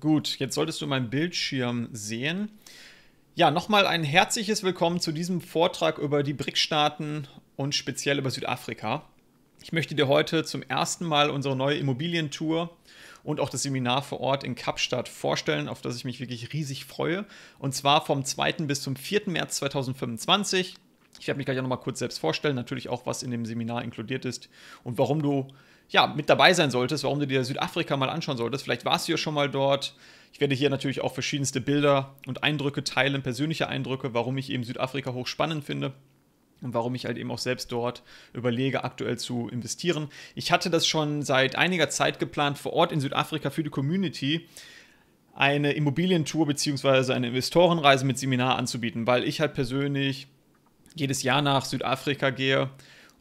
Gut, jetzt solltest du meinen Bildschirm sehen. Ja, nochmal ein herzliches Willkommen zu diesem Vortrag über die BRIC-Staaten und speziell über Südafrika. Ich möchte dir heute zum ersten Mal unsere neue Immobilientour und auch das Seminar vor Ort in Kapstadt vorstellen, auf das ich mich wirklich riesig freue. Und zwar vom 2. bis zum 4. März 2025. Ich werde mich gleich auch nochmal kurz selbst vorstellen, natürlich auch, was in dem Seminar inkludiert ist und warum du ja, mit dabei sein solltest, warum du dir Südafrika mal anschauen solltest. Vielleicht warst du ja schon mal dort. Ich werde hier natürlich auch verschiedenste Bilder und Eindrücke teilen, persönliche Eindrücke, warum ich eben Südafrika hochspannend finde und warum ich halt eben auch selbst dort überlege, aktuell zu investieren. Ich hatte das schon seit einiger Zeit geplant, vor Ort in Südafrika für die Community eine Immobilientour bzw. eine Investorenreise mit Seminar anzubieten, weil ich halt persönlich jedes Jahr nach Südafrika gehe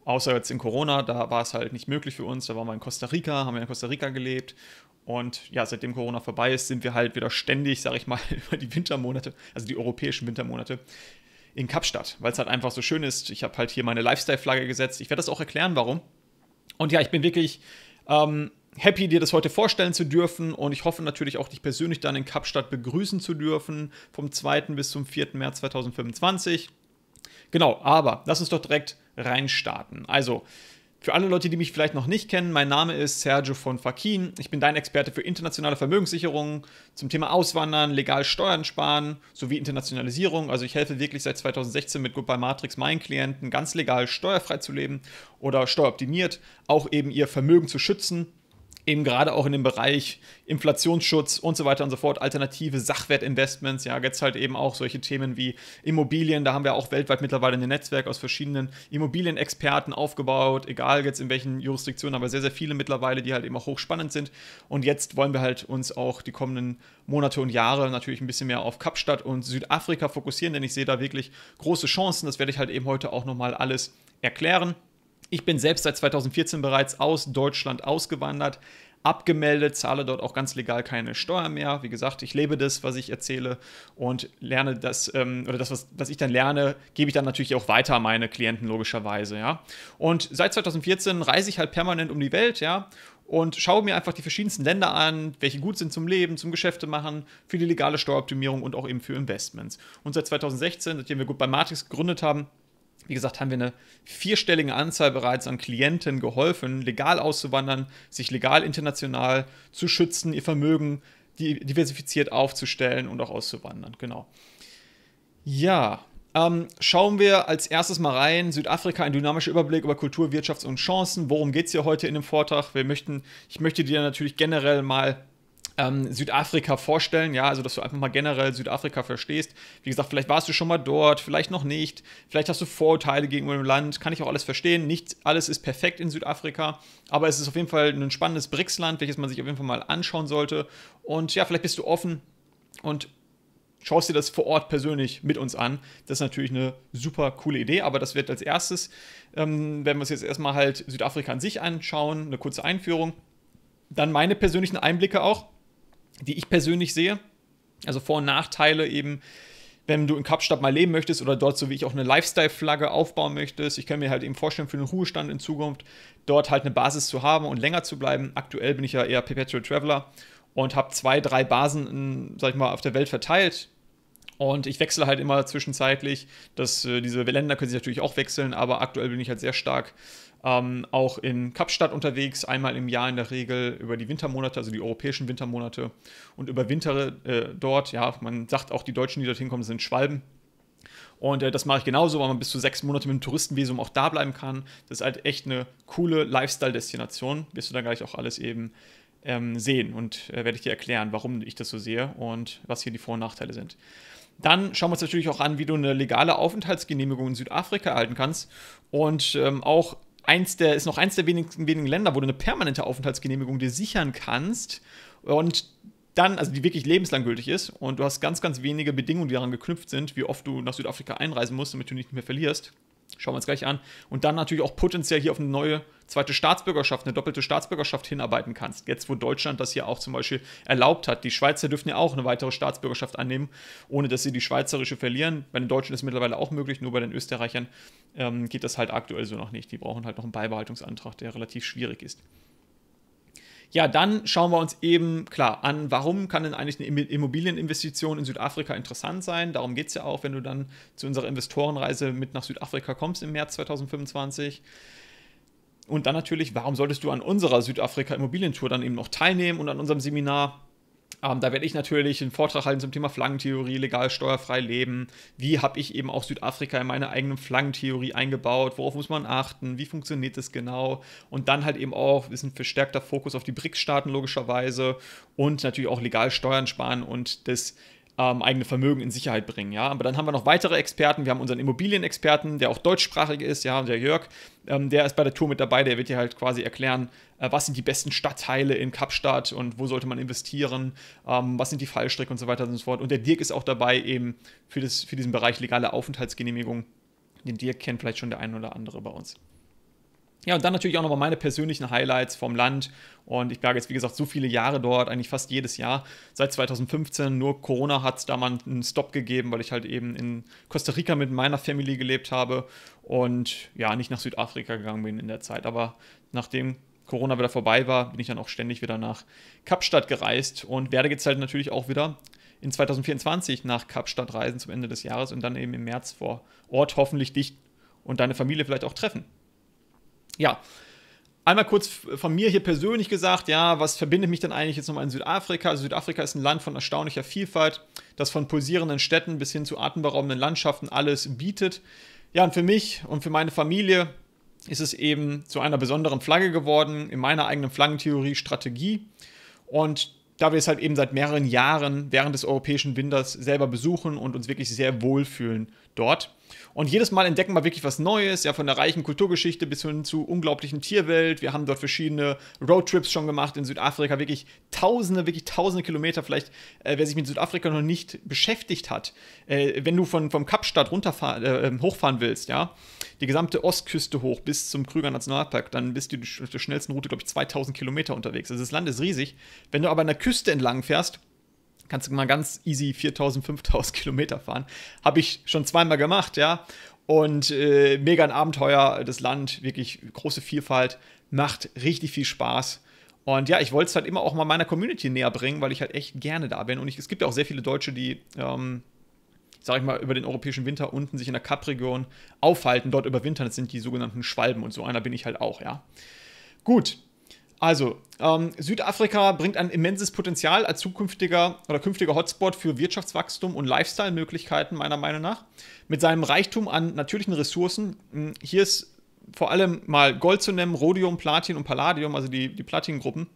Außer jetzt in Corona, da war es halt nicht möglich für uns. Da waren wir in Costa Rica, haben wir in Costa Rica gelebt. Und ja, seitdem Corona vorbei ist, sind wir halt wieder ständig, sag ich mal, über die Wintermonate, also die europäischen Wintermonate, in Kapstadt, weil es halt einfach so schön ist. Ich habe halt hier meine Lifestyle-Flagge gesetzt. Ich werde das auch erklären, warum. Und ja, ich bin wirklich ähm, happy, dir das heute vorstellen zu dürfen. Und ich hoffe natürlich auch, dich persönlich dann in Kapstadt begrüßen zu dürfen, vom 2. bis zum 4. März 2025. Genau, aber lass uns doch direkt reinstarten. Also, für alle Leute, die mich vielleicht noch nicht kennen, mein Name ist Sergio von Fakin. Ich bin dein Experte für internationale Vermögenssicherung zum Thema Auswandern, legal Steuern sparen sowie Internationalisierung. Also ich helfe wirklich seit 2016 mit Goodbye Matrix meinen Klienten ganz legal steuerfrei zu leben oder steueroptimiert, auch eben ihr Vermögen zu schützen eben gerade auch in dem Bereich Inflationsschutz und so weiter und so fort, alternative Sachwertinvestments, ja, jetzt halt eben auch solche Themen wie Immobilien, da haben wir auch weltweit mittlerweile ein Netzwerk aus verschiedenen Immobilienexperten aufgebaut, egal jetzt in welchen Jurisdiktionen, aber sehr, sehr viele mittlerweile, die halt eben auch hochspannend sind. Und jetzt wollen wir halt uns auch die kommenden Monate und Jahre natürlich ein bisschen mehr auf Kapstadt und Südafrika fokussieren, denn ich sehe da wirklich große Chancen, das werde ich halt eben heute auch nochmal alles erklären. Ich bin selbst seit 2014 bereits aus Deutschland ausgewandert, abgemeldet, zahle dort auch ganz legal keine Steuer mehr. Wie gesagt, ich lebe das, was ich erzähle und lerne das, ähm, oder das, was, was ich dann lerne, gebe ich dann natürlich auch weiter an meine Klienten logischerweise, ja. Und seit 2014 reise ich halt permanent um die Welt, ja, und schaue mir einfach die verschiedensten Länder an, welche gut sind zum Leben, zum Geschäfte machen, für die legale Steueroptimierung und auch eben für Investments. Und seit 2016, seitdem wir gut bei Matrix gegründet haben, wie gesagt, haben wir eine vierstellige Anzahl bereits an Klienten geholfen, legal auszuwandern, sich legal international zu schützen, ihr Vermögen diversifiziert aufzustellen und auch auszuwandern. Genau. Ja, ähm, schauen wir als erstes mal rein. Südafrika, ein dynamischer Überblick über Kultur, Wirtschafts- und Chancen. Worum geht es hier heute in dem Vortrag? Wir möchten, ich möchte dir natürlich generell mal ähm, Südafrika vorstellen, ja, also dass du einfach mal generell Südafrika verstehst. Wie gesagt, vielleicht warst du schon mal dort, vielleicht noch nicht, vielleicht hast du Vorurteile gegenüber dem Land, kann ich auch alles verstehen. Nicht alles ist perfekt in Südafrika, aber es ist auf jeden Fall ein spannendes BRICS-Land, welches man sich auf jeden Fall mal anschauen sollte. Und ja, vielleicht bist du offen und schaust dir das vor Ort persönlich mit uns an. Das ist natürlich eine super coole Idee, aber das wird als erstes, ähm, wenn wir uns jetzt erstmal halt Südafrika an sich anschauen, eine kurze Einführung. Dann meine persönlichen Einblicke auch die ich persönlich sehe. Also Vor- und Nachteile eben, wenn du in Kapstadt mal leben möchtest oder dort so wie ich auch eine Lifestyle-Flagge aufbauen möchtest. Ich kann mir halt eben vorstellen, für den Ruhestand in Zukunft dort halt eine Basis zu haben und länger zu bleiben. Aktuell bin ich ja eher Perpetual Traveler und habe zwei, drei Basen, in, sag ich mal, auf der Welt verteilt. Und ich wechsle halt immer zwischenzeitlich. Das, äh, diese Länder können sich natürlich auch wechseln, aber aktuell bin ich halt sehr stark ähm, auch in Kapstadt unterwegs, einmal im Jahr in der Regel über die Wintermonate, also die europäischen Wintermonate und überwintere äh, dort. Ja, man sagt auch, die Deutschen, die dorthin kommen, sind Schwalben. Und äh, das mache ich genauso, weil man bis zu sechs Monate mit dem Touristenvisum auch da bleiben kann. Das ist halt echt eine coole Lifestyle-Destination. Wirst du dann gleich auch alles eben ähm, sehen und äh, werde ich dir erklären, warum ich das so sehe und was hier die Vor- und Nachteile sind. Dann schauen wir uns natürlich auch an, wie du eine legale Aufenthaltsgenehmigung in Südafrika erhalten kannst und ähm, auch eins der, ist noch eins der wenigen, wenigen Länder, wo du eine permanente Aufenthaltsgenehmigung dir sichern kannst. Und dann, also die wirklich lebenslang gültig ist und du hast ganz, ganz wenige Bedingungen, die daran geknüpft sind, wie oft du nach Südafrika einreisen musst, damit du nicht mehr verlierst. Schauen wir uns gleich an. Und dann natürlich auch potenziell hier auf eine neue zweite Staatsbürgerschaft, eine doppelte Staatsbürgerschaft hinarbeiten kannst. Jetzt, wo Deutschland das hier auch zum Beispiel erlaubt hat. Die Schweizer dürfen ja auch eine weitere Staatsbürgerschaft annehmen, ohne dass sie die schweizerische verlieren. Bei den Deutschen ist es mittlerweile auch möglich, nur bei den Österreichern ähm, geht das halt aktuell so noch nicht. Die brauchen halt noch einen Beibehaltungsantrag, der relativ schwierig ist. Ja, dann schauen wir uns eben klar an, warum kann denn eigentlich eine Immobilieninvestition in Südafrika interessant sein? Darum geht es ja auch, wenn du dann zu unserer Investorenreise mit nach Südafrika kommst im März 2025. Und dann natürlich, warum solltest du an unserer Südafrika-Immobilientour dann eben noch teilnehmen und an unserem Seminar? Ähm, da werde ich natürlich einen Vortrag halten zum Thema Flaggentheorie, legal steuerfrei leben. Wie habe ich eben auch Südafrika in meine eigene Flaggentheorie eingebaut? Worauf muss man achten? Wie funktioniert das genau? Und dann halt eben auch ist ein verstärkter Fokus auf die BRICS-Staaten logischerweise und natürlich auch legal Steuern sparen und das ähm, eigene Vermögen in Sicherheit bringen. Ja? Aber dann haben wir noch weitere Experten. Wir haben unseren Immobilienexperten, der auch deutschsprachig ist, ja, der Jörg, ähm, der ist bei der Tour mit dabei, der wird dir halt quasi erklären, äh, was sind die besten Stadtteile in Kapstadt und wo sollte man investieren, ähm, was sind die Fallstrecke und so weiter und so fort. Und der Dirk ist auch dabei eben für, das, für diesen Bereich legale Aufenthaltsgenehmigung. Den Dirk kennt vielleicht schon der ein oder andere bei uns. Ja, und dann natürlich auch nochmal meine persönlichen Highlights vom Land. Und ich bleibe jetzt, wie gesagt, so viele Jahre dort, eigentlich fast jedes Jahr. Seit 2015, nur Corona hat es da mal einen Stopp gegeben, weil ich halt eben in Costa Rica mit meiner Familie gelebt habe und ja, nicht nach Südafrika gegangen bin in der Zeit. Aber nachdem Corona wieder vorbei war, bin ich dann auch ständig wieder nach Kapstadt gereist und werde jetzt halt natürlich auch wieder in 2024 nach Kapstadt reisen zum Ende des Jahres und dann eben im März vor Ort hoffentlich dich und deine Familie vielleicht auch treffen ja, einmal kurz von mir hier persönlich gesagt, ja, was verbindet mich denn eigentlich jetzt nochmal in Südafrika? Also Südafrika ist ein Land von erstaunlicher Vielfalt, das von pulsierenden Städten bis hin zu atemberaubenden Landschaften alles bietet. Ja, und für mich und für meine Familie ist es eben zu einer besonderen Flagge geworden, in meiner eigenen Flaggentheorie Strategie. Und da wir es halt eben seit mehreren Jahren während des europäischen Winters selber besuchen und uns wirklich sehr wohlfühlen dort. Und jedes Mal entdecken wir wirklich was Neues, ja, von der reichen Kulturgeschichte bis hin zu unglaublichen Tierwelt. Wir haben dort verschiedene Roadtrips schon gemacht in Südafrika, wirklich tausende, wirklich tausende Kilometer. Vielleicht, äh, wer sich mit Südafrika noch nicht beschäftigt hat, äh, wenn du von, vom Kapstadt runterfahren, äh, ähm, hochfahren willst, ja, die gesamte Ostküste hoch bis zum Krüger Nationalpark, dann bist du auf der schnellsten Route, glaube ich, 2000 Kilometer unterwegs. Also das Land ist riesig. Wenn du aber an der Küste entlang fährst, kannst du mal ganz easy 4000, 5000 Kilometer fahren. Habe ich schon zweimal gemacht, ja. Und äh, mega ein Abenteuer, das Land, wirklich große Vielfalt, macht richtig viel Spaß. Und ja, ich wollte es halt immer auch mal meiner Community näher bringen, weil ich halt echt gerne da bin. Und ich, es gibt ja auch sehr viele Deutsche, die, ähm, sag ich mal, über den europäischen Winter unten sich in der Kap-Region aufhalten, dort überwintern. Das sind die sogenannten Schwalben und so einer bin ich halt auch, ja. Gut, also, ähm, Südafrika bringt ein immenses Potenzial als zukünftiger oder künftiger Hotspot für Wirtschaftswachstum und Lifestyle-Möglichkeiten, meiner Meinung nach. Mit seinem Reichtum an natürlichen Ressourcen. Hm, hier ist vor allem mal Gold zu nennen, Rhodium, Platin und Palladium, also die, die Platin-Gruppen.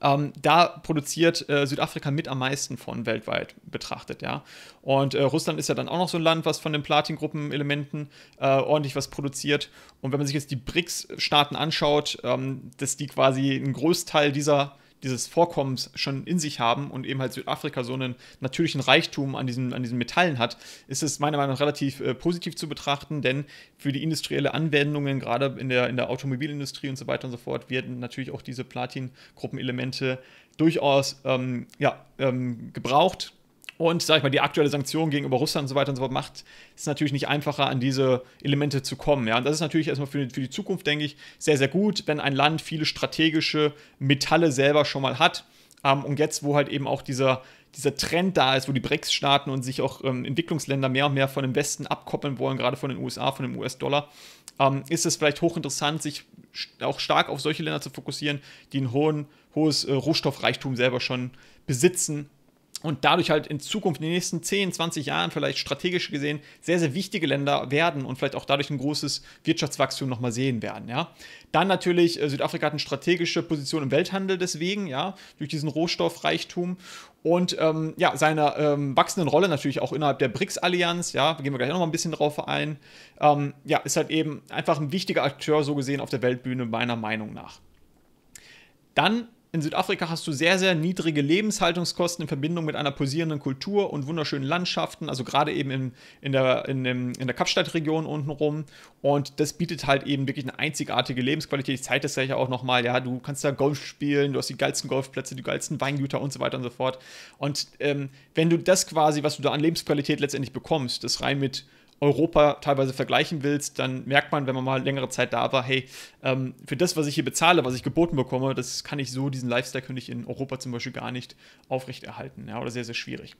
Ähm, da produziert äh, Südafrika mit am meisten von weltweit betrachtet, ja. Und äh, Russland ist ja dann auch noch so ein Land, was von den Platin-Gruppenelementen äh, ordentlich was produziert. Und wenn man sich jetzt die BRICS-Staaten anschaut, ähm, dass die quasi einen Großteil dieser dieses Vorkommens schon in sich haben und eben halt Südafrika so einen natürlichen Reichtum an diesen, an diesen Metallen hat, ist es meiner Meinung nach relativ äh, positiv zu betrachten, denn für die industrielle Anwendungen, gerade in der, in der Automobilindustrie und so weiter und so fort, werden natürlich auch diese Platin-Gruppenelemente durchaus ähm, ja, ähm, gebraucht und, sag ich mal, die aktuelle Sanktion gegenüber Russland und so weiter und so fort macht es natürlich nicht einfacher, an diese Elemente zu kommen. Ja? Und das ist natürlich erstmal für, für die Zukunft, denke ich, sehr, sehr gut, wenn ein Land viele strategische Metalle selber schon mal hat. Ähm, und jetzt, wo halt eben auch dieser, dieser Trend da ist, wo die BRICS-Staaten und sich auch ähm, Entwicklungsländer mehr und mehr von dem Westen abkoppeln wollen, gerade von den USA, von dem US-Dollar, ähm, ist es vielleicht hochinteressant, sich auch stark auf solche Länder zu fokussieren, die ein hohen, hohes äh, Rohstoffreichtum selber schon besitzen und dadurch halt in Zukunft, in den nächsten 10, 20 Jahren vielleicht strategisch gesehen sehr, sehr wichtige Länder werden und vielleicht auch dadurch ein großes Wirtschaftswachstum nochmal sehen werden, ja. Dann natürlich, äh, Südafrika hat eine strategische Position im Welthandel deswegen, ja, durch diesen Rohstoffreichtum und ähm, ja, seiner ähm, wachsenden Rolle natürlich auch innerhalb der BRICS-Allianz, ja, gehen wir gleich nochmal ein bisschen drauf ein, ähm, ja, ist halt eben einfach ein wichtiger Akteur so gesehen auf der Weltbühne, meiner Meinung nach. Dann in Südafrika hast du sehr, sehr niedrige Lebenshaltungskosten in Verbindung mit einer posierenden Kultur und wunderschönen Landschaften, also gerade eben in, in der, in, in der Kapstadtregion untenrum. Und das bietet halt eben wirklich eine einzigartige Lebensqualität. Ich zeige das ja auch nochmal. Ja, du kannst da Golf spielen, du hast die geilsten Golfplätze, die geilsten Weingüter und so weiter und so fort. Und ähm, wenn du das quasi, was du da an Lebensqualität letztendlich bekommst, das rein mit Europa teilweise vergleichen willst, dann merkt man, wenn man mal längere Zeit da war, hey, ähm, für das, was ich hier bezahle, was ich geboten bekomme, das kann ich so, diesen Lifestyle könnte ich in Europa zum Beispiel gar nicht aufrechterhalten, ja, oder sehr, sehr schwierig.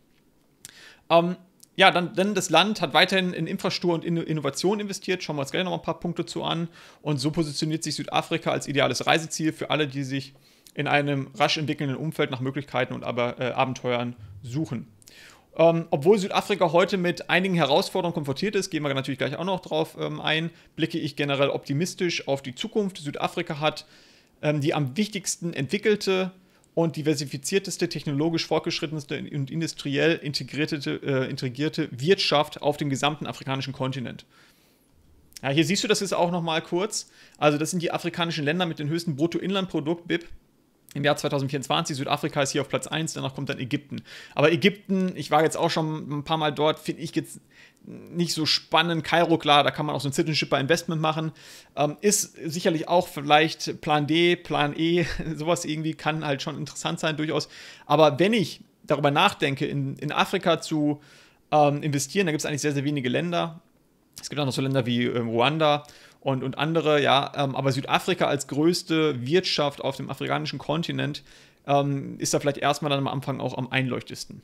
Ähm, ja, dann, dann das Land hat weiterhin in Infrastruktur und in Innovation investiert. Schauen wir uns gleich noch ein paar Punkte zu an. Und so positioniert sich Südafrika als ideales Reiseziel für alle, die sich in einem rasch entwickelnden Umfeld nach Möglichkeiten und aber, äh, Abenteuern suchen. Ähm, obwohl Südafrika heute mit einigen Herausforderungen konfrontiert ist, gehen wir natürlich gleich auch noch drauf ähm, ein, blicke ich generell optimistisch auf die Zukunft. Südafrika hat ähm, die am wichtigsten entwickelte und diversifizierteste, technologisch fortgeschrittenste und industriell integrierte, äh, integrierte Wirtschaft auf dem gesamten afrikanischen Kontinent. Ja, hier siehst du das ist auch nochmal kurz. Also das sind die afrikanischen Länder mit dem höchsten Bruttoinlandprodukt, BIP, im Jahr 2024. Südafrika ist hier auf Platz 1, danach kommt dann Ägypten. Aber Ägypten, ich war jetzt auch schon ein paar Mal dort, finde ich jetzt nicht so spannend. Kairo, klar, da kann man auch so ein Citizenship Investment machen. Ähm, ist sicherlich auch vielleicht Plan D, Plan E, sowas irgendwie kann halt schon interessant sein, durchaus. Aber wenn ich darüber nachdenke, in, in Afrika zu ähm, investieren, da gibt es eigentlich sehr, sehr wenige Länder. Es gibt auch noch so Länder wie äh, Ruanda und, und andere, ja. Ähm, aber Südafrika als größte Wirtschaft auf dem afrikanischen Kontinent ähm, ist da vielleicht erstmal dann am Anfang auch am einleuchtesten.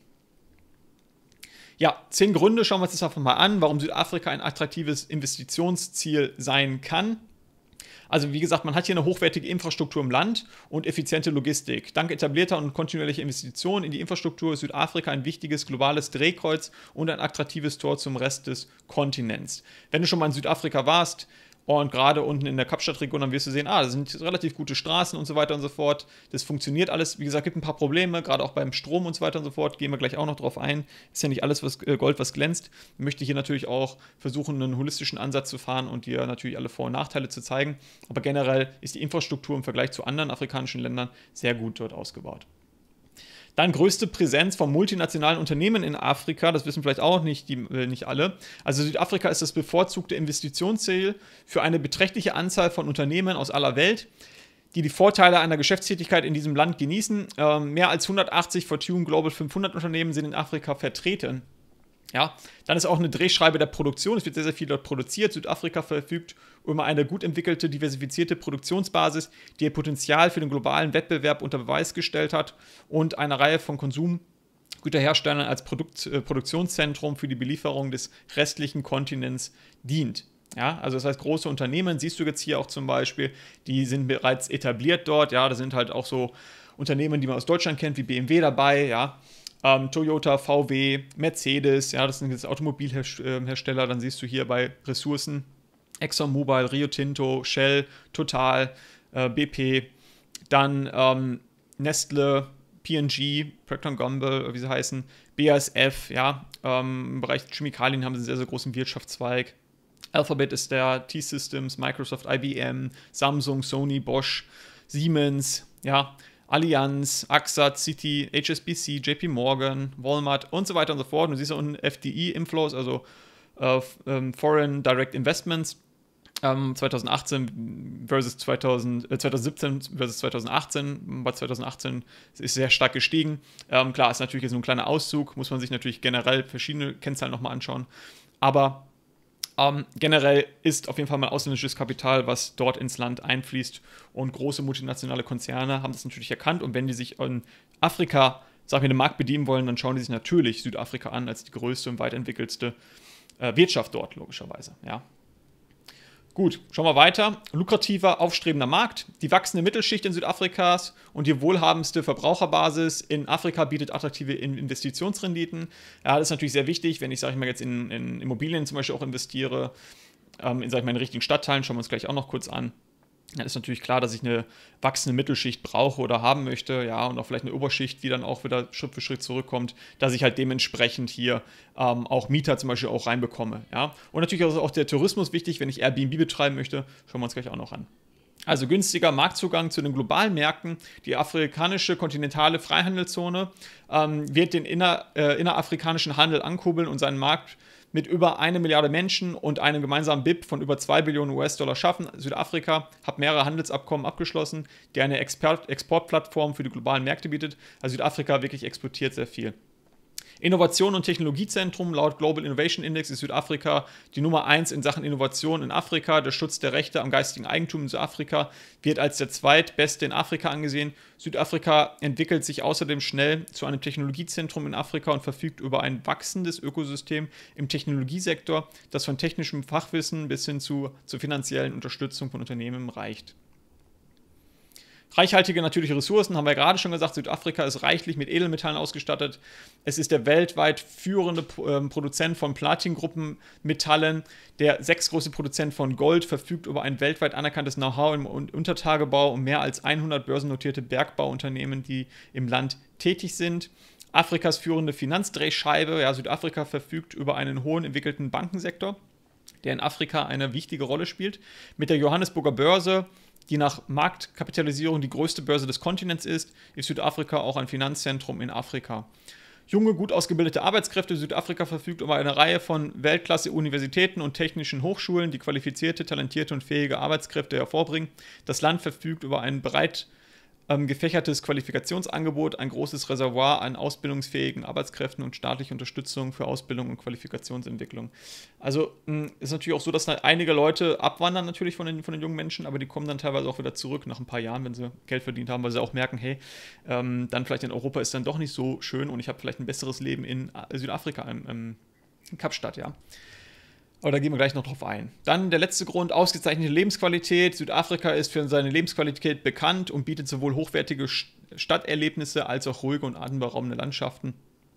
Ja, zehn Gründe schauen wir uns das einfach mal an, warum Südafrika ein attraktives Investitionsziel sein kann. Also wie gesagt, man hat hier eine hochwertige Infrastruktur im Land und effiziente Logistik. Dank etablierter und kontinuierlicher Investitionen in die Infrastruktur ist Südafrika ein wichtiges globales Drehkreuz und ein attraktives Tor zum Rest des Kontinents. Wenn du schon mal in Südafrika warst, und gerade unten in der Kapstadtregion, dann wirst du sehen, ah, das sind relativ gute Straßen und so weiter und so fort. Das funktioniert alles. Wie gesagt, gibt ein paar Probleme, gerade auch beim Strom und so weiter und so fort. Gehen wir gleich auch noch drauf ein. Ist ja nicht alles was, äh, Gold, was glänzt. Ich möchte hier natürlich auch versuchen, einen holistischen Ansatz zu fahren und dir natürlich alle Vor- und Nachteile zu zeigen. Aber generell ist die Infrastruktur im Vergleich zu anderen afrikanischen Ländern sehr gut dort ausgebaut. Dann größte Präsenz von multinationalen Unternehmen in Afrika, das wissen vielleicht auch nicht, die, äh, nicht alle. Also Südafrika ist das bevorzugte Investitionsziel für eine beträchtliche Anzahl von Unternehmen aus aller Welt die die Vorteile einer Geschäftstätigkeit in diesem Land genießen. Ähm, mehr als 180 Fortune Global 500 Unternehmen sind in Afrika vertreten. Ja, dann ist auch eine Drehschreibe der Produktion. Es wird sehr, sehr viel dort produziert. Südafrika verfügt über eine gut entwickelte, diversifizierte Produktionsbasis, die ihr Potenzial für den globalen Wettbewerb unter Beweis gestellt hat und eine Reihe von Konsumgüterherstellern als Produkt, äh, Produktionszentrum für die Belieferung des restlichen Kontinents dient. Ja, also das heißt, große Unternehmen, siehst du jetzt hier auch zum Beispiel, die sind bereits etabliert dort. Ja, da sind halt auch so Unternehmen, die man aus Deutschland kennt, wie BMW dabei. Ja, ähm, Toyota, VW, Mercedes, ja, das sind jetzt Automobilhersteller, dann siehst du hier bei Ressourcen ExxonMobil, Rio Tinto, Shell, Total, äh, BP, dann ähm, Nestle, P&G, Procter Gamble, wie sie heißen, BASF, ja, ähm, im Bereich Chemikalien haben sie einen sehr, sehr großen Wirtschaftszweig. Alphabet ist der, T-Systems, Microsoft, IBM, Samsung, Sony, Bosch, Siemens, ja, Allianz, AXA, Citi, HSBC, JP Morgan, Walmart und so weiter und so fort. Und du siehst auch unten FDI-Inflows, also äh, ähm, Foreign Direct Investments. Ähm, 2018 versus 2000, äh, 2017 versus 2018. Bei 2018 ist sehr stark gestiegen. Ähm, klar, ist natürlich jetzt nur ein kleiner Auszug, muss man sich natürlich generell verschiedene Kennzahlen nochmal anschauen. Aber ähm, generell ist auf jeden Fall mal ausländisches Kapital, was dort ins Land einfließt. Und große multinationale Konzerne haben das natürlich erkannt. Und wenn die sich in Afrika, sag ich den Markt bedienen wollen, dann schauen die sich natürlich Südafrika an als die größte und weitentwickelste äh, Wirtschaft dort, logischerweise. Ja. Gut, schauen wir weiter. Lukrativer, aufstrebender Markt. Die wachsende Mittelschicht in Südafrikas und die wohlhabendste Verbraucherbasis in Afrika bietet attraktive Investitionsrenditen. Ja, das ist natürlich sehr wichtig, wenn ich, sage ich mal, jetzt in, in Immobilien zum Beispiel auch investiere, ähm, in, sage ich mal, in richtigen Stadtteilen, schauen wir uns gleich auch noch kurz an dann ist natürlich klar, dass ich eine wachsende Mittelschicht brauche oder haben möchte, ja, und auch vielleicht eine Oberschicht, die dann auch wieder Schritt für Schritt zurückkommt, dass ich halt dementsprechend hier ähm, auch Mieter zum Beispiel auch reinbekomme, ja. Und natürlich ist auch der Tourismus wichtig, wenn ich Airbnb betreiben möchte, schauen wir uns gleich auch noch an. Also günstiger Marktzugang zu den globalen Märkten. Die afrikanische kontinentale Freihandelszone ähm, wird den inner, äh, innerafrikanischen Handel ankurbeln und seinen Markt mit über eine Milliarde Menschen und einem gemeinsamen BIP von über 2 Billionen US-Dollar schaffen. Südafrika hat mehrere Handelsabkommen abgeschlossen, die eine Export Exportplattform für die globalen Märkte bietet. Also Südafrika wirklich exportiert sehr viel. Innovation und Technologiezentrum laut Global Innovation Index ist Südafrika die Nummer 1 in Sachen Innovation in Afrika. Der Schutz der Rechte am geistigen Eigentum in Südafrika wird als der zweitbeste in Afrika angesehen. Südafrika entwickelt sich außerdem schnell zu einem Technologiezentrum in Afrika und verfügt über ein wachsendes Ökosystem im Technologiesektor, das von technischem Fachwissen bis hin zu, zur finanziellen Unterstützung von Unternehmen reicht. Reichhaltige natürliche Ressourcen, haben wir gerade schon gesagt, Südafrika ist reichlich mit Edelmetallen ausgestattet. Es ist der weltweit führende ähm, Produzent von Platingruppenmetallen. Der sechstgrößte Produzent von Gold verfügt über ein weltweit anerkanntes Know-how im Untertagebau und mehr als 100 börsennotierte Bergbauunternehmen, die im Land tätig sind. Afrikas führende Finanzdrehscheibe, ja, Südafrika verfügt über einen hohen entwickelten Bankensektor, der in Afrika eine wichtige Rolle spielt. Mit der Johannesburger Börse die nach Marktkapitalisierung die größte Börse des Kontinents ist, ist Südafrika auch ein Finanzzentrum in Afrika. Junge, gut ausgebildete Arbeitskräfte. Südafrika verfügt über eine Reihe von Weltklasse-Universitäten und technischen Hochschulen, die qualifizierte, talentierte und fähige Arbeitskräfte hervorbringen. Das Land verfügt über ein breit ähm, gefächertes Qualifikationsangebot, ein großes Reservoir an ausbildungsfähigen Arbeitskräften und staatliche Unterstützung für Ausbildung und Qualifikationsentwicklung. Also mh, ist natürlich auch so, dass einige Leute abwandern natürlich von den, von den jungen Menschen, aber die kommen dann teilweise auch wieder zurück nach ein paar Jahren, wenn sie Geld verdient haben, weil sie auch merken, hey, ähm, dann vielleicht in Europa ist dann doch nicht so schön und ich habe vielleicht ein besseres Leben in äh, Südafrika, in, in Kapstadt, ja. Aber da gehen wir gleich noch drauf ein. Dann der letzte Grund, ausgezeichnete Lebensqualität. Südafrika ist für seine Lebensqualität bekannt und bietet sowohl hochwertige Stadterlebnisse als auch ruhige und atemberaubende Landschaften.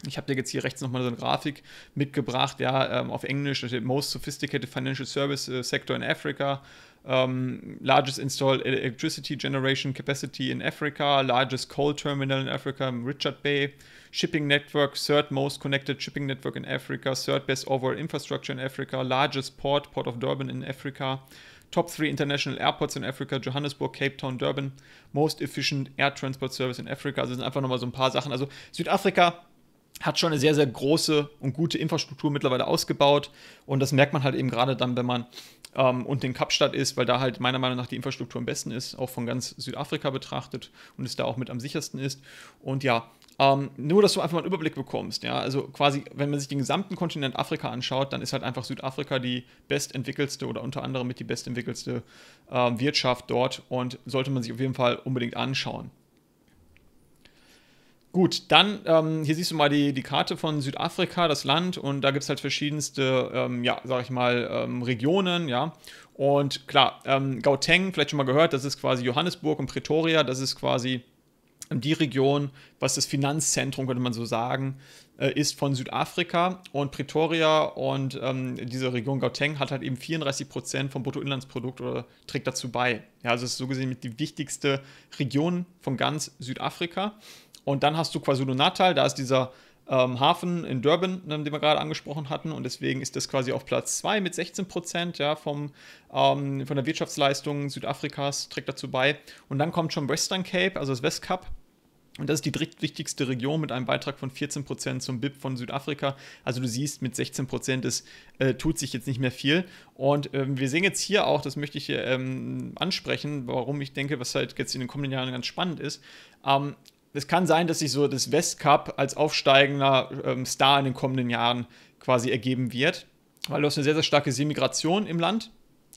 Ich habe dir jetzt hier rechts nochmal so eine Grafik mitgebracht, ja, ähm, auf Englisch, most sophisticated financial service uh, sector in Africa, um, largest installed electricity generation capacity in Africa, largest coal terminal in Africa, Richard Bay, shipping network, third most connected shipping network in Africa, third best overall infrastructure in Africa, largest port, Port of Durban in Africa, top three international airports in Africa, Johannesburg, Cape Town, Durban, most efficient air transport service in Africa. Also das sind einfach nochmal so ein paar Sachen. Also Südafrika hat schon eine sehr, sehr große und gute Infrastruktur mittlerweile ausgebaut. Und das merkt man halt eben gerade dann, wenn man ähm, unten in Kapstadt ist, weil da halt meiner Meinung nach die Infrastruktur am besten ist, auch von ganz Südafrika betrachtet und es da auch mit am sichersten ist. Und ja, ähm, nur, dass du einfach mal einen Überblick bekommst. Ja? Also quasi, wenn man sich den gesamten Kontinent Afrika anschaut, dann ist halt einfach Südafrika die bestentwickelste oder unter anderem mit die bestentwickelste äh, Wirtschaft dort und sollte man sich auf jeden Fall unbedingt anschauen. Gut, dann ähm, hier siehst du mal die, die Karte von Südafrika, das Land, und da gibt es halt verschiedenste, ähm, ja, sag ich mal, ähm, Regionen, ja. Und klar, ähm, Gauteng, vielleicht schon mal gehört, das ist quasi Johannesburg und Pretoria, das ist quasi die Region, was das Finanzzentrum, könnte man so sagen, äh, ist von Südafrika. Und Pretoria und ähm, diese Region Gauteng hat halt eben 34 Prozent vom Bruttoinlandsprodukt oder trägt dazu bei. Ja, also ist so gesehen die wichtigste Region von ganz Südafrika. Und dann hast du KwaZulu-Natal, da ist dieser ähm, Hafen in Durban, ähm, den wir gerade angesprochen hatten. Und deswegen ist das quasi auf Platz 2 mit 16 Prozent ja, ähm, von der Wirtschaftsleistung Südafrikas, trägt dazu bei. Und dann kommt schon Western Cape, also das Westkap. Und das ist die drittwichtigste Region mit einem Beitrag von 14 Prozent zum BIP von Südafrika. Also du siehst, mit 16 Prozent äh, tut sich jetzt nicht mehr viel. Und ähm, wir sehen jetzt hier auch, das möchte ich hier ähm, ansprechen, warum ich denke, was halt jetzt in den kommenden Jahren ganz spannend ist. Ähm, es kann sein, dass sich so das Westcup als aufsteigender ähm, Star in den kommenden Jahren quasi ergeben wird, weil du hast eine sehr, sehr starke Semigration im Land.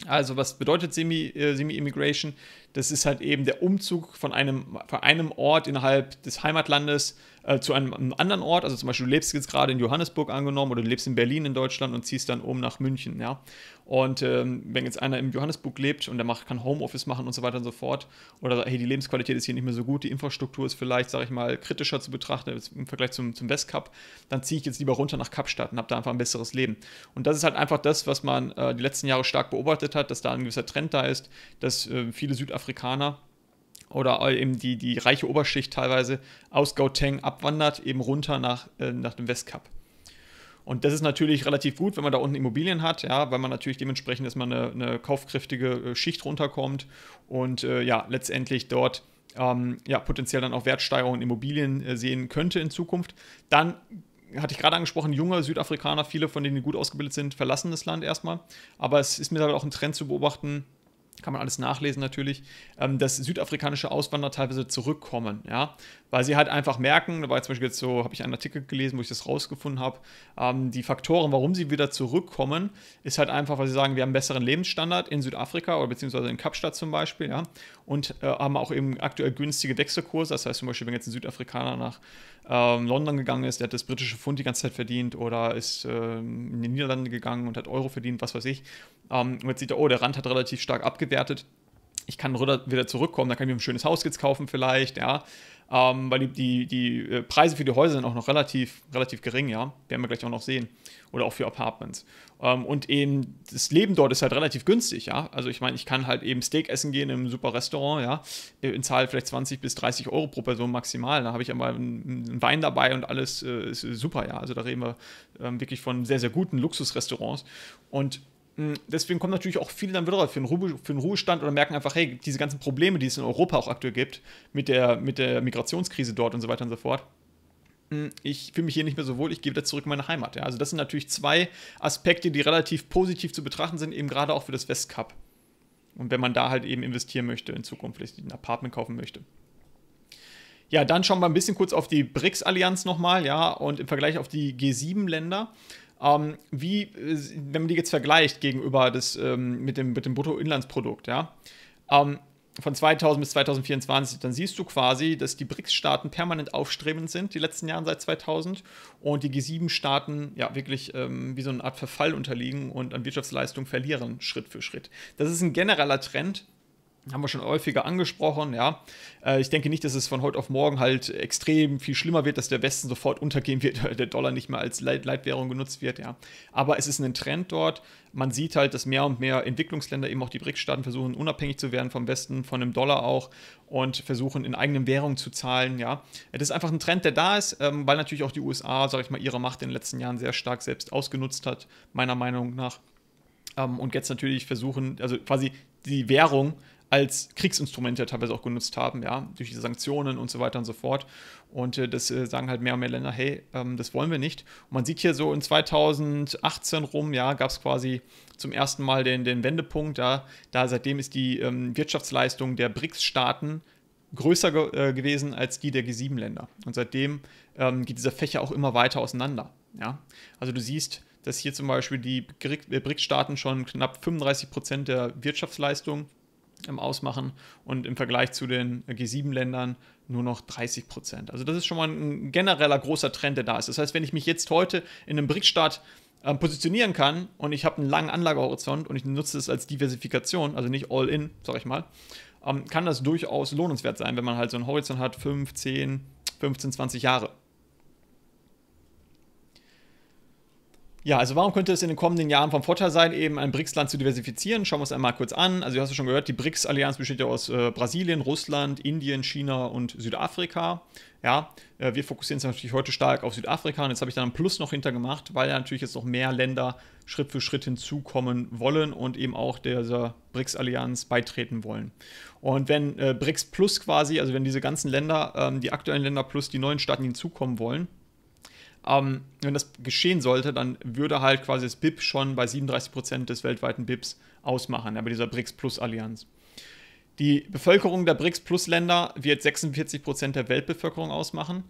Also was bedeutet äh, Semi-Immigration? Semi das ist halt eben der Umzug von einem, von einem Ort innerhalb des Heimatlandes äh, zu einem, einem, anderen Ort. Also zum Beispiel, du lebst jetzt gerade in Johannesburg angenommen oder du lebst in Berlin in Deutschland und ziehst dann um nach München. Ja? Und ähm, wenn jetzt einer in Johannesburg lebt und der macht, kann Homeoffice machen und so weiter und so fort, oder hey, die Lebensqualität ist hier nicht mehr so gut, die Infrastruktur ist vielleicht, sage ich mal, kritischer zu betrachten im Vergleich zum, zum Westcup, dann ziehe ich jetzt lieber runter nach Kapstadt und habe da einfach ein besseres Leben. Und das ist halt einfach das, was man äh, die letzten Jahre stark beobachtet hat, dass da ein gewisser Trend da ist, dass äh, viele Südafrikaner oder eben die, die reiche Oberschicht teilweise aus Gauteng abwandert, eben runter nach, äh, nach dem Westkap. Und das ist natürlich relativ gut, wenn man da unten Immobilien hat, ja, weil man natürlich dementsprechend erstmal eine, eine kaufkräftige äh, Schicht runterkommt und äh, ja, letztendlich dort ähm, ja, potenziell dann auch Wertsteigerungen in Immobilien äh, sehen könnte in Zukunft. Dann hatte ich gerade angesprochen, junge Südafrikaner, viele von denen, die gut ausgebildet sind, verlassen das Land erstmal. Aber es ist mittlerweile auch ein Trend zu beobachten, kann man alles nachlesen natürlich, ähm, dass südafrikanische Auswanderer teilweise zurückkommen, ja, weil sie halt einfach merken, da war zum Beispiel jetzt so, habe ich einen Artikel gelesen, wo ich das rausgefunden habe, ähm, die Faktoren, warum sie wieder zurückkommen, ist halt einfach, weil sie sagen, wir haben einen besseren Lebensstandard in Südafrika oder beziehungsweise in Kapstadt zum Beispiel, ja, und äh, haben auch eben aktuell günstige Wechselkurse, das heißt zum Beispiel, wenn jetzt ein Südafrikaner nach ähm, London gegangen ist, der hat das britische Pfund die ganze Zeit verdient oder ist ähm, in die Niederlande gegangen und hat Euro verdient, was weiß ich, ähm, und jetzt sieht er, oh, der Rand hat relativ stark abgewertet. Ich kann wieder zurückkommen, da kann ich mir ein schönes Haus jetzt kaufen vielleicht, ja. Ähm, weil die, die, die äh, Preise für die Häuser sind auch noch relativ, relativ gering, ja. Werden wir gleich auch noch sehen. Oder auch für Apartments. Ähm, und eben das Leben dort ist halt relativ günstig, ja. Also ich meine, ich kann halt eben Steak essen gehen im super Restaurant, ja. In Zahl vielleicht 20 bis 30 Euro pro Person maximal. Da habe ich aber einen Wein dabei und alles äh, ist super, ja. Also da reden wir ähm, wirklich von sehr, sehr guten Luxusrestaurants. Und deswegen kommen natürlich auch viele dann wieder für den, Ruhe, für den Ruhestand oder merken einfach, hey, diese ganzen Probleme, die es in Europa auch aktuell gibt, mit der, mit der Migrationskrise dort und so weiter und so fort. Hm, ich fühle mich hier nicht mehr so wohl, ich gehe wieder zurück in meine Heimat. Ja. Also das sind natürlich zwei Aspekte, die relativ positiv zu betrachten sind, eben gerade auch für das Westcup. Und wenn man da halt eben investieren möchte in Zukunft, vielleicht ein Apartment kaufen möchte. Ja, dann schauen wir ein bisschen kurz auf die BRICS-Allianz nochmal, ja, und im Vergleich auf die G7-Länder. Ähm, wie, äh, wenn man die jetzt vergleicht gegenüber das, ähm, mit, dem, mit dem Bruttoinlandsprodukt, ja, ähm, von 2000 bis 2024, dann siehst du quasi, dass die BRICS-Staaten permanent aufstrebend sind, die letzten Jahre seit 2000, und die G7-Staaten ja wirklich ähm, wie so eine Art Verfall unterliegen und an Wirtschaftsleistung verlieren, Schritt für Schritt. Das ist ein genereller Trend, haben wir schon häufiger angesprochen, ja. Äh, ich denke nicht, dass es von heute auf morgen halt extrem viel schlimmer wird, dass der Westen sofort untergehen wird, der Dollar nicht mehr als Leit Leitwährung genutzt wird, ja. Aber es ist ein Trend dort. Man sieht halt, dass mehr und mehr Entwicklungsländer, eben auch die BRICS-Staaten, versuchen, unabhängig zu werden vom Westen, von dem Dollar auch und versuchen, in eigenen Währungen zu zahlen, ja. Das ist einfach ein Trend, der da ist, ähm, weil natürlich auch die USA, sage ich mal, ihre Macht in den letzten Jahren sehr stark selbst ausgenutzt hat, meiner Meinung nach. Ähm, und jetzt natürlich versuchen, also quasi die Währung als Kriegsinstrumente teilweise auch genutzt haben, ja, durch die Sanktionen und so weiter und so fort. Und äh, das äh, sagen halt mehr und mehr Länder, hey, ähm, das wollen wir nicht. Und man sieht hier so in 2018 rum, ja, gab es quasi zum ersten Mal den, den Wendepunkt, ja, da seitdem ist die ähm, Wirtschaftsleistung der BRICS-Staaten größer ge äh, gewesen als die der G7-Länder. Und seitdem ähm, geht dieser Fächer auch immer weiter auseinander. Ja? Also du siehst, dass hier zum Beispiel die äh, BRICS-Staaten schon knapp 35 Prozent der Wirtschaftsleistung ausmachen und im Vergleich zu den G7-Ländern nur noch 30 Prozent. Also das ist schon mal ein genereller großer Trend, der da ist. Das heißt, wenn ich mich jetzt heute in einem BRICS-Staat äh, positionieren kann und ich habe einen langen Anlagehorizont und ich nutze es als Diversifikation, also nicht all-in, sag ich mal, ähm, kann das durchaus lohnenswert sein, wenn man halt so einen Horizont hat, 5, 10, 15, 20 Jahre. Ja, also warum könnte es in den kommenden Jahren vom Vorteil sein, eben ein BRICS-Land zu diversifizieren? Schauen wir uns einmal kurz an. Also du hast ja schon gehört, die BRICS-Allianz besteht ja aus äh, Brasilien, Russland, Indien, China und Südafrika. Ja, äh, wir fokussieren uns natürlich heute stark auf Südafrika und jetzt habe ich da ein Plus noch hinter gemacht, weil ja natürlich jetzt noch mehr Länder Schritt für Schritt hinzukommen wollen und eben auch dieser BRICS-Allianz beitreten wollen. Und wenn äh, BRICS Plus quasi, also wenn diese ganzen Länder, ähm, die aktuellen Länder plus die neuen Staaten hinzukommen wollen, ähm, wenn das geschehen sollte, dann würde halt quasi das BIP schon bei 37% des weltweiten BIPs ausmachen, ja, bei dieser BRICS Plus Allianz. Die Bevölkerung der BRICS Plus Länder wird 46% der Weltbevölkerung ausmachen.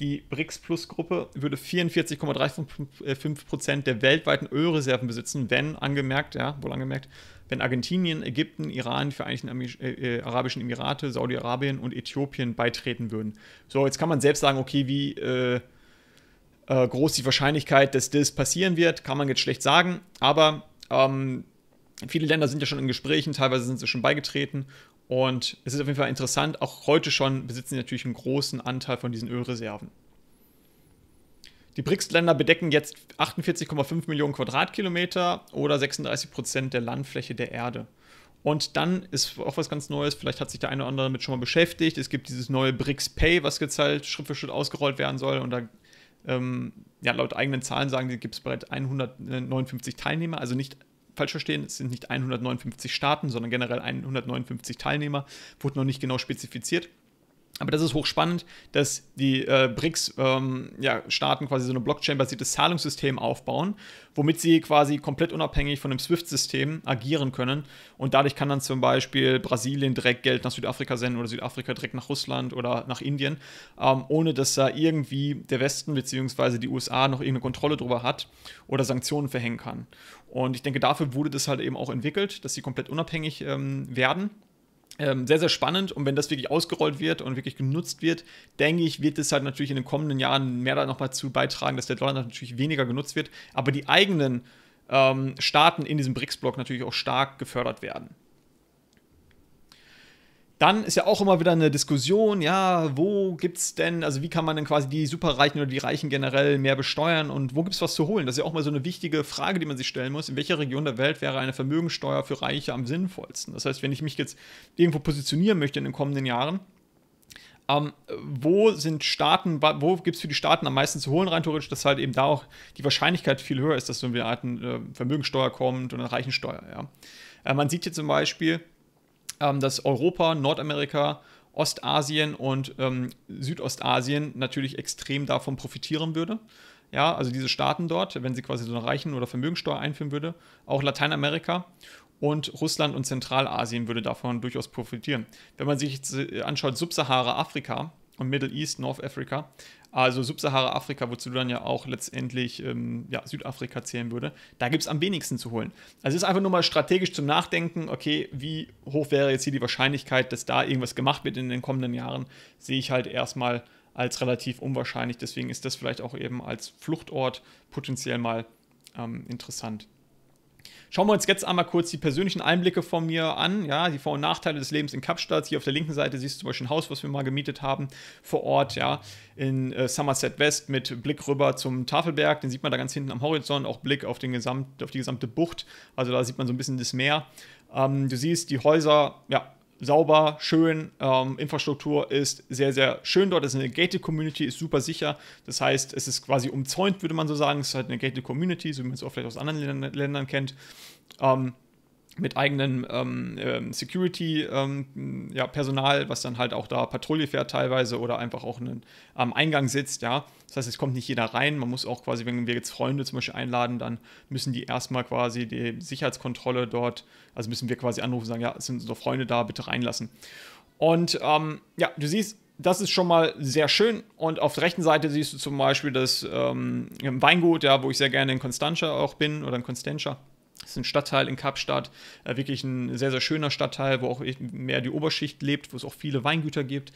Die BRICS Plus Gruppe würde 44,35% der weltweiten Ölreserven besitzen, wenn angemerkt, ja, wohl angemerkt, wenn Argentinien, Ägypten, Iran, die Vereinigten äh, äh, Arabischen Emirate, Saudi-Arabien und Äthiopien beitreten würden. So, jetzt kann man selbst sagen, okay, wie äh, äh, groß die Wahrscheinlichkeit, dass das passieren wird, kann man jetzt schlecht sagen. Aber ähm, viele Länder sind ja schon in Gesprächen, teilweise sind sie schon beigetreten. Und es ist auf jeden Fall interessant, auch heute schon besitzen sie natürlich einen großen Anteil von diesen Ölreserven. Die BRICS-Länder bedecken jetzt 48,5 Millionen Quadratkilometer oder 36 Prozent der Landfläche der Erde. Und dann ist auch was ganz Neues, vielleicht hat sich der eine oder andere damit schon mal beschäftigt. Es gibt dieses neue BRICS Pay, was jetzt halt Schritt für Schritt ausgerollt werden soll. Und da ähm, ja, laut eigenen Zahlen sagen, gibt es bereits 159 Teilnehmer, also nicht falsch verstehen, es sind nicht 159 Staaten, sondern generell 159 Teilnehmer, wurde noch nicht genau spezifiziert. Aber das ist hochspannend, dass die äh, BRICS-Staaten ja, quasi so ein Blockchain-basiertes Zahlungssystem aufbauen, womit sie quasi komplett unabhängig von dem SWIFT-System agieren können. Und dadurch kann dann zum Beispiel Brasilien direkt Geld nach Südafrika senden oder Südafrika direkt nach Russland oder nach Indien, ähm, ohne dass da irgendwie der Westen bzw. die USA noch irgendeine Kontrolle drüber hat oder Sanktionen verhängen kann. Und ich denke, dafür wurde das halt eben auch entwickelt, dass sie komplett unabhängig ähm, werden ähm, sehr, sehr spannend und wenn das wirklich ausgerollt wird und wirklich genutzt wird, denke ich, wird es halt natürlich in den kommenden Jahren mehr da nochmal zu beitragen, dass der Dollar natürlich weniger genutzt wird, aber die eigenen ähm, Staaten in diesem BRICS-Block natürlich auch stark gefördert werden. Dann ist ja auch immer wieder eine Diskussion, ja, wo gibt es denn, also wie kann man denn quasi die Superreichen oder die Reichen generell mehr besteuern und wo gibt es was zu holen? Das ist ja auch mal so eine wichtige Frage, die man sich stellen muss. In welcher Region der Welt wäre eine Vermögensteuer für Reiche am sinnvollsten? Das heißt, wenn ich mich jetzt irgendwo positionieren möchte in den kommenden Jahren, ähm, wo sind Staaten, wo gibt es für die Staaten am meisten zu holen rein theoretisch, dass halt eben da auch die Wahrscheinlichkeit viel höher ist, dass so eine Art äh, Vermögensteuer kommt und eine Reichensteuer, ja. Äh, man sieht hier zum Beispiel, ähm, dass Europa, Nordamerika, Ostasien und ähm, Südostasien natürlich extrem davon profitieren würde. Ja, also diese Staaten dort, wenn sie quasi so eine Reichen- oder Vermögensteuer einführen würde, auch Lateinamerika und Russland und Zentralasien würde davon durchaus profitieren. Wenn man sich jetzt äh, anschaut, Subsahara-Afrika und Middle East, North Africa, also Subsahara-Afrika, wozu dann ja auch letztendlich ähm, ja, Südafrika zählen würde, da gibt es am wenigsten zu holen. Also es ist einfach nur mal strategisch zum Nachdenken, okay, wie hoch wäre jetzt hier die Wahrscheinlichkeit, dass da irgendwas gemacht wird in den kommenden Jahren, sehe ich halt erstmal als relativ unwahrscheinlich. Deswegen ist das vielleicht auch eben als Fluchtort potenziell mal ähm, interessant. Schauen wir uns jetzt einmal kurz die persönlichen Einblicke von mir an, ja, die Vor- und Nachteile des Lebens in Kapstadt. Hier auf der linken Seite siehst du zum Beispiel ein Haus, was wir mal gemietet haben, vor Ort, ja, in äh, Somerset West mit Blick rüber zum Tafelberg. Den sieht man da ganz hinten am Horizont, auch Blick auf, den Gesamt, auf die gesamte Bucht. Also da sieht man so ein bisschen das Meer. Ähm, du siehst die Häuser, ja, sauber, schön. Ähm, Infrastruktur ist sehr, sehr schön dort. Es ist eine gated Community, ist super sicher. Das heißt, es ist quasi umzäunt, würde man so sagen. Es ist halt eine gated Community, so wie man es auch vielleicht aus anderen Ländern, kennt. Ähm, mit eigenem ähm, ähm, Security-Personal, ähm, was dann halt auch da Patrouille fährt teilweise oder einfach auch einen, am Eingang sitzt, ja. Das heißt, es kommt nicht jeder rein. Man muss auch quasi, wenn wir jetzt Freunde zum Beispiel einladen, dann müssen die erstmal quasi die Sicherheitskontrolle dort, also müssen wir quasi anrufen und sagen, ja, es sind unsere Freunde da, bitte reinlassen. Und ähm, ja, du siehst, das ist schon mal sehr schön. Und auf der rechten Seite siehst du zum Beispiel das ähm, Weingut, ja, wo ich sehr gerne in Constantia auch bin oder in Constantia. Das ist ein Stadtteil in Kapstadt, äh, wirklich ein sehr, sehr schöner Stadtteil, wo auch mehr die Oberschicht lebt, wo es auch viele Weingüter gibt.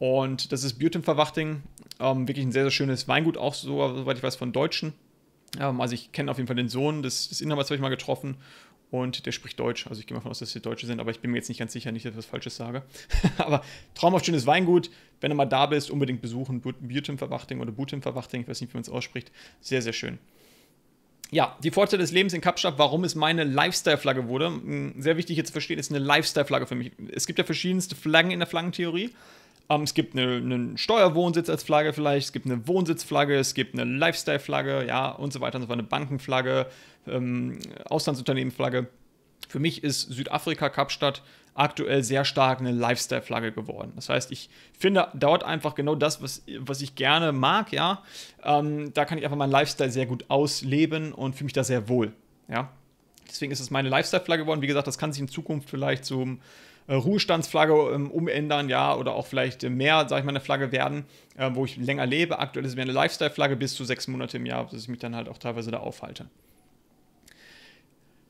Und das ist Bürtenverwachting, ähm, wirklich ein sehr, sehr schönes Weingut, auch so, soweit ich weiß, von Deutschen. Ähm, also ich kenne auf jeden Fall den Sohn des, des Inhabers, habe ich mal getroffen und der spricht Deutsch. Also ich gehe mal davon aus, dass sie Deutsche sind, aber ich bin mir jetzt nicht ganz sicher, nicht, dass ich was Falsches sage. aber traumhaft schönes Weingut. Wenn du mal da bist, unbedingt besuchen. Bürtenverwachting oder Butenverwachting, ich weiß nicht, wie man es ausspricht. Sehr, sehr schön ja, die Vorteile des Lebens in Kapstadt, warum es meine Lifestyle-Flagge wurde. Hm, sehr wichtig jetzt zu verstehen, ist eine Lifestyle-Flagge für mich. Es gibt ja verschiedenste Flaggen in der Flaggentheorie. Um, ähm, es gibt eine, einen Steuerwohnsitz als Flagge vielleicht, es gibt eine Wohnsitzflagge, es gibt eine Lifestyle-Flagge, ja, und so weiter und so fort, eine Bankenflagge, ähm, Auslandsunternehmenflagge. Für mich ist Südafrika, Kapstadt aktuell sehr stark eine Lifestyle-Flagge geworden. Das heißt, ich finde dort einfach genau das, was, was ich gerne mag, ja. Ähm, da kann ich einfach meinen Lifestyle sehr gut ausleben und fühle mich da sehr wohl, ja. Deswegen ist es meine Lifestyle-Flagge geworden. Wie gesagt, das kann sich in Zukunft vielleicht zum äh, Ruhestandsflagge ähm, umändern, ja, oder auch vielleicht mehr, sage ich mal, eine Flagge werden, äh, wo ich länger lebe. Aktuell ist es mir eine Lifestyle-Flagge bis zu sechs Monate im Jahr, dass ich mich dann halt auch teilweise da aufhalte.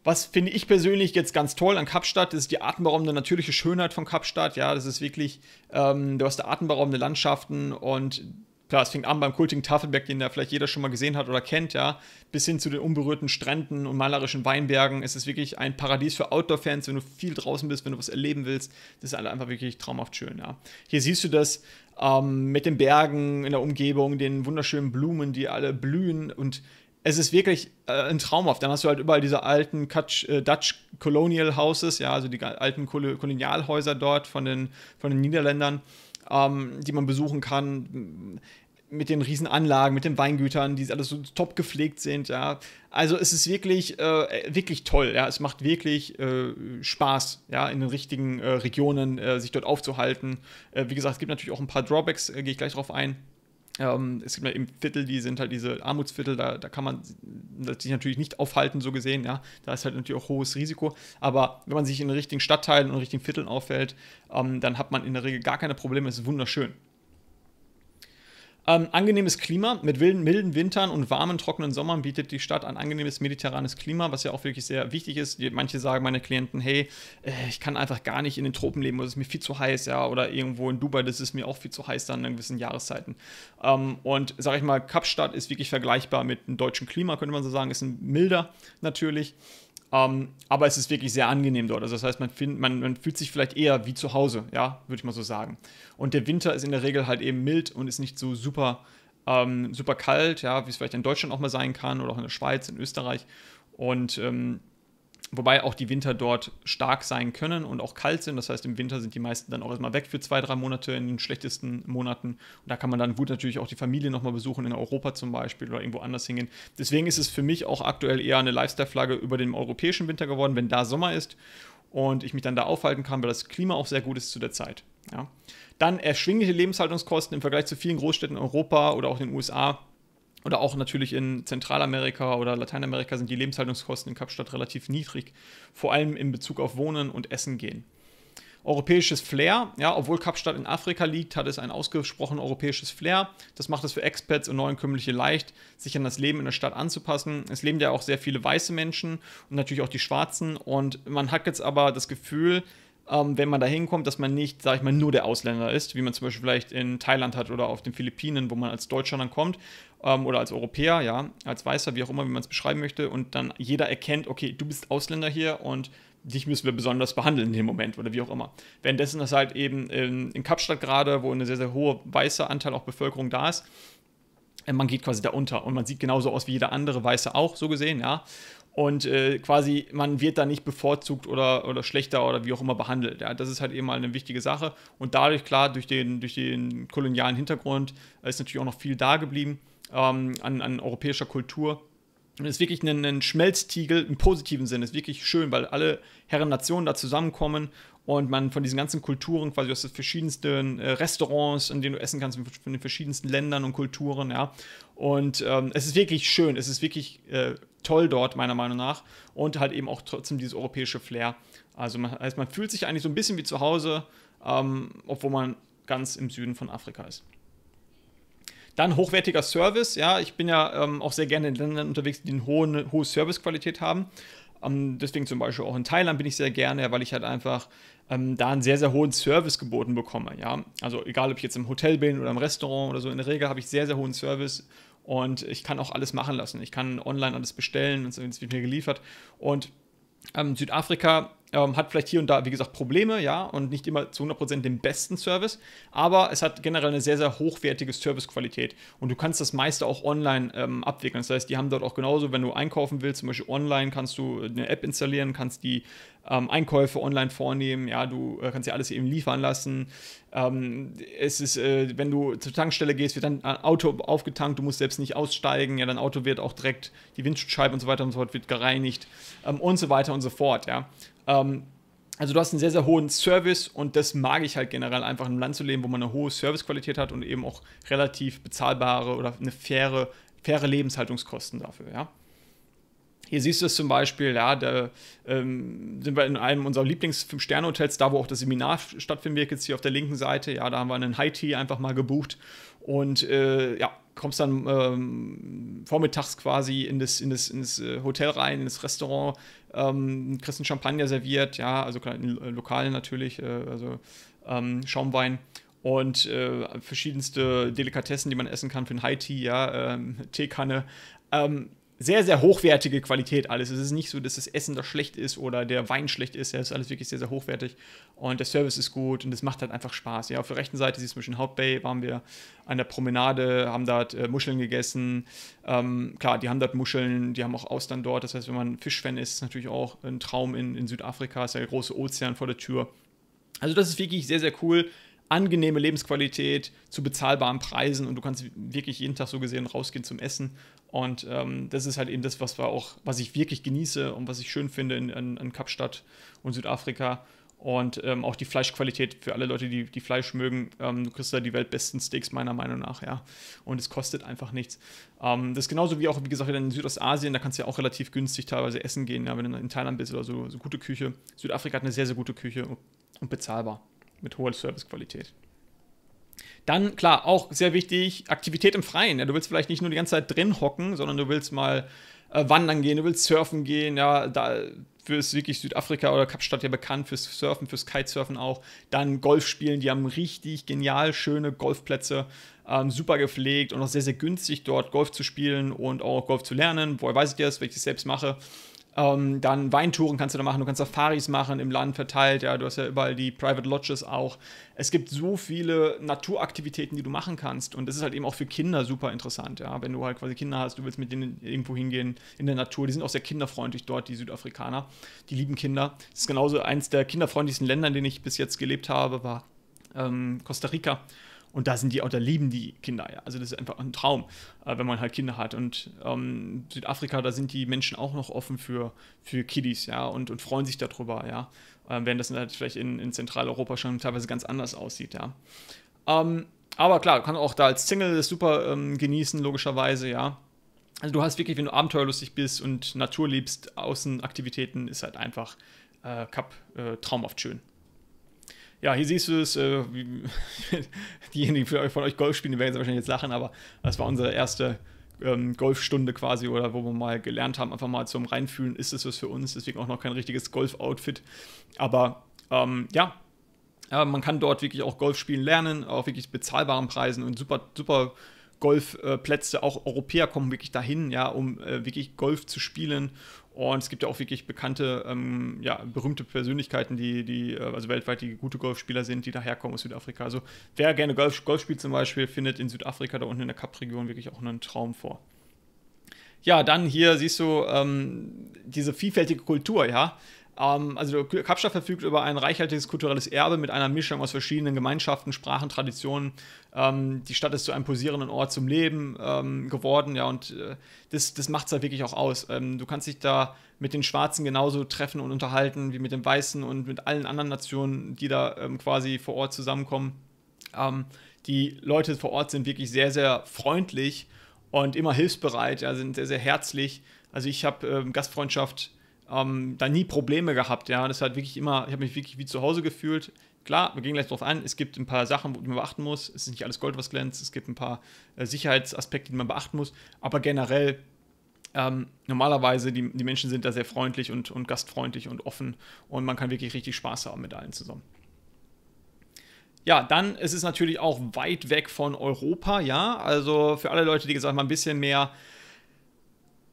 Was finde ich persönlich jetzt ganz toll an Kapstadt, ist die atemberaubende natürliche Schönheit von Kapstadt. Ja, das ist wirklich, ähm, du hast da atemberaubende Landschaften und klar, es fängt an beim kultigen Tafelberg, den da vielleicht jeder schon mal gesehen hat oder kennt, ja, bis hin zu den unberührten Stränden und malerischen Weinbergen. Es ist wirklich ein Paradies für Outdoor-Fans, wenn du viel draußen bist, wenn du was erleben willst. Das ist einfach wirklich traumhaft schön, ja. Hier siehst du das ähm, mit den Bergen in der Umgebung, den wunderschönen Blumen, die alle blühen und es ist wirklich äh, ein Traumhaft. Dann hast du halt überall diese alten Dutch, äh, Dutch Colonial Houses, ja, also die alten Kol Kolonialhäuser dort von den, von den Niederländern, ähm, die man besuchen kann. mit den riesen Anlagen, mit den Weingütern, die alles so top gepflegt sind, ja. Also es ist wirklich, äh, wirklich toll, ja. Es macht wirklich äh, Spaß, ja, in den richtigen äh, Regionen äh, sich dort aufzuhalten. Äh, wie gesagt, es gibt natürlich auch ein paar Drawbacks, äh, gehe ich gleich drauf ein. Ähm, es gibt ja eben Viertel, die sind halt diese Armutsviertel, da, da kann man sich natürlich nicht aufhalten, so gesehen, ja. Da ist halt natürlich auch hohes Risiko. Aber wenn man sich in den richtigen Stadtteilen und richtigen Vierteln auffällt, ähm, dann hat man in der Regel gar keine Probleme. Es ist wunderschön. Ähm, angenehmes Klima mit wilden, milden Wintern und warmen, trockenen Sommern bietet die Stadt ein angenehmes mediterranes Klima, was ja auch wirklich sehr wichtig ist. Manche sagen meine Klienten, hey, äh, ich kann einfach gar nicht in den Tropen leben, es ist mir viel zu heiß, ja, oder irgendwo in Dubai, das ist mir auch viel zu heiß dann in gewissen Jahreszeiten. Ähm, und sage ich mal, Kapstadt ist wirklich vergleichbar mit dem deutschen Klima, könnte man so sagen, ist ein milder natürlich. Ähm, aber es ist wirklich sehr angenehm dort. Also das heißt, man, find, man, man, fühlt sich vielleicht eher wie zu Hause, ja, würde ich mal so sagen. Und der Winter ist in der Regel halt eben mild und ist nicht so super, ähm, super kalt, ja, wie es vielleicht in Deutschland auch mal sein kann oder auch in der Schweiz, in Österreich. Und ähm, Wobei auch die Winter dort stark sein können und auch kalt sind. Das heißt, im Winter sind die meisten dann auch erstmal weg für zwei, drei Monate in den schlechtesten Monaten. Und da kann man dann gut natürlich auch die Familie nochmal besuchen, in Europa zum Beispiel oder irgendwo anders hingehen. Deswegen ist es für mich auch aktuell eher eine Lifestyle-Flagge über den europäischen Winter geworden, wenn da Sommer ist und ich mich dann da aufhalten kann, weil das Klima auch sehr gut ist zu der Zeit. Ja. Dann erschwingliche Lebenshaltungskosten im Vergleich zu vielen Großstädten in Europa oder auch den USA oder auch natürlich in Zentralamerika oder Lateinamerika sind die Lebenshaltungskosten in Kapstadt relativ niedrig, vor allem in Bezug auf Wohnen und Essen gehen. Europäisches Flair, ja, obwohl Kapstadt in Afrika liegt, hat es ein ausgesprochen europäisches Flair. Das macht es für Expats und Neuenkömmliche leicht, sich an das Leben in der Stadt anzupassen. Es leben ja auch sehr viele weiße Menschen und natürlich auch die Schwarzen. Und man hat jetzt aber das Gefühl, ähm, wenn man da hinkommt, dass man nicht, sag ich mal, nur der Ausländer ist, wie man zum Beispiel vielleicht in Thailand hat oder auf den Philippinen, wo man als Deutscher dann kommt ähm, oder als Europäer, ja, als Weißer, wie auch immer, wie man es beschreiben möchte, und dann jeder erkennt, okay, du bist Ausländer hier und dich müssen wir besonders behandeln in dem Moment oder wie auch immer. Währenddessen ist halt eben in, in Kapstadt gerade, wo eine sehr, sehr hohe weiße Anteil auch Bevölkerung da ist, äh, man geht quasi da unter und man sieht genauso aus wie jeder andere Weiße auch, so gesehen, ja. Und äh, quasi, man wird da nicht bevorzugt oder, oder schlechter oder wie auch immer behandelt. Ja. Das ist halt eben mal eine wichtige Sache. Und dadurch, klar, durch den, durch den kolonialen Hintergrund ist natürlich auch noch viel da geblieben ähm, an, an europäischer Kultur. Und es ist wirklich ein, ein, Schmelztiegel im positiven Sinne. Ist wirklich schön, weil alle Herren Nationen da zusammenkommen und man von diesen ganzen Kulturen, quasi aus den verschiedensten äh, Restaurants, in denen du essen kannst, von den verschiedensten Ländern und Kulturen, ja. Und ähm, es ist wirklich schön, es ist wirklich äh, toll dort, meiner Meinung nach. Und halt eben auch trotzdem dieses europäische Flair. Also man, also man fühlt sich eigentlich so ein bisschen wie zu Hause, ähm, obwohl man ganz im Süden von Afrika ist. Dann hochwertiger Service. Ja, ich bin ja ähm, auch sehr gerne in Ländern unterwegs, die eine hohe, hohe Servicequalität haben. Ähm, deswegen zum Beispiel auch in Thailand bin ich sehr gerne, weil ich halt einfach ähm, da einen sehr, sehr hohen Service geboten bekomme. Ja, also egal, ob ich jetzt im Hotel bin oder im Restaurant oder so, in der Regel habe ich sehr, sehr hohen Service und ich kann auch alles machen lassen. Ich kann online alles bestellen und es wird mir geliefert. Und ähm, Südafrika ähm, hat vielleicht hier und da, wie gesagt, Probleme, ja, und nicht immer zu 100% den besten Service, aber es hat generell eine sehr, sehr hochwertige Servicequalität und du kannst das meiste auch online ähm, abwickeln. Das heißt, die haben dort auch genauso, wenn du einkaufen willst, zum Beispiel online, kannst du eine App installieren, kannst die ähm, Einkäufe online vornehmen, ja, du äh, kannst dir alles eben liefern lassen. Ähm, es ist, äh, wenn du zur Tankstelle gehst, wird dein Auto aufgetankt, du musst selbst nicht aussteigen, ja, dein Auto wird auch direkt, die Windschutzscheibe und so weiter und so fort wird gereinigt ähm, und so weiter und so fort, ja. Ähm, also du hast einen sehr, sehr hohen Service und das mag ich halt generell einfach in einem Land zu leben, wo man eine hohe Servicequalität hat und eben auch relativ bezahlbare oder eine faire, faire Lebenshaltungskosten dafür, ja. Hier siehst du es zum Beispiel, ja, da ähm, sind wir in einem unserer Lieblings-Fünf-Sterne-Hotels, da wo auch das Seminar stattfinden wird, jetzt hier auf der linken Seite. Ja, da haben wir einen High-Tea einfach mal gebucht und äh, ja, kommst dann ähm, vormittags quasi in das, in, das, in das äh, Hotel rein, in das Restaurant, ähm, kriegst einen Champagner serviert, ja, also in Lokalen natürlich, äh, also ähm, Schaumwein und äh, verschiedenste Delikatessen, die man essen kann für ein High Tea, ja, ähm, Teekanne. Ähm, sehr, sehr hochwertige Qualität alles. Es ist nicht so, dass das Essen da schlecht ist oder der Wein schlecht ist. Es ist alles wirklich sehr, sehr hochwertig. Und der Service ist gut und es macht halt einfach Spaß. Ja, auf der rechten Seite siehst du zum Hauptbay, waren wir an der Promenade, haben dort äh, Muscheln gegessen. Ähm, klar, die haben dort Muscheln, die haben auch Austern dort. Das heißt, wenn man Fischfan ist, ist natürlich auch ein Traum in, in Südafrika. Ist ja der große Ozean vor der Tür. Also, das ist wirklich sehr, sehr cool. angenehme Lebensqualität zu bezahlbaren Preisen und du kannst wirklich jeden Tag so gesehen rausgehen zum Essen. Und ähm, das ist halt eben das, was wir auch, was ich wirklich genieße und was ich schön finde in, in, in Kapstadt und Südafrika. Und ähm, auch die Fleischqualität für alle Leute, die, die Fleisch mögen. Ähm, du kriegst da die weltbesten Steaks, meiner Meinung nach, ja. Und es kostet einfach nichts. Ähm, das ist genauso wie auch, wie gesagt, in Südostasien, da kannst du ja auch relativ günstig teilweise essen gehen, ja, wenn du in Thailand bist oder so, so gute Küche. Südafrika hat eine sehr, sehr gute Küche und bezahlbar mit hoher Servicequalität. Dann, klar, auch sehr wichtig, Aktivität im Freien. Ja, du willst vielleicht nicht nur die ganze Zeit drin hocken, sondern du willst mal äh, wandern gehen, du willst surfen gehen, ja, da fürs wirklich Südafrika oder Kapstadt ja bekannt fürs Surfen, fürs Kitesurfen auch. Dann Golf spielen, die haben richtig genial schöne Golfplätze, ähm, super gepflegt und auch sehr, sehr günstig dort Golf zu spielen und auch Golf zu lernen. Woher weiß ich das, weil ich das selbst mache? Ähm, dann Weintouren kannst du da machen, du kannst Safaris machen im Land verteilt, ja, du hast ja überall die Private Lodges auch. Es gibt so viele Naturaktivitäten, die du machen kannst und das ist halt eben auch für Kinder super interessant, ja, wenn du halt quasi Kinder hast, du willst mit denen irgendwo hingehen in der Natur, die sind auch sehr kinderfreundlich dort, die Südafrikaner, die lieben Kinder. Das ist genauso eins der kinderfreundlichsten Länder, in denen ich bis jetzt gelebt habe, war ähm, Costa Rica. Und da sind die auch, da lieben die Kinder, ja. Also das ist einfach ein Traum, äh, wenn man halt Kinder hat. Und ähm, Südafrika, da sind die Menschen auch noch offen für, für Kiddies, ja, und, und freuen sich darüber, ja. Äh, während das halt vielleicht in, in Zentraleuropa schon teilweise ganz anders aussieht, ja. Ähm, aber klar, du kannst auch da als Single das super ähm, genießen, logischerweise, ja. Also du hast wirklich, wenn du abenteuerlustig bist und Natur liebst, Außenaktivitäten, ist halt einfach äh, Cup äh, traumhaft schön. Ja, hier siehst du es, äh, diejenigen die von euch Golf spielen, die werden jetzt wahrscheinlich jetzt lachen, aber das war unsere erste ähm, Golfstunde quasi oder wo wir mal gelernt haben, einfach mal zum Reinfühlen, ist es was für uns, deswegen auch noch kein richtiges Golf-Outfit. Aber ähm, ja, äh, man kann dort wirklich auch Golf spielen lernen, auf wirklich bezahlbaren Preisen und super, super Golfplätze. Auch Europäer kommen wirklich dahin, ja, um äh, wirklich Golf zu spielen und es gibt ja auch wirklich bekannte, ähm, ja, berühmte Persönlichkeiten, die, die, äh, also weltweit die gute Golfspieler sind, die daherkommen aus Südafrika. Also wer gerne Golf, Golf spielt zum Beispiel, findet in Südafrika da unten in der Kap-Region wirklich auch einen Traum vor. Ja, dann hier siehst du ähm, diese vielfältige Kultur, ja. Ähm, also Kapstadt verfügt über ein reichhaltiges kulturelles Erbe mit einer Mischung aus verschiedenen Gemeinschaften, Sprachen, Traditionen. Ähm, die Stadt ist zu einem posierenden Ort zum Leben ähm, geworden, ja, und äh, das, das macht es halt wirklich auch aus. Du kannst dich da mit den Schwarzen genauso treffen und unterhalten wie mit den Weißen und mit allen anderen Nationen, die da quasi vor Ort zusammenkommen. Die Leute vor Ort sind wirklich sehr, sehr freundlich und immer hilfsbereit, ja, sind sehr, sehr herzlich. Also ich habe Gastfreundschaft ähm, da nie Probleme gehabt. Ja, das hat wirklich immer, ich habe mich wirklich wie zu Hause gefühlt. Klar, wir gehen gleich darauf ein, es gibt ein paar Sachen, die man beachten muss. Es ist nicht alles Gold, was glänzt. Es gibt ein paar äh, Sicherheitsaspekte, die man beachten muss. Aber generell, ähm, normalerweise, die, die Menschen sind da sehr freundlich und, und gastfreundlich und offen. Und man kann wirklich richtig Spaß haben mit allen zusammen. Ja, dann ist es natürlich auch weit weg von Europa, ja. Also für alle Leute, die gesagt haben, ein bisschen mehr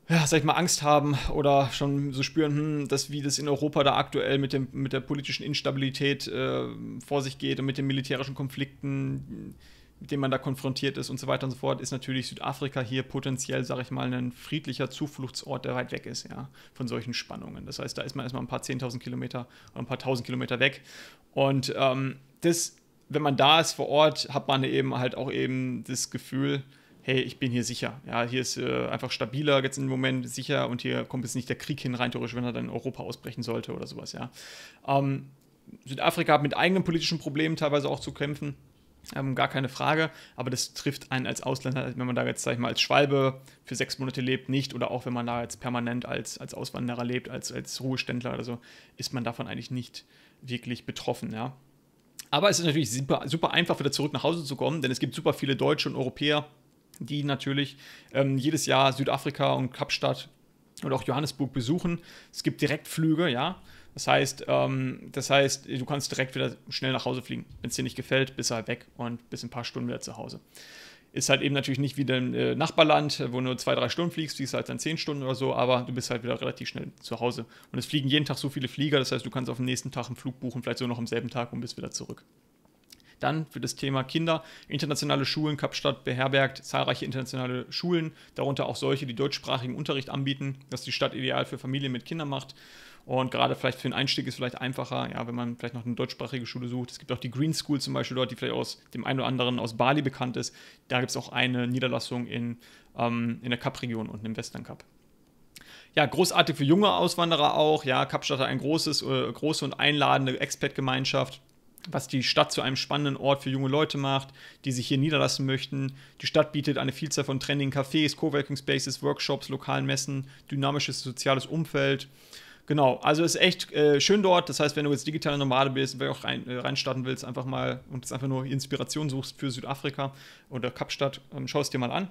ja, sag ich mal, Angst haben oder schon so spüren, hm, dass wie das in Europa da aktuell mit, dem, mit der politischen Instabilität äh, vor sich geht und mit den militärischen Konflikten, mit denen man da konfrontiert ist und so weiter und so fort, ist natürlich Südafrika hier potenziell, sag ich mal, ein friedlicher Zufluchtsort, der weit weg ist, ja, von solchen Spannungen. Das heißt, da ist man erstmal ein paar 10.000 Kilometer oder ein paar tausend Kilometer weg. Und ähm, das, wenn man da ist vor Ort, hat man eben halt auch eben das Gefühl, hey, ich bin hier sicher. Ja, hier ist äh, einfach stabiler jetzt im Moment sicher und hier kommt jetzt nicht der Krieg hin, rein theoretisch, wenn er dann in Europa ausbrechen sollte oder sowas, ja. Ähm, Südafrika hat mit eigenen politischen Problemen teilweise auch zu kämpfen. Ähm, gar keine Frage, aber das trifft einen als Ausländer, wenn man da jetzt, sag ich mal, als Schwalbe für sechs Monate lebt, nicht oder auch wenn man da jetzt permanent als, als Auswanderer lebt, als, als Ruheständler oder so, ist man davon eigentlich nicht wirklich betroffen, ja. Aber es ist natürlich super, super einfach, wieder zurück nach Hause zu kommen, denn es gibt super viele Deutsche und Europäer, die natürlich ähm, jedes Jahr Südafrika und Kapstadt und auch Johannesburg besuchen. Es gibt Direktflüge, ja. Das heißt, ähm, das heißt, du kannst direkt wieder schnell nach Hause fliegen. Wenn es dir nicht gefällt, bist du halt weg und bist ein paar Stunden wieder zu Hause. Ist halt eben natürlich nicht wie dein äh, Nachbarland, wo nur zwei, drei Stunden fliegst, fliegst halt dann zehn Stunden oder so, aber du bist halt wieder relativ schnell zu Hause. Und es fliegen jeden Tag so viele Flieger, das heißt, du kannst auf den nächsten Tag einen Flug buchen, vielleicht so noch am selben Tag und bist wieder zurück. Dann für das Thema Kinder. Internationale Schulen. Kapstadt beherbergt zahlreiche internationale Schulen, darunter auch solche, die deutschsprachigen Unterricht anbieten, dass die Stadt ideal für Familien mit Kindern macht. Und gerade vielleicht für den Einstieg ist vielleicht einfacher, ja, wenn man vielleicht noch eine deutschsprachige Schule sucht. Es gibt auch die Green School zum Beispiel dort, die vielleicht aus dem einen oder anderen aus Bali bekannt ist. Da gibt es auch eine Niederlassung in, ähm, in der Kap-Region unten im Western Kap. Ja, großartig für junge Auswanderer auch. Ja, Kapstadt hat eine äh, große und einladende Expat-Gemeinschaft was die Stadt zu einem spannenden Ort für junge Leute macht, die sich hier niederlassen möchten. Die Stadt bietet eine Vielzahl von Trending Cafés, Coworking Spaces, Workshops, lokalen Messen, dynamisches soziales Umfeld. Genau, also ist echt äh, schön dort. Das heißt, wenn du jetzt digitale Nomade bist, wenn du auch rein, äh, reinstarten willst, einfach mal und jetzt einfach nur Inspiration suchst für Südafrika oder Kapstadt, ähm, schau es dir mal an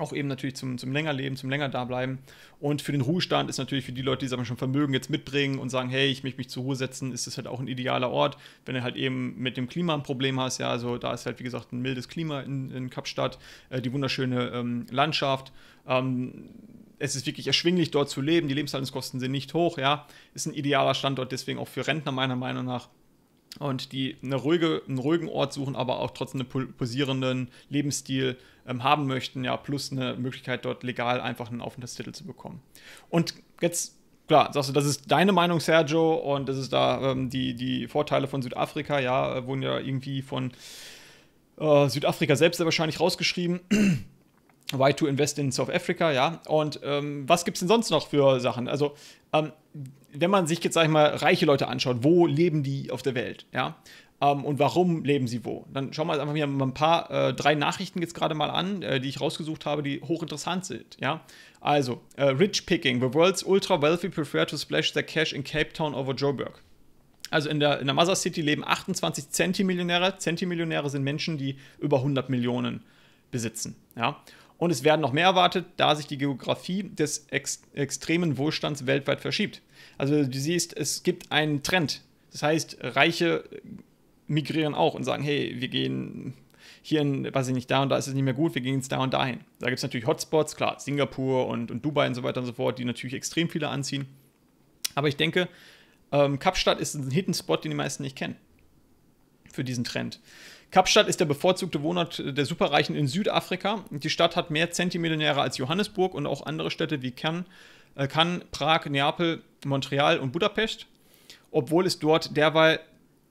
auch eben natürlich zum, zum Längerleben, zum länger dableiben. Und für den Ruhestand ist natürlich für die Leute, die sagen, schon Vermögen jetzt mitbringen und sagen, hey, ich möchte mich zur Ruhe setzen, ist das halt auch ein idealer Ort. Wenn du halt eben mit dem Klima ein Problem hast, ja, also da ist halt wie gesagt ein mildes Klima in, in Kapstadt, äh, die wunderschöne ähm, Landschaft. Ähm, es ist wirklich erschwinglich, dort zu leben. Die Lebenshaltungskosten sind nicht hoch, ja. Ist ein idealer Standort, deswegen auch für Rentner meiner Meinung nach und die eine ruhige, einen ruhigen Ort suchen, aber auch trotzdem einen posierenden Lebensstil ähm, haben möchten, ja, plus eine Möglichkeit, dort legal einfach einen Aufenthaltstitel zu bekommen. Und jetzt, klar, sagst du, das ist deine Meinung, Sergio, und das ist da ähm, die, die Vorteile von Südafrika, ja, äh, wurden ja irgendwie von äh, Südafrika selbst wahrscheinlich rausgeschrieben. Why to invest in South Africa, ja. Und ähm, was gibt es denn sonst noch für Sachen? Also, ähm, wenn man sich jetzt, sag ich mal, reiche Leute anschaut, wo leben die auf der Welt, ja? Ähm, und warum leben sie wo? Dann schauen wir uns einfach mal ein paar, äh, drei Nachrichten jetzt gerade mal an, äh, die ich rausgesucht habe, die hochinteressant sind, ja? Also, äh, Rich Picking, the world's ultra wealthy prefer to splash their cash in Cape Town over Joburg. Also in der, in der Mother City leben 28 Zentimillionäre. Zentimillionäre sind Menschen, die über 100 Millionen besitzen, ja? Und es werden noch mehr erwartet, da sich die Geografie des ex extremen Wohlstands weltweit verschiebt. Also du siehst, es gibt einen Trend. Das heißt, Reiche migrieren auch und sagen, hey, wir gehen hier in, weiß ich nicht, da und da ist es nicht mehr gut, wir gehen jetzt da und dahin. Da gibt es natürlich Hotspots, klar, Singapur und, und Dubai und so weiter und so fort, die natürlich extrem viele anziehen. Aber ich denke, ähm, Kapstadt ist ein Hidden Spot, den die meisten nicht kennen. Für diesen Trend. Kapstadt ist der bevorzugte Wohnort der Superreichen in Südafrika. Die Stadt hat mehr Zentimillionäre als Johannesburg und auch andere Städte wie Cannes, äh, Cannes Prag, Neapel, Montreal und Budapest, obwohl es dort derweil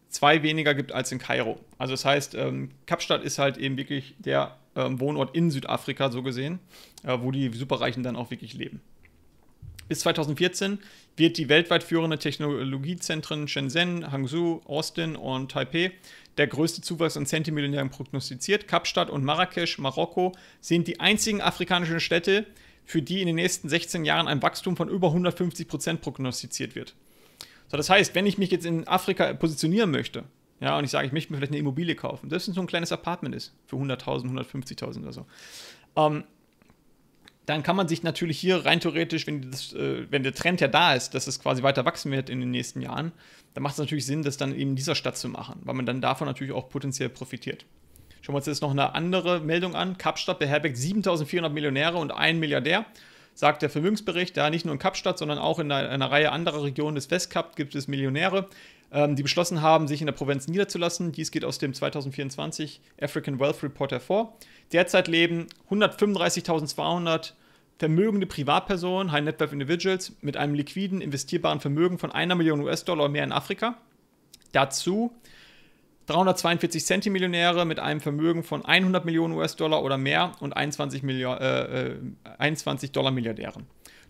zwei weniger gibt als in Kairo. Also das heißt, ähm, Kapstadt ist halt eben wirklich der ähm, Wohnort in Südafrika so gesehen, äh, wo die Superreichen dann auch wirklich leben. Bis 2014 wird die weltweit führende Technologiezentren Shenzhen, Hangzhou, Austin und Taipei der größte Zuwachs an Zentimillionären prognostiziert. Kapstadt und Marrakesch, Marokko, sind die einzigen afrikanischen Städte, für die in den nächsten 16 Jahren ein Wachstum von über 150 Prozent prognostiziert wird. So, das heißt, wenn ich mich jetzt in Afrika positionieren möchte, ja, und ich sage, ich möchte mir vielleicht eine Immobilie kaufen, das ist so ein kleines Apartment ist, für 100.000, 150.000 oder so, ähm, dann kann man sich natürlich hier rein theoretisch, wenn, das, äh, wenn der Trend ja da ist, dass es quasi weiter wachsen wird in den nächsten Jahren, dann macht es natürlich Sinn, das dann eben in dieser Stadt zu machen, weil man dann davon natürlich auch potenziell profitiert. Schauen wir uns jetzt noch eine andere Meldung an. Kapstadt beherbergt 7400 Millionäre und einen Milliardär, sagt der Vermögensbericht. Ja, nicht nur in Kapstadt, sondern auch in einer, einer Reihe anderer Regionen des Westkap gibt es Millionäre, ähm, die beschlossen haben, sich in der Provinz niederzulassen. Dies geht aus dem 2024 African Wealth Report hervor. Derzeit leben 135.200 vermögende Privatpersonen, High Net Worth Individuals, mit einem liquiden, investierbaren Vermögen von einer Million US-Dollar mehr in Afrika. Dazu 342 Centimillionäre mit einem Vermögen von 100 Millionen US-Dollar oder mehr und 21, Milliard, äh, 21 äh, Dollar Milliardären.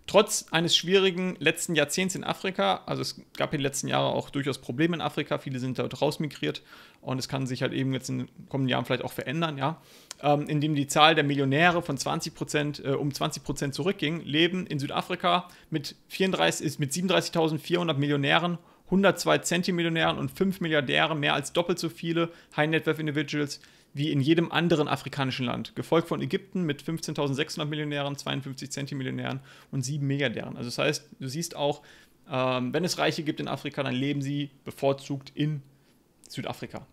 Trotz eines schwierigen letzten Jahrzehnts in Afrika, also es gab in den letzten Jahren auch durchaus Probleme in Afrika, viele sind dort rausmigriert und es kann sich halt eben jetzt in den kommenden Jahren vielleicht auch verändern, ja, ähm, indem die Zahl der Millionäre von 20 Prozent äh, um 20 Prozent zurückging, leben in Südafrika mit, 34, mit 37.400 Millionären 102 Zentimillionären und 5 Milliardäre, mehr als doppelt so viele High Net Worth Individuals wie in jedem anderen afrikanischen Land. Gefolgt von Ägypten mit 15.600 Millionären, 52 Zentimillionären und 7 Milliardären. Also das heißt, du siehst auch, ähm, wenn es Reiche gibt in Afrika, dann leben sie bevorzugt in Südafrika.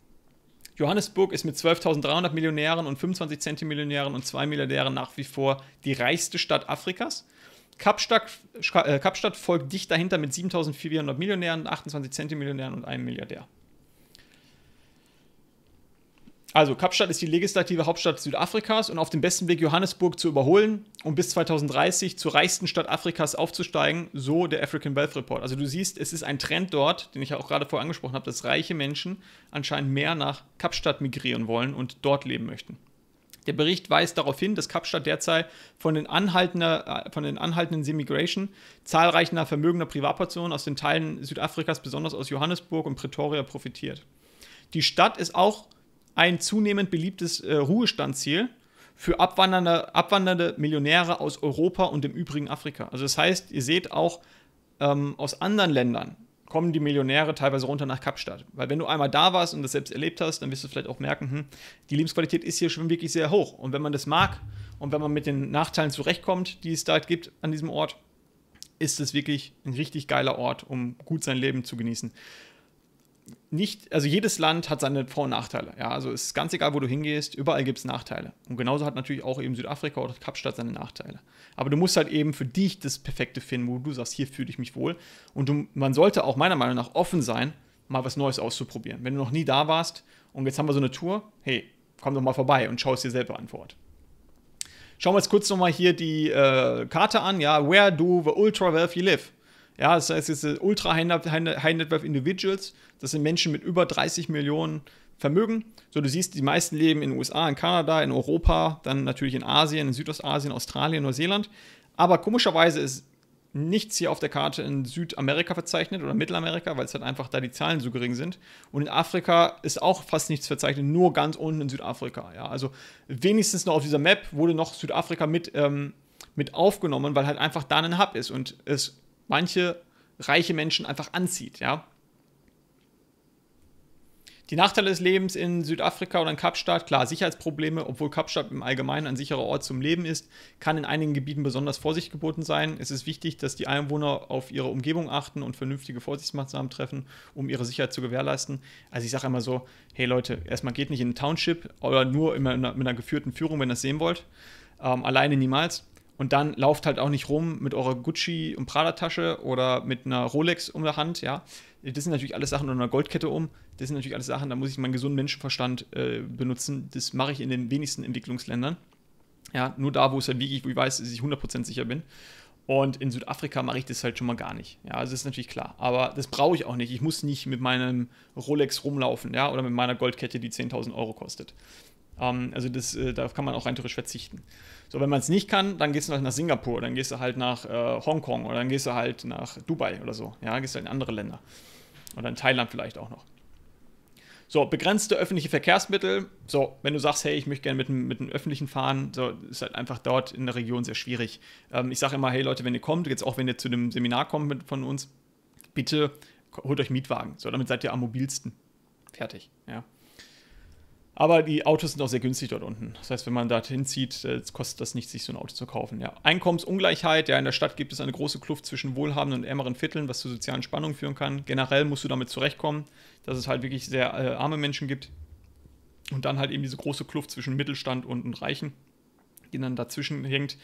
Johannesburg ist mit 12.300 Millionären und 25 Zentimillionären und 2 Milliardären nach wie vor die reichste Stadt Afrikas. Kapstadt, äh, Kapstadt folgt dicht dahinter mit 7.400 Millionären, 28 Zentimillionären und einem Milliardär. Also, Kapstadt ist die legislative Hauptstadt Südafrikas und auf dem besten Weg, Johannesburg zu überholen und bis 2030 zur reichsten Stadt Afrikas aufzusteigen, so der African Wealth Report. Also, du siehst, es ist ein Trend dort, den ich ja auch gerade vorher angesprochen habe, dass reiche Menschen anscheinend mehr nach Kapstadt migrieren wollen und dort leben möchten. Der Bericht weist darauf hin, dass Kapstadt derzeit von den, anhaltender, äh, von den anhaltenden Semigration zahlreicher vermögender Privatpersonen aus den Teilen Südafrikas, besonders aus Johannesburg und Pretoria, profitiert. Die Stadt ist auch ein zunehmend beliebtes äh, Ruhestandsziel für abwandernde, abwandernde Millionäre aus Europa und dem übrigen Afrika. Also das heißt, ihr seht auch ähm, aus anderen Ländern kommen die Millionäre teilweise runter nach Kapstadt. Weil wenn du einmal da warst und das selbst erlebt hast, dann wirst du vielleicht auch merken, hm, die Lebensqualität ist hier schon wirklich sehr hoch. Und wenn man das mag und wenn man mit den Nachteilen zurechtkommt, die es da gibt an diesem Ort, ist es wirklich ein richtig geiler Ort, um gut sein Leben zu genießen nicht, also jedes Land hat seine Vor- und Nachteile. Ja, also es ist ganz egal, wo du hingehst, überall gibt es Nachteile. Und genauso hat natürlich auch eben Südafrika oder Kapstadt seine Nachteile. Aber du musst halt eben für dich das Perfekte finden, wo du sagst, hier fühle ich mich wohl. Und du, man sollte auch meiner Meinung nach offen sein, mal was Neues auszuprobieren. Wenn du noch nie da warst und jetzt haben wir so eine Tour, hey, komm doch mal vorbei und schau es dir selber an vor Ort. Schauen wir jetzt kurz nochmal hier die äh, Karte an. Ja, where do the ultra wealthy live? Ja, das heißt jetzt Ultra High Net Worth Individuals, das sind Menschen mit über 30 Millionen Vermögen. So, du siehst, die meisten leben in den USA, in Kanada, in Europa, dann natürlich in Asien, in Südostasien, Australien, Neuseeland. Aber komischerweise ist nichts hier auf der Karte in Südamerika verzeichnet oder Mittelamerika, weil es halt einfach da die Zahlen so gering sind. Und in Afrika ist auch fast nichts verzeichnet, nur ganz unten in Südafrika. Ja, also wenigstens noch auf dieser Map wurde noch Südafrika mit, ähm, mit aufgenommen, weil halt einfach da ein Hub ist und es manche reiche Menschen einfach anzieht, ja. Die Nachteile des Lebens in Südafrika oder in Kapstadt, klar, Sicherheitsprobleme, obwohl Kapstadt im Allgemeinen ein sicherer Ort zum Leben ist, kann in einigen Gebieten besonders Vorsicht geboten sein. Es ist wichtig, dass die Einwohner auf ihre Umgebung achten und vernünftige Vorsichtsmaßnahmen treffen, um ihre Sicherheit zu gewährleisten. Also ich sage immer so, hey Leute, erstmal geht nicht in ein Township oder nur einer, mit einer geführten Führung, wenn ihr das sehen wollt. Ähm, alleine niemals. Und dann lauft halt auch nicht rum mit eurer Gucci- und Prada-Tasche oder mit einer Rolex um der Hand, ja. Das sind natürlich alles Sachen oder einer Goldkette um. Das sind natürlich alles Sachen, da muss ich meinen gesunden Menschenverstand äh, benutzen. Das mache ich in den wenigsten Entwicklungsländern. Ja, nur da, wo es halt wirklich, wo ich weiß, dass ich 100% sicher bin. Und in Südafrika mache ich das halt schon mal gar nicht. Ja, also das ist natürlich klar. Aber das brauche ich auch nicht. Ich muss nicht mit meinem Rolex rumlaufen, ja, oder mit meiner Goldkette, die 10.000 Euro kostet. Ähm, also das, äh, darauf kann man auch rein theoretisch verzichten. So, wenn man es nicht kann, dann gehst du halt nach Singapur, dann gehst du halt nach äh, Hongkong oder dann gehst du halt nach Dubai oder so. Ja, gehst du halt in andere Länder. Oder in Thailand vielleicht auch noch. So, begrenzte öffentliche Verkehrsmittel. So, wenn du sagst, hey, ich möchte gerne mit, mit einem öffentlichen fahren, so, ist halt einfach dort in der Region sehr schwierig. Ähm, ich sage immer, hey Leute, wenn ihr kommt, jetzt auch wenn ihr zu einem Seminar kommt mit, von uns, bitte holt euch Mietwagen. So, damit seid ihr am mobilsten. Fertig, ja. Aber die Autos sind auch sehr günstig dort unten. Das heißt, wenn man dorthin zieht, äh, kostet das nicht, sich so ein Auto zu kaufen. Ja. Einkommensungleichheit, ja, in der Stadt gibt es eine große Kluft zwischen wohlhabenden und ärmeren Vierteln, was zu sozialen Spannungen führen kann. Generell musst du damit zurechtkommen, dass es halt wirklich sehr äh, arme Menschen gibt. Und dann halt eben diese große Kluft zwischen Mittelstand und, und Reichen, die dann dazwischen hängt.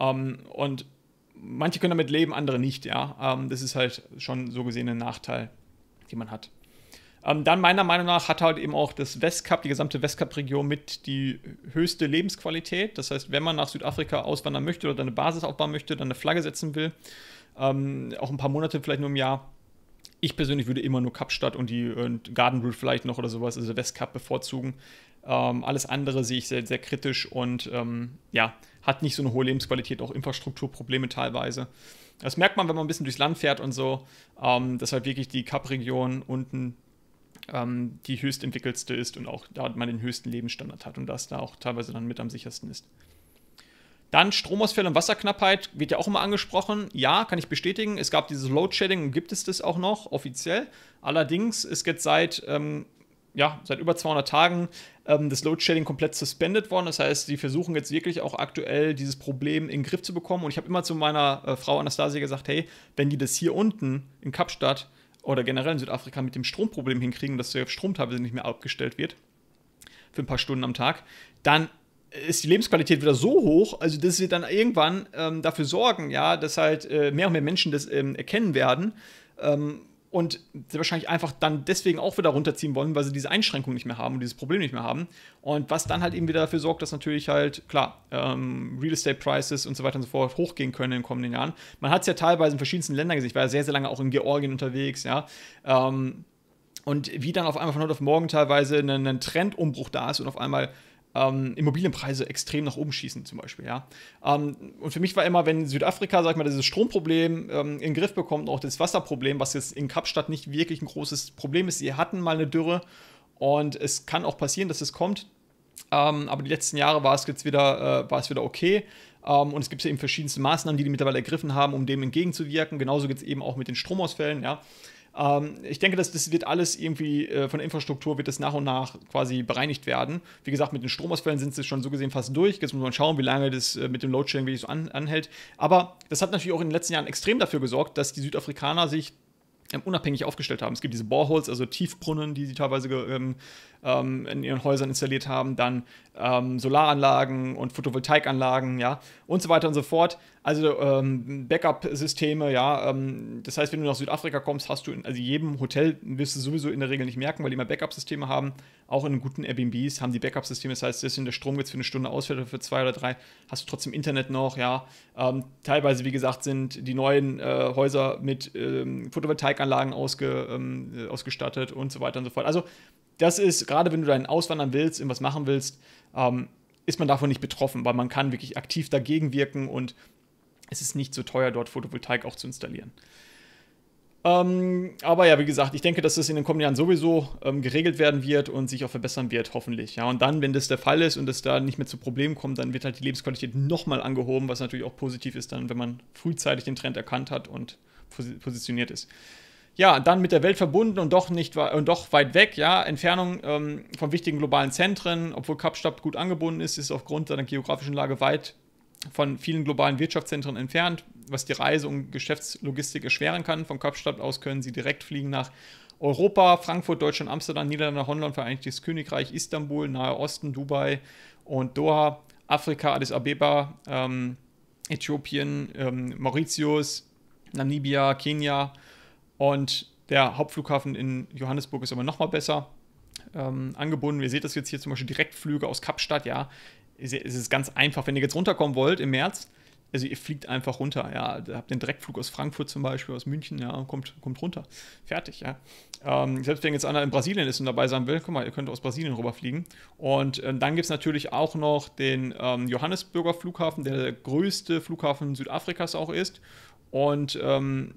Ähm, und manche können damit leben, andere nicht, ja. Ähm, das ist halt schon so gesehen ein Nachteil, den man hat. Ähm, dann meiner Meinung nach hat halt eben auch das Westcup, die gesamte Westcup-Region mit die höchste Lebensqualität. Das heißt, wenn man nach Südafrika auswandern möchte oder eine Basis aufbauen möchte, dann eine Flagge setzen will, ähm, auch ein paar Monate vielleicht nur im Jahr. Ich persönlich würde immer nur Kapstadt und die und Garden Route vielleicht noch oder sowas, also Westcup bevorzugen. Ähm, alles andere sehe ich sehr, sehr kritisch und ähm, ja, hat nicht so eine hohe Lebensqualität, auch Infrastrukturprobleme teilweise. Das merkt man, wenn man ein bisschen durchs Land fährt und so, ähm, dass halt wirklich die Kap-Region unten ähm, die höchst entwickelste ist und auch da man den höchsten Lebensstandard hat und das da auch teilweise dann mit am sichersten ist. Dann Stromausfälle und Wasserknappheit wird ja auch immer angesprochen. Ja, kann ich bestätigen. Es gab dieses Load-Shedding und gibt es das auch noch offiziell. Allerdings ist jetzt seit, ähm, ja, seit über 200 Tagen ähm, das Load-Shedding komplett suspended worden. Das heißt, sie versuchen jetzt wirklich auch aktuell dieses Problem in den Griff zu bekommen. Und ich habe immer zu meiner äh, Frau Anastasia gesagt, hey, wenn die das hier unten in Kapstadt oder generell in Südafrika mit dem Stromproblem hinkriegen, dass der Strom teilweise nicht mehr abgestellt wird für ein paar Stunden am Tag, dann ist die Lebensqualität wieder so hoch, also dass wir dann irgendwann ähm, dafür sorgen, ja, dass halt äh, mehr und mehr Menschen das ähm, erkennen werden ähm, und sie wahrscheinlich einfach dann deswegen auch wieder runterziehen wollen, weil sie diese Einschränkung nicht mehr haben und dieses Problem nicht mehr haben. Und was dann halt eben wieder dafür sorgt, dass natürlich halt, klar, ähm, Real Estate Prices und so weiter und so fort hochgehen können in den kommenden Jahren. Man hat es ja teilweise in verschiedensten Ländern gesehen. Ich war ja sehr, sehr lange auch in Georgien unterwegs, ja. Ähm, und wie dann auf einmal von heute auf morgen teilweise ein, ein Trendumbruch da ist und auf einmal ähm, Immobilienpreise extrem nach oben schießen, zum Beispiel. Ja? Ähm, und für mich war immer, wenn Südafrika, sag ich mal, dieses Stromproblem ähm, in den Griff bekommt, auch das Wasserproblem, was jetzt in Kapstadt nicht wirklich ein großes Problem ist. Sie hatten mal eine Dürre und es kann auch passieren, dass es kommt. Ähm, aber die letzten Jahre war es jetzt wieder, äh, war es wieder okay. Um, ähm, und es gibt ja eben verschiedenste Maßnahmen, die die mittlerweile ergriffen haben, um dem entgegenzuwirken. Genauso geht es eben auch mit den Stromausfällen. Ja. Ähm, ich denke, dass das wird alles irgendwie äh, von der Infrastruktur wird das nach und nach quasi bereinigt werden. Wie gesagt, mit den Stromausfällen sind sie schon so gesehen fast durch. Jetzt muss man schauen, wie lange das äh, mit dem Loadsharing wirklich so an, anhält. Aber das hat natürlich auch in den letzten Jahren extrem dafür gesorgt, dass die Südafrikaner sich ähm, unabhängig aufgestellt haben. Es gibt diese Boreholes, also Tiefbrunnen, die sie teilweise ähm, ähm, in ihren Häusern installiert haben, dann ähm, Solaranlagen und Photovoltaikanlagen, ja, und so weiter und so fort. Also ähm, Backup-Systeme, ja. Ähm, das heißt, wenn du nach Südafrika kommst, hast du in also jedem Hotel, wirst du sowieso in der Regel nicht merken, weil die immer Backup-Systeme haben. Auch in guten Airbnbs haben die Backup-Systeme. Das heißt, selbst wenn der Strom jetzt für eine Stunde ausfällt oder für zwei oder drei, hast du trotzdem Internet noch, ja. Ähm, teilweise, wie gesagt, sind die neuen äh, Häuser mit ähm, Photovoltaikanlagen ausge, ausgestattet und so weiter und so fort. Also das ist, gerade wenn du dann auswandern willst, irgendwas machen willst, ähm, ist man davon nicht betroffen, weil man kann wirklich aktiv dagegen wirken und es ist nicht so teuer, dort Photovoltaik auch zu installieren. Ähm, aber ja, wie gesagt, ich denke, dass das in den kommenden Jahren sowieso ähm, geregelt werden wird und sich auch verbessern wird, hoffentlich. Ja, und dann, wenn das der Fall ist und es da nicht mehr zu Problemen kommt, dann wird halt die Lebensqualität nochmal angehoben, was natürlich auch positiv ist, dann, wenn man frühzeitig den Trend erkannt hat und positioniert ist ja, dann mit der Welt verbunden und doch nicht und doch weit weg, ja, Entfernung ähm, von wichtigen globalen Zentren, obwohl Kapstadt gut angebunden ist, ist aufgrund seiner geografischen Lage weit von vielen globalen Wirtschaftszentren entfernt, was die Reise- und Geschäftslogistik erschweren kann. Von Kapstadt aus können sie direkt fliegen nach Europa, Frankfurt, Deutschland, Amsterdam, Niederlande, Holland, Vereinigtes Königreich, Istanbul, Nahe Osten, Dubai und Doha, Afrika, Addis Abeba, ähm, Äthiopien, ähm, Mauritius, Namibia, Kenia, und der Hauptflughafen in Johannesburg ist aber nochmal besser ähm, angebunden. Ihr seht das jetzt hier zum Beispiel Direktflüge aus Kapstadt, ja. Es ist ganz einfach, wenn ihr jetzt runterkommen wollt im März, also ihr fliegt einfach runter, ja. Ihr habt den Direktflug aus Frankfurt zum Beispiel, aus München, ja, kommt, kommt runter. Fertig, ja. Ähm, selbst wenn jetzt einer in Brasilien ist und dabei sein will, guck mal, ihr könnt aus Brasilien rüberfliegen. Und ähm, dann gibt es natürlich auch noch den ähm, Johannesburger Flughafen, der der größte Flughafen Südafrikas auch ist. Und ähm,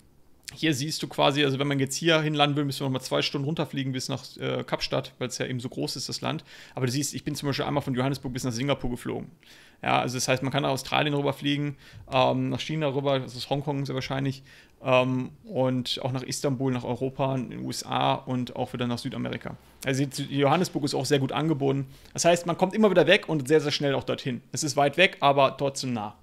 hier siehst du quasi, also wenn man jetzt hier hinlanden will, müssen wir nochmal zwei Stunden runterfliegen bis nach äh, Kapstadt, weil es ja eben so groß ist, das Land. Aber du siehst, ich bin zum Beispiel einmal von Johannesburg bis nach Singapur geflogen. Ja, also das heißt, man kann nach Australien rüberfliegen, ähm, nach China rüber, das ist Hongkong sehr wahrscheinlich, ähm, und auch nach Istanbul, nach Europa, in den USA und auch wieder nach Südamerika. Also Johannesburg ist auch sehr gut angebunden. Das heißt, man kommt immer wieder weg und sehr, sehr schnell auch dorthin. Es ist weit weg, aber trotzdem nah.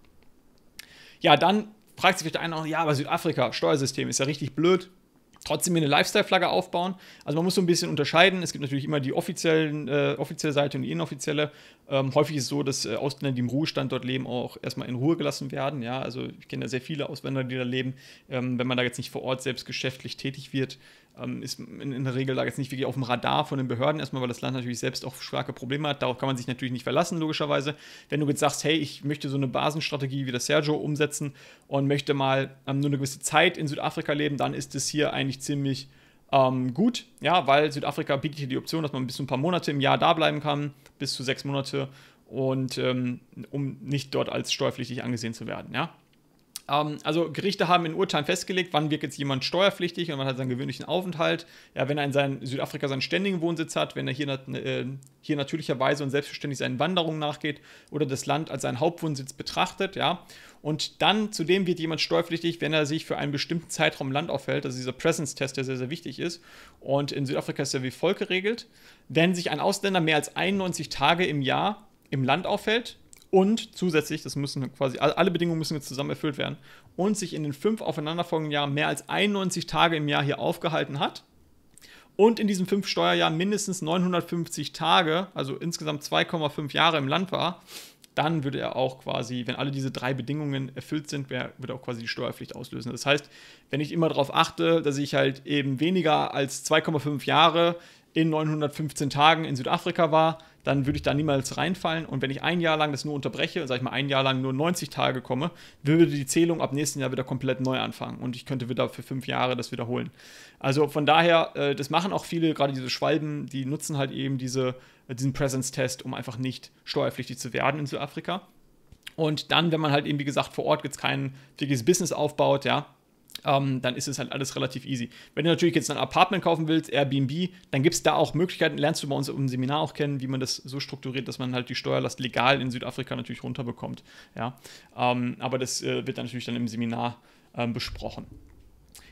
Ja, dann fragt sich vielleicht einer, ja, aber Südafrika, Steuersystem ist ja richtig blöd. Trotzdem eine Lifestyle-Flagge aufbauen. Also man muss so ein bisschen unterscheiden. Es gibt natürlich immer die offiziellen, äh, offizielle Seite und die inoffizielle. Ähm, häufig ist es so, dass äh, Ausländer, die im Ruhestand dort leben, auch erstmal in Ruhe gelassen werden. Ja, also ich kenne ja sehr viele Ausländer, die da leben. Ähm, wenn man da jetzt nicht vor Ort selbst geschäftlich tätig wird, ähm, ist in, der Regel da jetzt nicht wirklich auf dem Radar von den Behörden, erstmal, weil das Land natürlich selbst auch starke Probleme hat. Darauf kann man sich natürlich nicht verlassen, logischerweise. Wenn du jetzt sagst, hey, ich möchte so eine Basenstrategie wie das Sergio umsetzen und möchte mal ähm, nur eine gewisse Zeit in Südafrika leben, dann ist es hier eigentlich ziemlich ähm, gut, ja, weil Südafrika bietet hier die Option, dass man bis zu ein paar Monate im Jahr da bleiben kann, bis zu sechs Monate und ähm, um nicht dort als steuerpflichtig angesehen zu werden, ja. Ähm, also Gerichte haben in Urteilen festgelegt, wann wird jetzt jemand steuerpflichtig und wann hat seinen gewöhnlichen Aufenthalt. Ja, wenn er in seinen, Südafrika seinen ständigen Wohnsitz hat, wenn er hier, äh, hier natürlicherweise und selbstverständlich seinen Wanderungen nachgeht oder das Land als seinen Hauptwohnsitz betrachtet, ja. Und dann zudem wird jemand steuerpflichtig, wenn er sich für einen bestimmten Zeitraum im Land aufhält, also dieser Presence-Test, der sehr, sehr wichtig ist. Und in Südafrika ist er wie folgt geregelt. Wenn sich ein Ausländer mehr als 91 Tage im Jahr im Land aufhält, und zusätzlich, das müssen quasi, alle Bedingungen müssen jetzt zusammen erfüllt werden, und sich in den fünf aufeinanderfolgenden Jahren mehr als 91 Tage im Jahr hier aufgehalten hat und in diesen fünf Steuerjahren mindestens 950 Tage, also insgesamt 2,5 Jahre im Land war, dann würde er auch quasi, wenn alle diese drei Bedingungen erfüllt sind, wird er auch quasi die Steuerpflicht auslösen. Das heißt, wenn ich immer darauf achte, dass ich halt eben weniger als 2,5 Jahre in 915 Tagen in Südafrika war, dann würde ich da niemals reinfallen. Und wenn ich ein Jahr lang das nur unterbreche, sage ich mal ein Jahr lang nur 90 Tage komme, würde die Zählung ab nächsten Jahr wieder komplett neu anfangen und ich könnte wieder für fünf Jahre das wiederholen. Also von daher, äh, das machen auch viele, gerade diese Schwalben, die nutzen halt eben diese, äh, diesen Presence-Test, um einfach nicht steuerpflichtig zu werden in Südafrika. Und dann, wenn man halt eben, wie gesagt, vor Ort jetzt kein wirkliches Business aufbaut, ja, ähm, dann ist es halt alles relativ easy. Wenn du natürlich jetzt ein Apartment kaufen willst, Airbnb, dann gibt es da auch Möglichkeiten, lernst du bei uns im Seminar auch kennen, wie man das so strukturiert, dass man halt die Steuerlast legal in Südafrika natürlich runterbekommt. Ja? Ähm, aber das äh, wird dann natürlich dann im Seminar ähm, besprochen.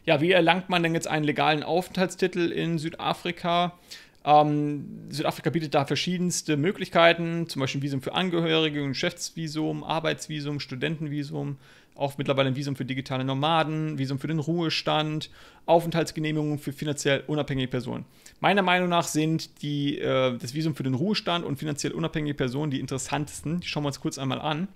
Ja, wie erlangt man denn jetzt einen legalen Aufenthaltstitel in Südafrika? Ähm, Südafrika bietet da verschiedenste Möglichkeiten, zum Beispiel Visum für Angehörige, Geschäftsvisum, Arbeitsvisum, Studentenvisum, auch mittlerweile ein Visum für digitale Nomaden, Visum für den Ruhestand, Aufenthaltsgenehmigungen für finanziell unabhängige Personen. Meiner Meinung nach sind die, äh, das Visum für den Ruhestand und finanziell unabhängige Personen die interessantesten. Die schauen wir uns kurz einmal an.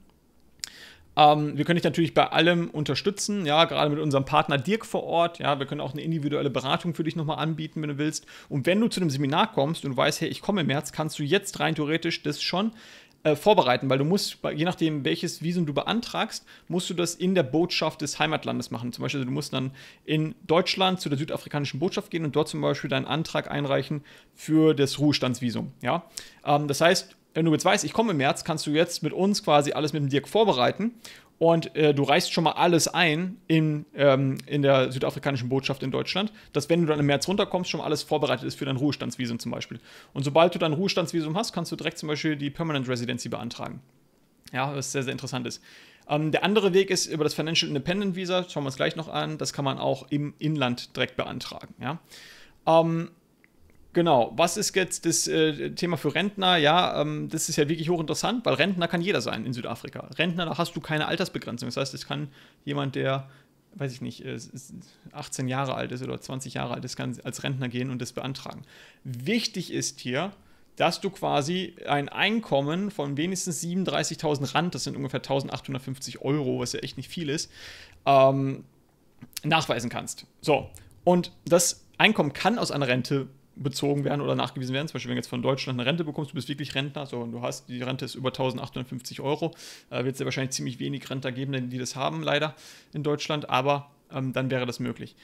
Ähm, wir können dich natürlich bei allem unterstützen, ja, gerade mit unserem Partner Dirk vor Ort. Ja, wir können auch eine individuelle Beratung für dich nochmal anbieten, wenn du willst. Und wenn du zu dem Seminar kommst und weißt, hey, ich komme im März, kannst du jetzt rein theoretisch das schon äh, vorbereiten, weil du musst, je nachdem, welches Visum du beantragst, musst du das in der Botschaft des Heimatlandes machen. Zum Beispiel, du musst dann in Deutschland zu der südafrikanischen Botschaft gehen und dort zum Beispiel deinen Antrag einreichen für das Ruhestandsvisum. Ja? Ähm, das heißt, wenn du jetzt weißt, ich komme im März, kannst du jetzt mit uns quasi alles mit dem Dirk vorbereiten und äh, du reichst schon mal alles ein in, ähm, in der südafrikanischen Botschaft in Deutschland, dass wenn du dann im März runterkommst, schon mal alles vorbereitet ist für dein Ruhestandsvisum zum Beispiel. Und sobald du dein Ruhestandsvisum hast, kannst du direkt zum Beispiel die Permanent Residency beantragen. Ja, was sehr, sehr interessant ist. Ähm, der andere Weg ist über das Financial Independent Visa, schauen wir uns gleich noch an, das kann man auch im Inland direkt beantragen. Ja. Ähm, Genau, was ist jetzt das äh, Thema für Rentner? Ja, ähm, das ist ja wirklich hochinteressant, weil Rentner kann jeder sein in Südafrika. Rentner, da hast du keine Altersbegrenzung. Das heißt, es kann jemand, der, weiß ich nicht, 18 Jahre alt ist oder 20 Jahre alt ist, kann als Rentner gehen und das beantragen. Wichtig ist hier, dass du quasi ein Einkommen von wenigstens 37.000 Rand, das sind ungefähr 1.850 Euro, was ja echt nicht viel ist, ähm, nachweisen kannst. So, und das Einkommen kann aus einer Rente bezogen werden oder nachgewiesen werden. Zum Beispiel, wenn du jetzt von Deutschland eine Rente bekommst, du bist wirklich Rentner, so und du hast, die Rente ist über 1850 Euro, äh, wird es ja wahrscheinlich ziemlich wenig Rentner geben, die das haben, leider in Deutschland, aber ähm, dann wäre das möglich.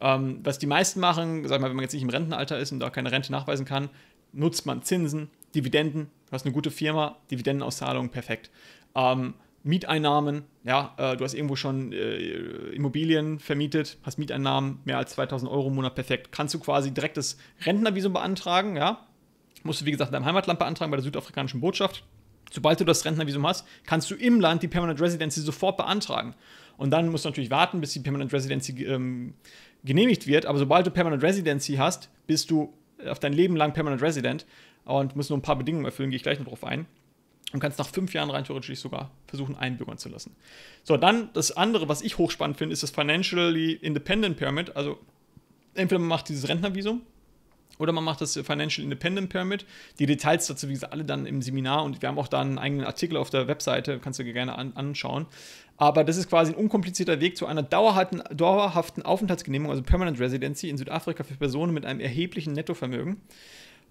Ähm, was die meisten machen, sag mal, wenn man jetzt nicht im Rentenalter ist und da keine Rente nachweisen kann, nutzt man Zinsen, Dividenden, du hast eine gute Firma, Dividendenauszahlung, perfekt. Ähm, Mieteinnahmen, ja, äh, du hast irgendwo schon äh, Immobilien vermietet, hast Mieteinnahmen mehr als 2000 Euro im Monat, perfekt. Kannst du quasi direkt das Rentnervisum beantragen, ja. Musst du, wie gesagt, in deinem Heimatland beantragen bei der südafrikanischen Botschaft. Sobald du das Rentnervisum hast, kannst du im Land die Permanent Residency sofort beantragen. Und dann musst du natürlich warten, bis die Permanent Residency ähm, genehmigt wird. Aber sobald du Permanent Residency hast, bist du auf dein Leben lang Permanent Resident und musst nur ein paar Bedingungen erfüllen, gehe ich gleich noch drauf ein und kannst nach fünf Jahren rein theoretisch sogar versuchen, einbürgern zu lassen. So, dann das andere, was ich hochspannend finde, ist das Financially Independent Permit. Also entweder man macht dieses Rentnervisum oder man macht das Financial Independent Permit. Die Details dazu, wie gesagt, alle dann im Seminar und wir haben auch da einen eigenen Artikel auf der Webseite, kannst du dir gerne an, anschauen. Aber das ist quasi ein unkomplizierter Weg zu einer dauerhaften, dauerhaften Aufenthaltsgenehmigung, also Permanent Residency in Südafrika für Personen mit einem erheblichen Nettovermögen.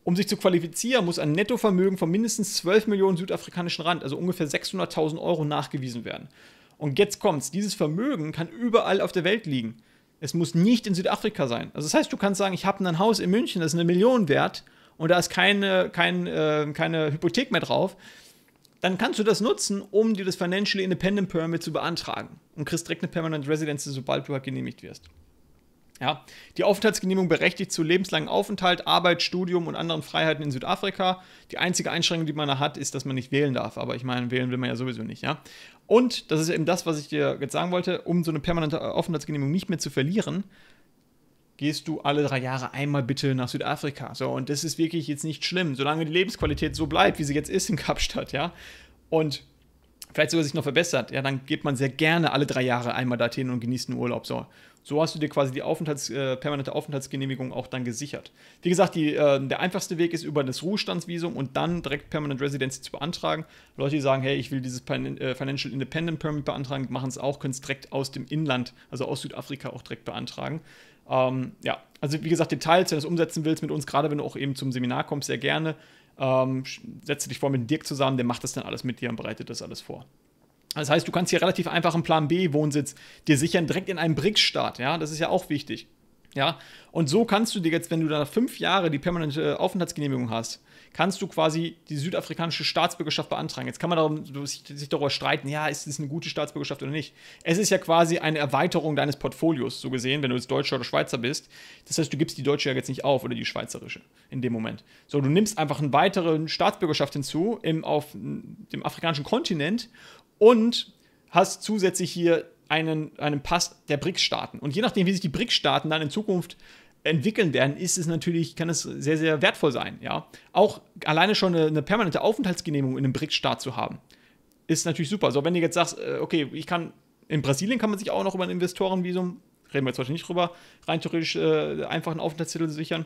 Um sich zu qualifizieren, muss ein Nettovermögen von mindestens 12 Millionen südafrikanischen Rand, also ungefähr 600.000 Euro, nachgewiesen werden. Und jetzt kommt's: Dieses Vermögen kann überall auf der Welt liegen. Es muss nicht in Südafrika sein. Also, das heißt, du kannst sagen, ich habe ein Haus in München, das ist eine Million wert und da ist keine, kein, äh, keine Hypothek mehr drauf. Dann kannst du das nutzen, um dir das Financial Independent Permit zu beantragen und kriegst direkt eine Permanent Residency, sobald du halt genehmigt wirst. Ja, die Aufenthaltsgenehmigung berechtigt zu lebenslangen Aufenthalt, Arbeit, Studium und anderen Freiheiten in Südafrika. Die einzige Einschränkung, die man da hat, ist, dass man nicht wählen darf. Aber ich meine, wählen will man ja sowieso nicht, ja. Und, das ist eben das, was ich dir jetzt sagen wollte, um so eine permanente Aufenthaltsgenehmigung nicht mehr zu verlieren, gehst du alle drei Jahre einmal bitte nach Südafrika. So, und das ist wirklich jetzt nicht schlimm, solange die Lebensqualität so bleibt, wie sie jetzt ist in Kapstadt, ja. Und vielleicht sogar sich noch verbessert, ja, dann geht man sehr gerne alle drei Jahre einmal dorthin und genießt einen Urlaub. So. So hast du dir quasi die Aufenthalts, äh, permanente Aufenthaltsgenehmigung auch dann gesichert. Wie gesagt, die, äh, der einfachste Weg ist über das Ruhestandsvisum und dann direkt Permanent Residency zu beantragen. Leute, die sagen, hey, ich will dieses äh, Financial Independent Permit beantragen, machen es auch, können es direkt aus dem Inland, also aus Südafrika auch direkt beantragen. Ähm, ja, also wie gesagt, Details, wenn du es umsetzen willst mit uns, gerade wenn du auch eben zum Seminar kommst, sehr gerne. Ähm, setze dich vor mit Dirk zusammen, der macht das dann alles mit dir und bereitet das alles vor. Das heißt, du kannst hier relativ einfach einen Plan B-Wohnsitz dir sichern, direkt in einem BRICS-Staat. Ja, das ist ja auch wichtig. Ja, und so kannst du dir jetzt, wenn du da fünf Jahre die permanente Aufenthaltsgenehmigung hast, kannst du quasi die südafrikanische Staatsbürgerschaft beantragen. Jetzt kann man darum, sich darüber streiten, ja, ist das eine gute Staatsbürgerschaft oder nicht. Es ist ja quasi eine Erweiterung deines Portfolios, so gesehen, wenn du jetzt Deutscher oder Schweizer bist. Das heißt, du gibst die deutsche ja jetzt nicht auf oder die schweizerische in dem Moment. So, du nimmst einfach eine weitere Staatsbürgerschaft hinzu im, auf dem afrikanischen Kontinent und hast zusätzlich hier einen, einen Pass der BRICS-Staaten. Und je nachdem, wie sich die BRICS-Staaten dann in Zukunft entwickeln werden, ist es natürlich, kann es sehr, sehr wertvoll sein. Ja? Auch alleine schon eine, eine permanente Aufenthaltsgenehmigung in einem BRICS-Staat zu haben, ist natürlich super. So, wenn du jetzt sagst, äh, okay, ich kann, in Brasilien kann man sich auch noch über ein Investorenvisum, reden wir jetzt heute nicht drüber, rein theoretisch äh, einfach einen Aufenthaltstitel sichern.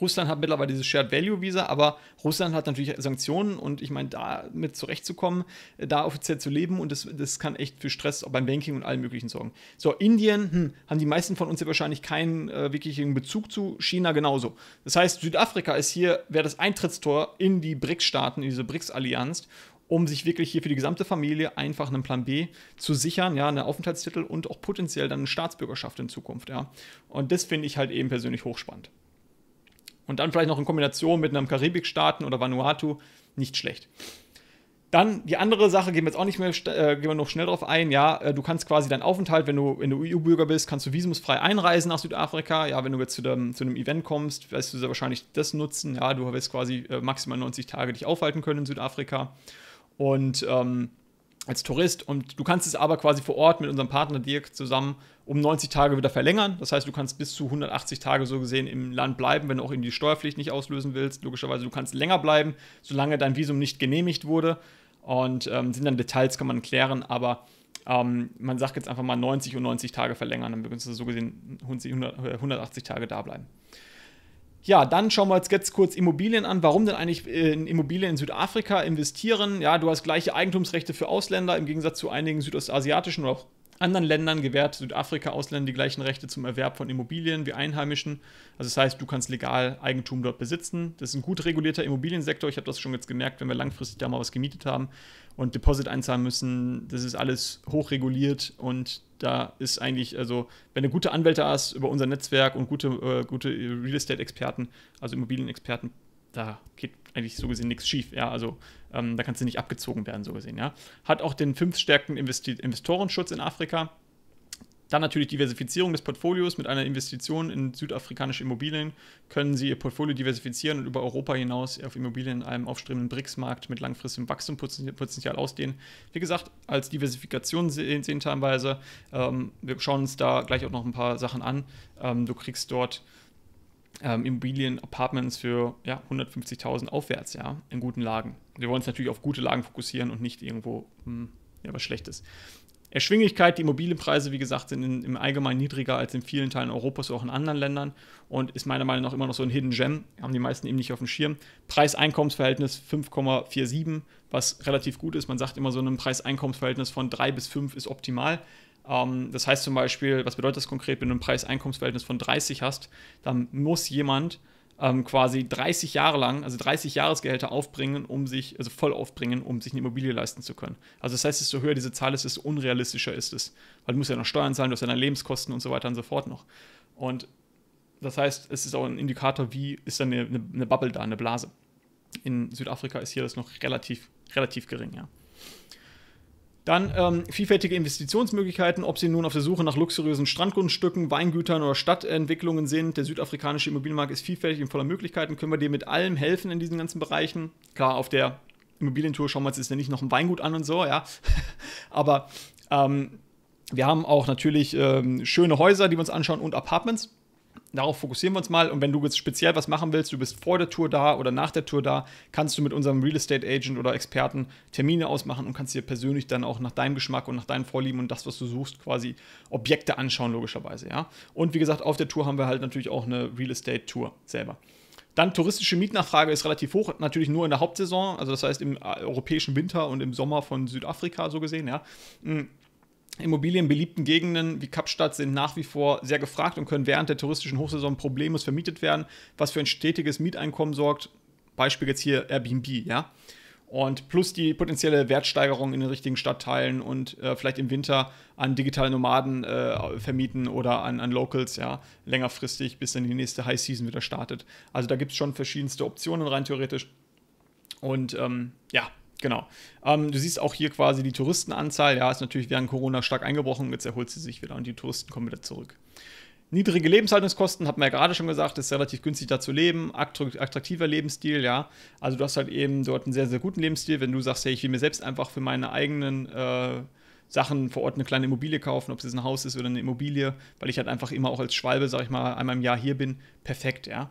Russland hat mittlerweile dieses Shared Value Visa, aber Russland hat natürlich Sanktionen und ich meine, damit zurechtzukommen, da offiziell zu leben und das, das kann echt für Stress beim Banking und allem Möglichen sorgen. So, Indien hm, haben die meisten von uns ja wahrscheinlich keinen äh, wirklichen Bezug zu, China genauso. Das heißt, Südafrika ist hier, wäre das Eintrittstor in die BRICS-Staaten, in diese BRICS-Allianz um sich wirklich hier für die gesamte Familie einfach einen Plan B zu sichern, ja, einen Aufenthaltstitel und auch potenziell dann eine Staatsbürgerschaft in Zukunft, ja. Und das finde ich halt eben persönlich hochspannend. Und dann vielleicht noch in Kombination mit einem Karibikstaaten oder Vanuatu nicht schlecht. Dann die andere Sache, gehen wir jetzt auch nicht mehr, äh, gehen wir noch schnell drauf ein. Ja, äh, du kannst quasi deinen Aufenthalt, wenn du, wenn du EU-Bürger bist, kannst du visumsfrei einreisen nach Südafrika. Ja, wenn du jetzt zu, dem, zu einem Event kommst, wirst du sehr wahrscheinlich das nutzen. Ja, du wirst quasi äh, maximal 90 Tage dich aufhalten können in Südafrika. Und ähm, als Tourist und du kannst es aber quasi vor Ort mit unserem Partner Dirk zusammen um 90 Tage wieder verlängern. Das heißt, du kannst bis zu 180 Tage so gesehen im Land bleiben, wenn du auch eben die Steuerpflicht nicht auslösen willst. Logischerweise, du kannst länger bleiben, solange dein Visum nicht genehmigt wurde. Und ähm, sind dann Details, kann man klären, aber ähm, man sagt jetzt einfach mal 90 und 90 Tage verlängern, dann würdest du so gesehen 100, 180 Tage da bleiben. Ja, dann schauen wir uns jetzt kurz Immobilien an. Warum denn eigentlich in Immobilien in Südafrika investieren? Ja, du hast gleiche Eigentumsrechte für Ausländer im Gegensatz zu einigen südostasiatischen oder auch anderen Ländern gewährt Südafrika Ausländern die gleichen Rechte zum Erwerb von Immobilien wie Einheimischen. Also das heißt, du kannst legal Eigentum dort besitzen. Das ist ein gut regulierter Immobiliensektor. Ich habe das schon jetzt gemerkt, wenn wir langfristig da mal was gemietet haben und Deposit einzahlen müssen. Das ist alles hochreguliert und da ist eigentlich, also wenn du gute Anwälte hast über unser Netzwerk und gute, äh, gute Real Estate-Experten, also Immobilienexperten, da geht eigentlich so gesehen nichts schief. Ja, also ähm, da kannst du nicht abgezogen werden, so gesehen. Ja. Hat auch den fünfstärkten Investi Investorenschutz in Afrika. Dann natürlich Diversifizierung des Portfolios mit einer Investition in südafrikanische Immobilien können Sie Ihr Portfolio diversifizieren und über Europa hinaus auf Immobilien in einem aufstrebenden BRICS-Markt mit langfristigem Wachstumspotenzial ausdehnen. Wie gesagt, als Diversifikation sehen, sehen teilweise. Ähm, wir schauen uns da gleich auch noch ein paar Sachen an. Ähm, du kriegst dort ähm, Immobilien, Apartments für ja, 150.000 aufwärts, ja, in guten Lagen. Wir wollen uns natürlich auf gute Lagen fokussieren und nicht irgendwo hm, ja, was Schlechtes. Erschwinglichkeit, die Immobilienpreise, wie gesagt, sind in, im Allgemeinen niedriger als in vielen Teilen Europas, auch in anderen Ländern und ist meiner Meinung nach immer noch so ein Hidden Gem, haben die meisten eben nicht auf dem Schirm. Preis-Einkommensverhältnis 5,47, was relativ gut ist. Man sagt immer, so ein Preis-Einkommensverhältnis von 3 bis 5 ist optimal. Ähm, das heißt zum Beispiel, was bedeutet das konkret, wenn du ein Preis-Einkommensverhältnis von 30 hast, dann muss jemand ähm, quasi 30 Jahre lang, also 30 Jahresgehälter aufbringen, um sich, also voll aufbringen, um sich eine Immobilie leisten zu können. Also das heißt, desto höher diese Zahl ist, desto unrealistischer ist es. Weil du musst ja noch Steuern zahlen, du hast ja deine Lebenskosten und so weiter und so fort noch. Und das heißt, es ist auch ein Indikator, wie ist da eine, eine, eine Bubble da, eine Blase. In Südafrika ist hier das noch relativ, relativ gering, ja. Dann ähm, vielfältige Investitionsmöglichkeiten, ob sie nun auf der Suche nach luxuriösen Strandgrundstücken, Weingütern oder Stadtentwicklungen sind. Der südafrikanische Immobilienmarkt ist vielfältig und voller Möglichkeiten. Können wir dir mit allem helfen in diesen ganzen Bereichen? Klar, auf der Immobilientour schauen wir uns jetzt nicht noch ein Weingut an und so, ja. Aber ähm, wir haben auch natürlich ähm, schöne Häuser, die wir uns anschauen und Apartments. Darauf fokussieren wir uns mal. Und wenn du jetzt speziell was machen willst, du bist vor der Tour da oder nach der Tour da, kannst du mit unserem Real Estate Agent oder Experten Termine ausmachen und kannst dir persönlich dann auch nach deinem Geschmack und nach deinen Vorlieben und das, was du suchst, quasi Objekte anschauen, logischerweise. Ja? Und wie gesagt, auf der Tour haben wir halt natürlich auch eine Real Estate Tour selber. Dann touristische Mietnachfrage ist relativ hoch, natürlich nur in der Hauptsaison, also das heißt im äh, europäischen Winter und im Sommer von Südafrika so gesehen, ja. Immobilien in beliebten Gegenden wie Kapstadt sind nach wie vor sehr gefragt und können während der touristischen Hochsaison problemlos vermietet werden, was für ein stetiges Mieteinkommen sorgt. Beispiel jetzt hier Airbnb, ja. Und plus die potenzielle Wertsteigerung in den richtigen Stadtteilen und äh, vielleicht im Winter an digitale Nomaden äh, vermieten oder an, an Locals, ja, längerfristig, bis dann die nächste High Season wieder startet. Also da gibt es schon verschiedenste Optionen rein theoretisch. Und ähm, ja, Genau. Ähm, du siehst auch hier quasi die Touristenanzahl. Ja, ist natürlich während Corona stark eingebrochen. Jetzt erholt sie sich wieder und die Touristen kommen wieder zurück. Niedrige Lebenshaltungskosten, hat man ja gerade schon gesagt, ist relativ günstig da zu leben. Attraktiver Lebensstil, ja. Also du hast halt eben dort einen sehr, sehr guten Lebensstil. Wenn du sagst, hey, ich will mir selbst einfach für meine eigenen äh, Sachen vor Ort eine kleine Immobilie kaufen, ob es jetzt ein Haus ist oder eine Immobilie, weil ich halt einfach immer auch als Schwalbe, sag ich mal, einmal im Jahr hier bin. Perfekt, ja.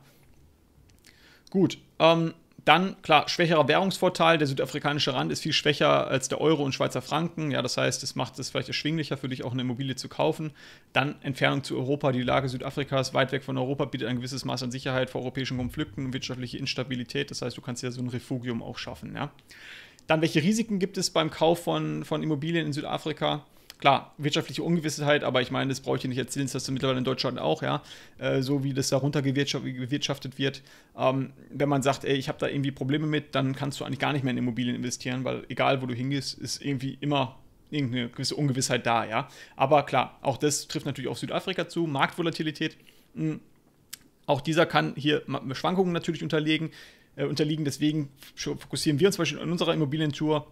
Gut. Ähm, dann, klar, schwächerer Währungsvorteil. Der südafrikanische Rand ist viel schwächer als der Euro und Schweizer Franken. Ja, das heißt, es macht es vielleicht erschwinglicher für dich, auch eine Immobilie zu kaufen. Dann Entfernung zu Europa. Die Lage Südafrikas weit weg von Europa bietet ein gewisses Maß an Sicherheit vor europäischen Konflikten wirtschaftliche Instabilität. Das heißt, du kannst ja so ein Refugium auch schaffen. Ja. Dann, welche Risiken gibt es beim Kauf von, von Immobilien in Südafrika? Klar, wirtschaftliche Ungewissheit, aber ich meine, das brauche ich dir nicht erzählen, das hast du mittlerweile in Deutschland auch, ja, äh, so wie das da runtergewirtschaftet wird. Ähm, wenn man sagt, ey, ich habe da irgendwie Probleme mit, dann kannst du eigentlich gar nicht mehr in Immobilien investieren, weil egal, wo du hingehst, ist irgendwie immer irgendeine gewisse Ungewissheit da, ja. Aber klar, auch das trifft natürlich auf Südafrika zu, Marktvolatilität. Mh, hm, auch dieser kann hier Schwankungen natürlich unterlegen, äh, unterliegen. Deswegen fokussieren wir uns zum Beispiel in unserer Immobilientour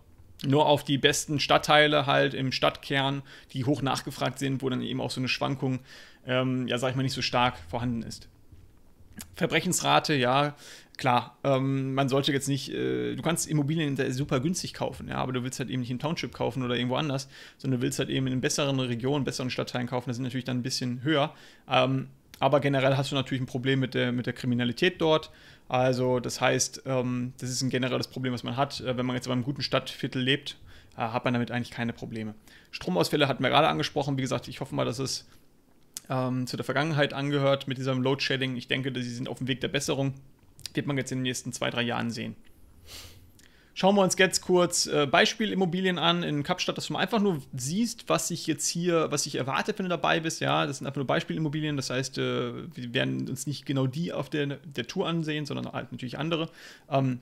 nur auf die besten Stadtteile halt im Stadtkern, die hoch nachgefragt sind, wo dann eben auch so eine Schwankung, ähm, ja, sag ich mal, nicht so stark vorhanden ist. Verbrechensrate, ja, klar, ähm, man sollte jetzt nicht, äh, du kannst Immobilien super günstig kaufen, ja, aber du willst halt eben nicht im Township kaufen oder irgendwo anders, sondern du willst halt eben in besseren Regionen, besseren Stadtteilen kaufen, das sind natürlich dann ein bisschen höher. Ähm, aber generell hast du natürlich ein Problem mit der, mit der Kriminalität dort. Also das heißt, ähm, das ist ein generelles Problem, was man hat. Äh, wenn man jetzt in einem guten Stadtviertel lebt, äh, hat man damit eigentlich keine Probleme. Stromausfälle hatten wir gerade angesprochen. Wie gesagt, ich hoffe mal, dass es ähm, zu der Vergangenheit angehört mit diesem Load Shedding. Ich denke, sie sind auf dem Weg der Besserung. Wird man jetzt in den nächsten zwei, drei Jahren sehen. Schauen wir uns jetzt kurz äh, Beispielimmobilien an in Kapstadt, dass du mal einfach nur siehst, was sich jetzt hier, was sich erwartet, wenn du dabei bist. Ja, das sind einfach nur Beispielimmobilien. Das heißt, äh, wir werden uns nicht genau die auf der, der Tour ansehen, sondern halt natürlich andere. Ähm,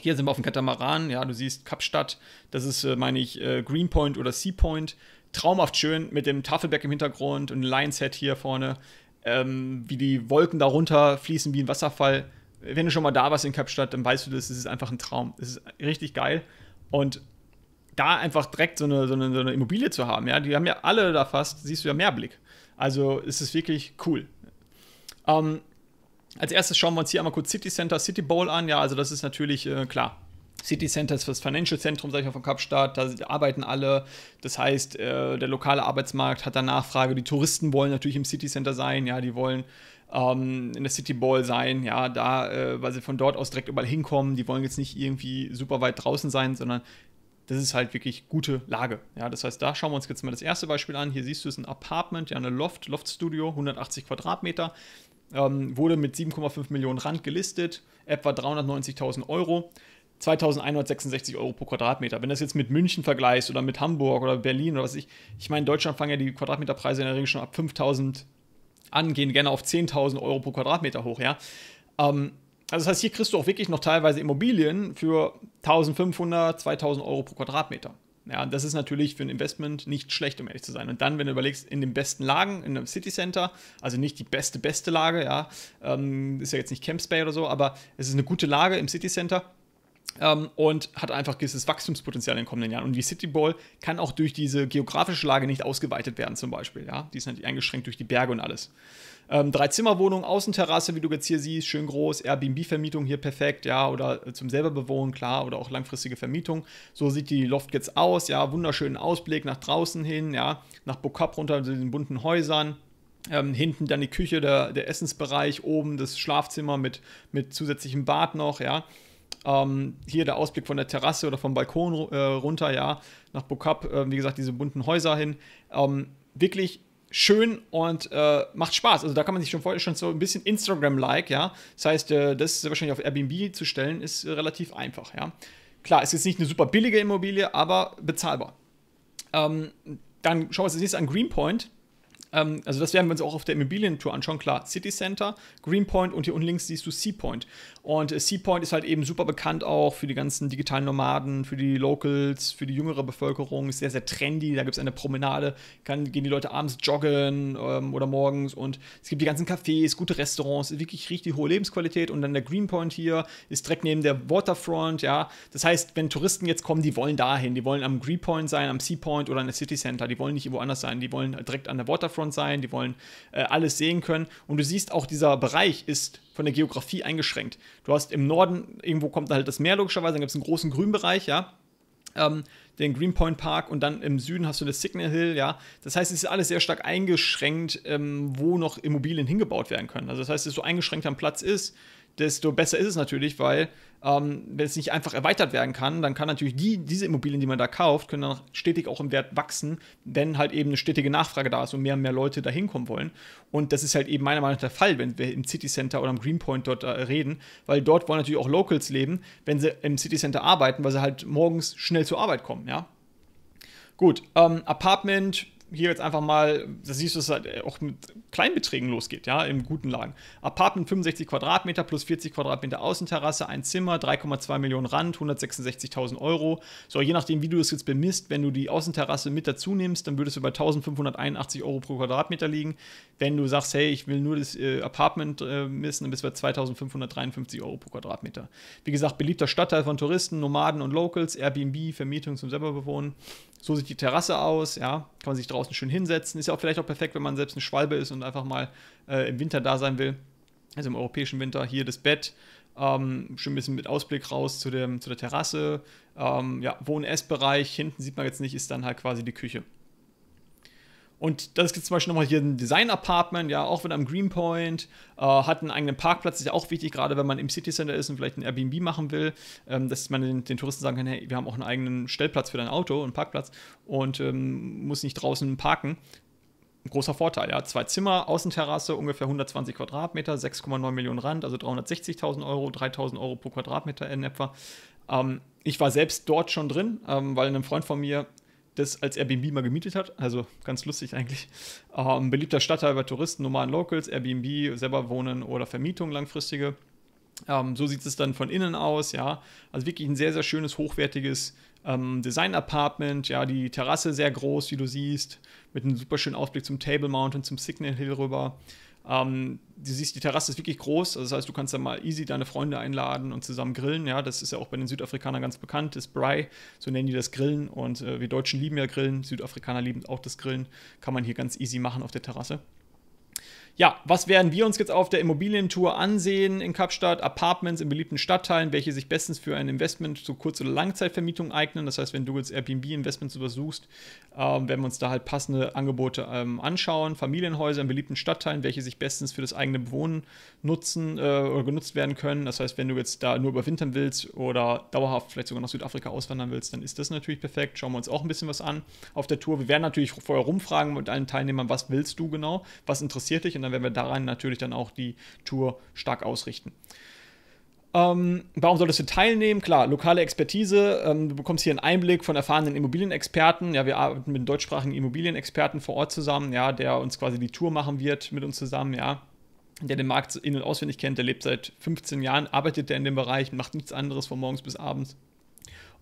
hier sind wir auf dem Katamaran. Ja, du siehst Kapstadt. Das ist, äh, meine ich, äh, Greenpoint oder Seapoint. Traumhaft schön mit dem Tafelberg im Hintergrund und ein Lion's Head hier vorne. Ähm, wie die Wolken darunter fließen wie ein Wasserfall wenn du schon mal da warst in Kapstadt, dann weißt du das, es ist einfach ein Traum. Es ist richtig geil. Und da einfach direkt so eine, so eine, so eine Immobilie zu haben, ja, die haben ja alle da fast, siehst du ja mehr Blick. Also es ist wirklich cool. Ähm, als erstes schauen wir uns hier einmal kurz City Center, City Bowl an. Ja, also das ist natürlich äh, klar. City Center ist das Financial Zentrum, sag ich mal, von Kapstadt. Da arbeiten alle. Das heißt, äh, der lokale Arbeitsmarkt hat da Nachfrage. Die Touristen wollen natürlich im City Center sein. Ja, die wollen ähm, in der City Ball sein, ja, da, äh, weil sie von dort aus direkt überall hinkommen. Die wollen jetzt nicht irgendwie super weit draußen sein, sondern das ist halt wirklich gute Lage. Ja, das heißt, da schauen wir uns jetzt mal das erste Beispiel an. Hier siehst du es ein Apartment, ja, eine Loft, Loft Studio, 180 Quadratmeter. Ähm, wurde mit 7,5 Millionen Rand gelistet, etwa 390.000 Euro. 2166 Euro pro Quadratmeter. Wenn das jetzt mit München vergleichst oder mit Hamburg oder Berlin oder was ich, ich meine, in Deutschland fangen ja die Quadratmeterpreise in der Regel schon ab 5000 an, gehen gerne auf 10.000 Euro pro Quadratmeter hoch, ja. Ähm, also das heißt, hier kriegst du auch wirklich noch teilweise Immobilien für 1500, 2000 Euro pro Quadratmeter. Ja, das ist natürlich für ein Investment nicht schlecht, um ehrlich zu sein. Und dann, wenn du überlegst, in den besten Lagen, in einem City Center, also nicht die beste, beste Lage, ja, ähm, ist ja jetzt nicht Camps Bay oder so, aber es ist eine gute Lage im City Center ähm, und hat einfach gewisses Wachstumspotenzial in den kommenden Jahren. Und die City Ball kann auch durch diese geografische Lage nicht ausgeweitet werden, zum Beispiel. Ja? Die ist natürlich eingeschränkt durch die Berge und alles. Ähm, drei Zimmerwohnung, Außenterrasse, wie du jetzt hier siehst, schön groß, Airbnb-Vermietung hier perfekt, ja, oder zum selber bewohnen, klar, oder auch langfristige Vermietung. So sieht die Loft jetzt aus, ja, wunderschönen Ausblick nach draußen hin, ja, nach Bokap runter zu den bunten Häusern. Ähm, hinten dann die Küche, der, der Essensbereich, oben das Schlafzimmer mit, mit zusätzlichem Bad noch, ja. Ähm, hier der Ausblick von der Terrasse oder vom Balkon äh, runter, ja, nach Bokap, äh, wie gesagt, diese bunten Häuser hin. Ähm, wirklich schön und äh, macht Spaß. Also da kann man sich schon vorher schon so ein bisschen Instagram-like, ja. Das heißt, äh, das wahrscheinlich auf Airbnb zu stellen, ist relativ einfach, ja. Klar, es ist nicht eine super billige Immobilie, aber bezahlbar. Ähm, dann schauen wir uns das nächste an Greenpoint. Ähm, also das werden wir uns auch auf der Immobilientour anschauen. Klar, City Center, Greenpoint und hier unten links siehst du Seapoint. Und äh, Seapoint ist halt eben super bekannt auch für die ganzen digitalen Nomaden, für die Locals, für die jüngere Bevölkerung. Ist sehr, sehr trendy. Da gibt es eine Promenade, kann, gehen die Leute abends joggen ähm, oder morgens. Und es gibt die ganzen Cafés, gute Restaurants, wirklich richtig hohe Lebensqualität. Und dann der Greenpoint hier ist direkt neben der Waterfront. Ja, das heißt, wenn Touristen jetzt kommen, die wollen dahin. Die wollen am Greenpoint sein, am Seapoint oder an der City Center. Die wollen nicht irgendwo anders sein. Die wollen direkt an der Waterfront Waterfront sein, die wollen äh, alles sehen können. Und du siehst auch, dieser Bereich ist von der Geografie eingeschränkt. Du hast im Norden, irgendwo kommt halt das Meer logischerweise, dann gibt es einen großen Grünbereich, ja. Ähm, den Greenpoint Park und dann im Süden hast du das Signal Hill, ja. Das heißt, es ist alles sehr stark eingeschränkt, ähm, wo noch Immobilien hingebaut werden können. Also das heißt, desto eingeschränkter ein Platz ist, desto besser ist es natürlich, weil ähm, wenn es nicht einfach erweitert werden kann, dann kann natürlich die, diese Immobilien, die man da kauft, können dann stetig auch im Wert wachsen, wenn halt eben eine stetige Nachfrage da ist und mehr und mehr Leute da hinkommen wollen. Und das ist halt eben meiner Meinung nach der Fall, wenn wir im City Center oder am Greenpoint dort äh, reden, weil dort wollen natürlich auch Locals leben, wenn sie im City Center arbeiten, weil sie halt morgens schnell zur Arbeit kommen, ja. Gut, ähm, Apartment, hier jetzt einfach mal, da siehst du, dass es halt auch mit Kleinbeträgen losgeht, ja, im guten Lagen. Apartment 65 Quadratmeter plus 40 Quadratmeter Außenterrasse, ein Zimmer, 3,2 Millionen Rand, 166.000 Euro. So, je nachdem, wie du das jetzt bemisst, wenn du die Außenterrasse mit dazu nimmst, dann würdest du bei 1581 Euro pro Quadratmeter liegen. Wenn du sagst, hey, ich will nur das äh, Apartment äh, missen, dann bist du bei 2553 Euro pro Quadratmeter. Wie gesagt, beliebter Stadtteil von Touristen, Nomaden und Locals, Airbnb, Vermietung zum selber bewohnen. So sieht die Terrasse aus, ja, kann man sich draußen schön hinsetzen. Ist ja auch vielleicht auch perfekt, wenn man selbst eine Schwalbe ist und einfach mal äh, im Winter da sein will. Also im europäischen Winter. Hier das Bett, ähm, schön ein bisschen mit Ausblick raus zu, dem, zu der Terrasse. Ähm, ja, Wohn-Essbereich, hinten sieht man jetzt nicht, ist dann halt quasi die Küche. Und das gibt zum Beispiel nochmal hier ein Design-Apartment, ja, auch wieder am Greenpoint, äh, hat einen eigenen Parkplatz, ist ja auch wichtig, gerade wenn man im City Center ist und vielleicht ein Airbnb machen will, ähm, dass man den, den, Touristen sagen kann, hey, wir haben auch einen eigenen Stellplatz für dein Auto, einen Parkplatz und ähm, muss nicht draußen parken. Ein großer Vorteil, ja. Zwei Zimmer, Außenterrasse, ungefähr 120 Quadratmeter, 6,9 Millionen Rand, also 360.000 Euro, 3.000 Euro pro Quadratmeter in etwa. Ähm, ich war selbst dort schon drin, ähm, weil ein Freund von mir das als Airbnb mal gemietet hat. Also ganz lustig eigentlich. Ähm, beliebter Stadtteil bei Touristen, normalen Locals, Airbnb, selber wohnen oder Vermietung langfristige. Ähm, so sieht es dann von innen aus, ja. Also wirklich ein sehr, sehr schönes, hochwertiges ähm, Design-Apartment. Ja, die Terrasse sehr groß, wie du siehst, mit einem super schönen Ausblick zum Table Mountain, zum Signal Hill rüber. Ähm, du siehst, die Terrasse ist wirklich groß. Also das heißt, du kannst da mal easy deine Freunde einladen und zusammen grillen. Ja, das ist ja auch bei den Südafrikanern ganz bekannt. Das Braai, so nennen die das Grillen. Und äh, wir Deutschen lieben ja Grillen. Südafrikaner lieben auch das Grillen. Kann man hier ganz easy machen auf der Terrasse. Ja, was werden wir uns jetzt auf der Immobilientour ansehen in Kapstadt? Apartments in beliebten Stadtteilen, welche sich bestens für ein Investment zu Kurz- oder Langzeitvermietung eignen. Das heißt, wenn du jetzt Airbnb-Investments übersuchst, ähm, werden wir uns da halt passende Angebote ähm, anschauen. Familienhäuser in beliebten Stadtteilen, welche sich bestens für das eigene Bewohnen nutzen äh, oder genutzt werden können. Das heißt, wenn du jetzt da nur überwintern willst oder dauerhaft vielleicht sogar nach Südafrika auswandern willst, dann ist das natürlich perfekt. Schauen wir uns auch ein bisschen was an auf der Tour. Wir werden natürlich vorher rumfragen mit allen Teilnehmern, was willst du genau, was interessiert dich und dann werden wir daran natürlich dann auch die Tour stark ausrichten. Ähm, warum solltest du teilnehmen? Klar, lokale Expertise. Ähm, du bekommst hier einen Einblick von erfahrenen Immobilienexperten. Ja, wir arbeiten mit deutschsprachigen Immobilienexperten vor Ort zusammen, ja, der uns quasi die Tour machen wird mit uns zusammen, ja. Der den Markt in- und auswendig kennt, der lebt seit 15 Jahren, arbeitet der in dem Bereich, macht nichts anderes von morgens bis abends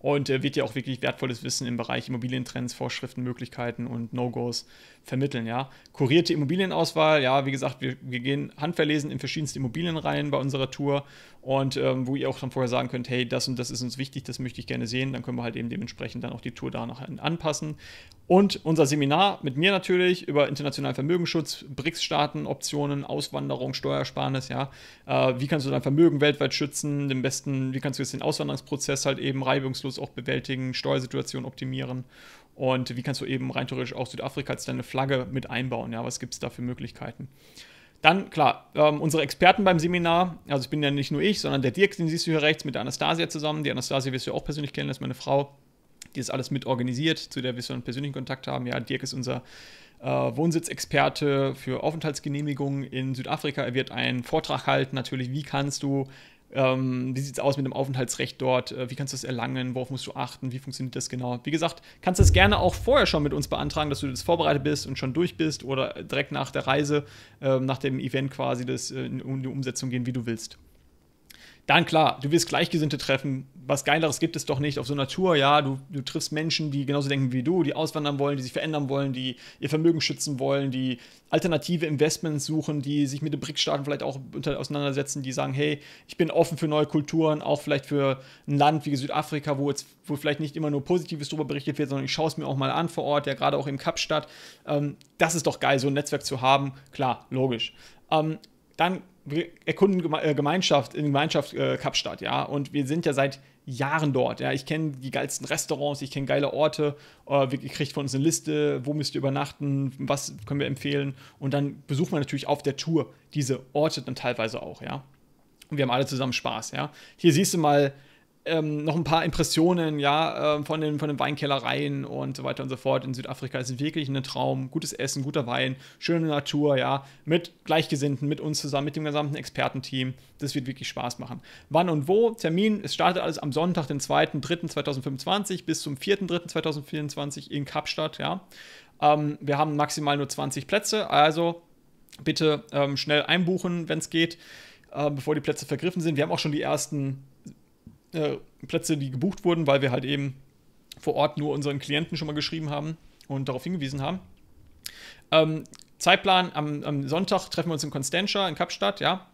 und äh, wird ja auch wirklich wertvolles Wissen im Bereich Immobilientrends, Vorschriften, Möglichkeiten und No-Gos vermitteln. Ja. Kurierte Immobilienauswahl, ja, wie gesagt, wir, wir gehen handverlesen in verschiedenste Immobilien rein bei unserer Tour und ähm, wo ihr auch dann vorher sagen könnt, hey, das und das ist uns wichtig, das möchte ich gerne sehen, dann können wir halt eben dementsprechend dann auch die Tour danach anpassen. Und unser Seminar mit mir natürlich über internationalen Vermögensschutz, BRICS-Staaten, Optionen, Auswanderung, Steuersparnis, ja. Äh, wie kannst du dein Vermögen weltweit schützen, den besten, wie kannst du jetzt den Auswanderungsprozess halt eben reibungslos auch bewältigen, Steuersituation optimieren Und wie kannst du eben rein theoretisch auch Südafrika als deine Flagge mit einbauen? Ja, was gibt es da für Möglichkeiten? Dann, klar, ähm, unsere Experten beim Seminar, also ich bin ja nicht nur ich, sondern der Dirk, den siehst du hier rechts, mit der Anastasia zusammen. Die Anastasia wirst du auch persönlich kennen, das ist meine Frau, die ist alles mit organisiert, zu der wir so einen persönlichen Kontakt haben. Ja, Dirk ist unser äh, Wohnsitzexperte für Aufenthaltsgenehmigungen in Südafrika. Er wird einen Vortrag halten, natürlich, wie kannst du ähm, wie sieht es aus mit dem Aufenthaltsrecht dort? Äh, wie kannst du es erlangen? Worauf musst du achten? Wie funktioniert das genau? Wie gesagt, kannst du es gerne auch vorher schon mit uns beantragen, dass du das vorbereitet bist und schon durch bist oder direkt nach der Reise, äh, nach dem Event quasi das, äh, in die Umsetzung gehen, wie du willst. Dann klar, du wirst Gleichgesinnte treffen. Was Geileres gibt es doch nicht auf so einer Tour. Ja, du, du triffst Menschen, die genauso denken wie du, die auswandern wollen, die sich verändern wollen, die ihr Vermögen schützen wollen, die alternative Investments suchen, die sich mit den BRICS-Staaten vielleicht auch auseinandersetzen, die sagen, hey, ich bin offen für neue Kulturen, auch vielleicht für ein Land wie Südafrika, wo jetzt wo vielleicht nicht immer nur Positives darüber berichtet wird, sondern ich schaue es mir auch mal an vor Ort, ja, gerade auch im Kapstadt. Ähm, das ist doch geil, so ein Netzwerk zu haben. Klar, logisch. Ähm, dann wir erkunden äh, Gemeinschaft in Gemeinschaft äh, Kapstadt, ja. Und wir sind ja seit Jahren dort. Ja, ich kenne die geilsten Restaurants, ich kenne geile Orte. Äh, ihr kriegt von uns eine Liste, wo müsst ihr übernachten, was können wir empfehlen. Und dann besuchen wir natürlich auf der Tour diese Orte dann teilweise auch, ja. Und wir haben alle zusammen Spaß, ja. Hier siehst du mal ähm, noch ein paar Impressionen, ja, äh, von, den, von den Weinkellereien und so weiter und so fort. In Südafrika ist wirklich ein Traum. Gutes Essen, guter Wein, schöne Natur, ja, mit Gleichgesinnten, mit uns zusammen, mit dem gesamten Expertenteam. Das wird wirklich Spaß machen. Wann und wo? Termin, es startet alles am Sonntag, den 2.3.2025 bis zum 4.3.2024 in Kapstadt, ja. Ähm, wir haben maximal nur 20 Plätze, also bitte ähm, schnell einbuchen, wenn es geht, äh, bevor die Plätze vergriffen sind. Wir haben auch schon die ersten äh, Plätze, die gebucht wurden, weil wir halt eben vor Ort nur unseren Klienten schon mal geschrieben haben und darauf hingewiesen haben. Ähm, Zeitplan, am, am, Sonntag treffen wir uns in Constantia in Kapstadt, ja,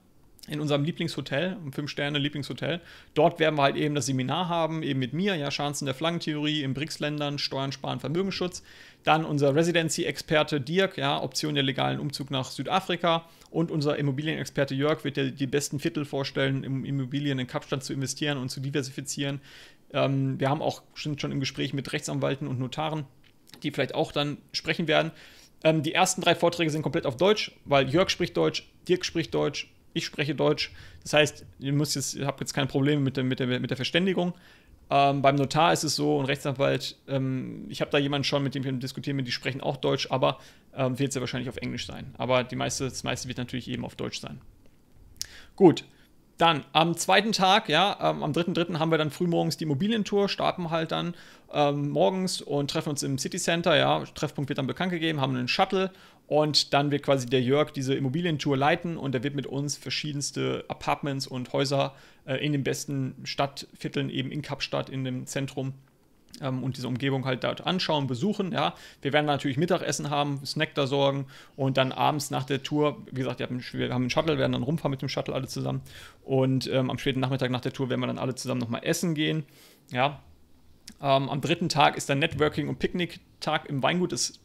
in unserem Lieblingshotel, ein 5-Sterne-Lieblingshotel. Dort werden wir halt eben das Seminar haben, eben mit mir, ja, Chancen der Flaggentheorie in BRICS-Ländern, Steuern sparen, Vermögensschutz. Dann unser Residency-Experte Dirk, ja, Option der legalen Umzug nach Südafrika. Und unser Immobilienexperte Jörg wird dir die besten Viertel vorstellen, im Immobilien in Kapstadt zu investieren und zu diversifizieren. Ähm, wir haben auch schon, schon im Gespräch mit Rechtsanwalten und Notaren, die vielleicht auch dann sprechen werden. Ähm, die ersten drei Vorträge sind komplett auf Deutsch, weil Jörg spricht Deutsch, Dirk spricht Deutsch, ich spreche Deutsch. Das heißt, ihr müsst jetzt, ihr habt jetzt keine Probleme mit der, mit der, mit der Verständigung. Ähm, beim Notar ist es so, und Rechtsanwalt, ähm, ich habe da jemanden schon, mit dem ich diskutieren mit, die sprechen auch Deutsch, aber ähm, wird es ja wahrscheinlich auf Englisch sein. Aber die meiste, das meiste wird natürlich eben auf Deutsch sein. Gut, dann am zweiten Tag, ja, ähm, am 3.3. haben wir dann frühmorgens die Immobilientour, starten halt dann ähm, morgens und treffen uns im City Center, ja, Treffpunkt wird dann bekannt gegeben, haben einen Shuttle und dann wird quasi der Jörg diese Immobilientour leiten und er wird mit uns verschiedenste Apartments und Häuser äh, in den besten Stadtvierteln, eben in Kapstadt, in dem Zentrum ähm, und diese Umgebung halt dort anschauen, besuchen. Ja. Wir werden natürlich Mittagessen haben, Snack da sorgen und dann abends nach der Tour, wie gesagt, wir haben einen Shuttle, werden dann rumfahren mit dem Shuttle alle zusammen und ähm, am späten Nachmittag nach der Tour werden wir dann alle zusammen nochmal essen gehen. Ja. Ähm, am dritten Tag ist dann Networking- und Picknick-Tag im Weingut. Das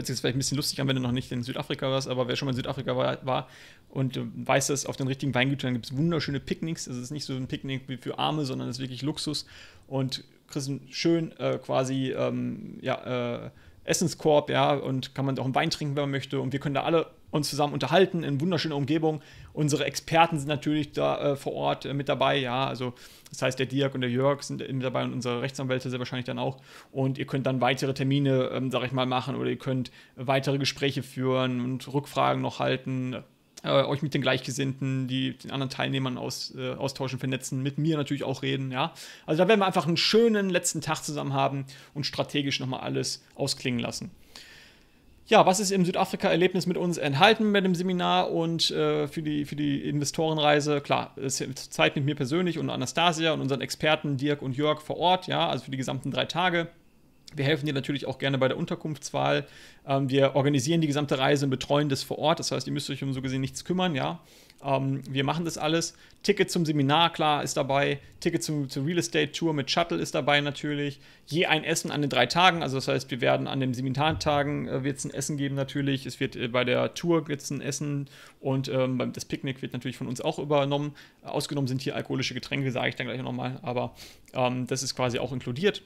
hört sich jetzt vielleicht ein bisschen lustig an, wenn du noch nicht in Südafrika warst, aber wer schon mal in Südafrika war, war und weiß, dass auf den richtigen Weingütern gibt es wunderschöne Picknicks. Es ist nicht so ein Picknick wie für Arme, sondern es ist wirklich Luxus und kriegst schön äh, quasi ähm, ja, äh, Essenskorb, ja, und kann man auch einen Wein trinken, wenn man möchte. Und wir können da alle uns zusammen unterhalten in wunderschöner Umgebung. Unsere Experten sind natürlich da äh, vor Ort äh, mit dabei, ja. Also das heißt, der Dirk und der Jörg sind mit dabei und unsere Rechtsanwälte sehr wahrscheinlich dann auch. Und ihr könnt dann weitere Termine, ähm, sag ich mal, machen oder ihr könnt weitere Gespräche führen und Rückfragen noch halten. Äh, euch mit den Gleichgesinnten, die den anderen Teilnehmern aus, äh, austauschen, vernetzen, mit mir natürlich auch reden, ja. Also da werden wir einfach einen schönen letzten Tag zusammen haben und strategisch nochmal alles ausklingen lassen ja, was ist im Südafrika-Erlebnis mit uns enthalten bei dem Seminar und äh, für, die, für die Investorenreise? Klar, es ist Zeit mit mir persönlich und Anastasia und unseren Experten Dirk und Jörg vor Ort, ja, also für die gesamten drei Tage. Wir helfen dir natürlich auch gerne bei der Unterkunftswahl. Ähm, wir organisieren die gesamte Reise und betreuen das vor Ort. Das heißt, ihr müsst euch um so gesehen nichts kümmern, ja. Ähm, wir machen das alles. Ticket zum Seminar, klar, ist dabei. Ticket zum, zur Real Estate Tour mit Shuttle ist dabei natürlich. Je ein Essen an den drei Tagen. Also das heißt, wir werden an den Seminartagen äh, wird es ein Essen geben natürlich. Es wird äh, bei der Tour gibt's ein Essen und ähm, das Picknick wird natürlich von uns auch übernommen. Ausgenommen sind hier alkoholische Getränke, sage ich dann gleich nochmal. Aber ähm, das ist quasi auch inkludiert.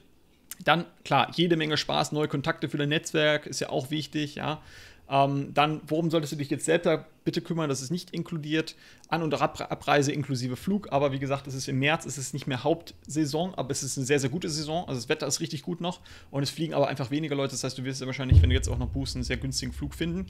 Dann, klar, jede Menge Spaß, neue Kontakte für dein Netzwerk ist ja auch wichtig, ja. Ähm, dann, worum solltest du dich jetzt selbst bitte kümmern? Das ist nicht inkludiert. An- und Abreise inklusive Flug. Aber wie gesagt, es ist im März, es ist nicht mehr Hauptsaison, aber es ist eine sehr, sehr gute Saison. Also das Wetter ist richtig gut noch und es fliegen aber einfach weniger Leute. Das heißt, du wirst ja wahrscheinlich, wenn du jetzt auch noch buchst, einen sehr günstigen Flug finden.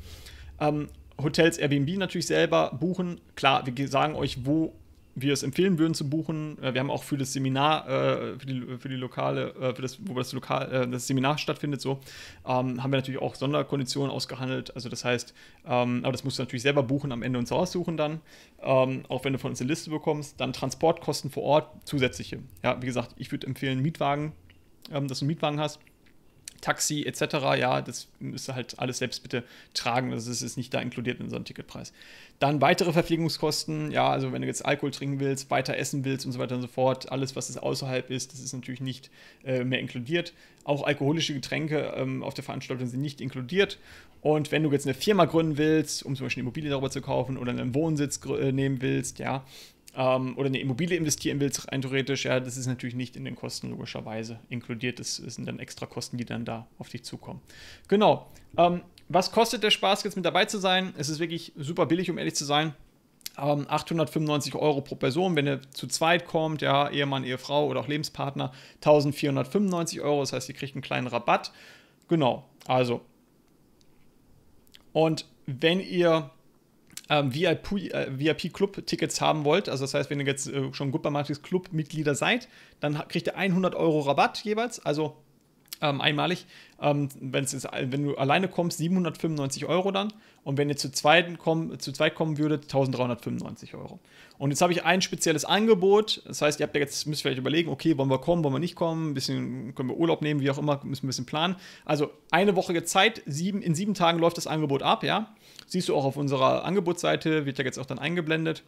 Ähm, Hotels Airbnb natürlich selber buchen. Klar, wir sagen euch, wo wir es empfehlen würden zu buchen. Äh, wir haben auch für das Seminar, äh, für, die, für die Lokale, äh, für das, wo das, Lokal, das Seminar stattfindet, so, ähm, haben wir natürlich auch Sonderkonditionen ausgehandelt. Also das heißt, ähm, aber das musst du natürlich selber buchen, am Ende uns raussuchen dann, ähm, auch wenn du von uns eine Liste bekommst. Dann Transportkosten vor Ort, zusätzliche. Ja, wie gesagt, ich würde empfehlen Mietwagen, dass du einen Mietwagen hast. Taxi etc., ja, das müsst ihr halt alles selbst bitte tragen. Das ist nicht da inkludiert in unseren Ticketpreis. Dann weitere Verpflegungskosten, ja, also wenn du jetzt Alkohol trinken willst, weiter essen willst und so weiter und so fort, alles, was es außerhalb ist, das ist natürlich nicht äh, mehr inkludiert. Auch alkoholische Getränke ähm, auf der Veranstaltung sind nicht inkludiert. Und wenn du jetzt eine Firma gründen willst, um zum Beispiel eine Immobilie darüber zu kaufen oder einen Wohnsitz äh, nehmen willst, ja, ähm, oder eine Immobilie investieren willst, rein theoretisch, ja, das ist natürlich nicht in den Kosten logischerweise inkludiert. Das, sind dann extra Kosten, die dann da auf dich zukommen. Genau. Ähm, was kostet der Spaß, jetzt mit dabei zu sein? Es ist wirklich super billig, um ehrlich zu sein. Ähm, 895 Euro pro Person, wenn ihr zu zweit kommt, ja, Ehemann, Ehefrau oder auch Lebenspartner, 1495 Euro, das heißt, ihr kriegt einen kleinen Rabatt. Genau, also. Und wenn ihr ähm, VIP-Club-Tickets äh, haben wollt, also das heißt, wenn ihr jetzt äh, schon Goodbye Matrix Club-Mitglieder seid, dann kriegt ihr 100 Euro Rabatt jeweils, also ähm, einmalig. Ähm, jetzt, wenn du alleine kommst, 795 Euro dann. Und wenn ihr zu zweit, komm, zu zweit kommen würdet, 1395 Euro. Und jetzt habe ich ein spezielles Angebot. Das heißt, ihr habt ja jetzt, müsst vielleicht überlegen, okay, wollen wir kommen, wollen wir nicht kommen, ein bisschen, können wir Urlaub nehmen, wie auch immer, müssen wir ein bisschen planen. Also eine Woche Zeit, sieben, in sieben Tagen läuft das Angebot ab, ja. Siehst du auch auf unserer Angebotsseite, wird ja jetzt auch dann eingeblendet.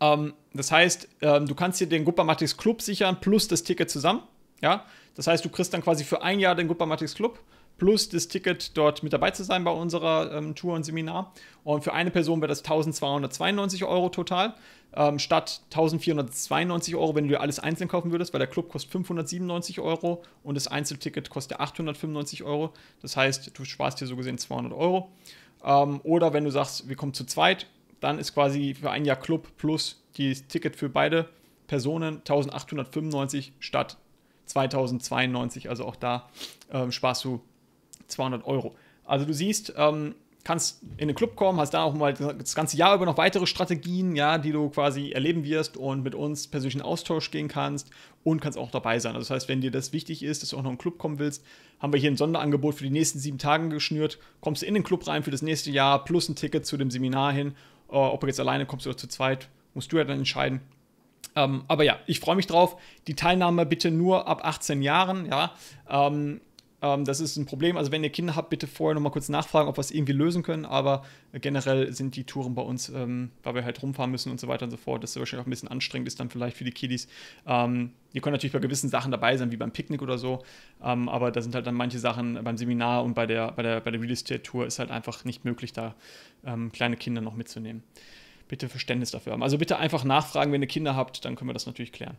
Ähm, das heißt, ähm, du kannst dir den Guppa Matrix Club sichern plus das Ticket zusammen. Ja, das heißt, du kriegst dann quasi für ein Jahr den Guppa Matrix Club plus das Ticket, dort mit dabei zu sein bei unserer ähm, Tour und Seminar. Und für eine Person wäre das 1292 Euro total, ähm, statt 1492 Euro, wenn du dir alles einzeln kaufen würdest, weil der Club kostet 597 Euro und das Einzelticket kostet 895 Euro. Das heißt, du sparst dir so gesehen 200 Euro. Ähm, oder wenn du sagst, wir kommen zu zweit, dann ist quasi für ein Jahr Club plus das Ticket für beide Personen 1895 statt 2092. Also auch da ähm, sparst du 200 Euro. Also du siehst, ähm, kannst in den Club kommen, hast da auch mal das ganze Jahr über noch weitere Strategien, ja, die du quasi erleben wirst und mit uns persönlichen Austausch gehen kannst und kannst auch dabei sein. Also das heißt, wenn dir das wichtig ist, dass du auch noch in den Club kommen willst, haben wir hier ein Sonderangebot für die nächsten sieben Tage geschnürt. Kommst du in den Club rein für das nächste Jahr plus ein Ticket zu dem Seminar hin. Äh, ob du jetzt alleine kommst oder zu zweit, musst du ja dann entscheiden. Ähm, aber ja, ich freue mich drauf. Die Teilnahme bitte nur ab 18 Jahren. Ja, ähm, ähm, das ist ein Problem. Also wenn ihr Kinder habt, bitte vorher nochmal kurz nachfragen, ob wir es irgendwie lösen können. Aber generell sind die Touren bei uns, ähm, weil wir halt rumfahren müssen und so weiter und so fort, das wahrscheinlich auch ein bisschen anstrengend ist dann vielleicht für die Kiddies. Ähm, ihr könnt natürlich bei gewissen Sachen dabei sein, wie beim Picknick oder so. Ähm, aber da sind halt dann manche Sachen beim Seminar und bei der, bei der, bei der Real Estate Tour ist halt einfach nicht möglich, da ähm, kleine Kinder noch mitzunehmen. Bitte Verständnis dafür haben. Also bitte einfach nachfragen, wenn ihr Kinder habt, dann können wir das natürlich klären.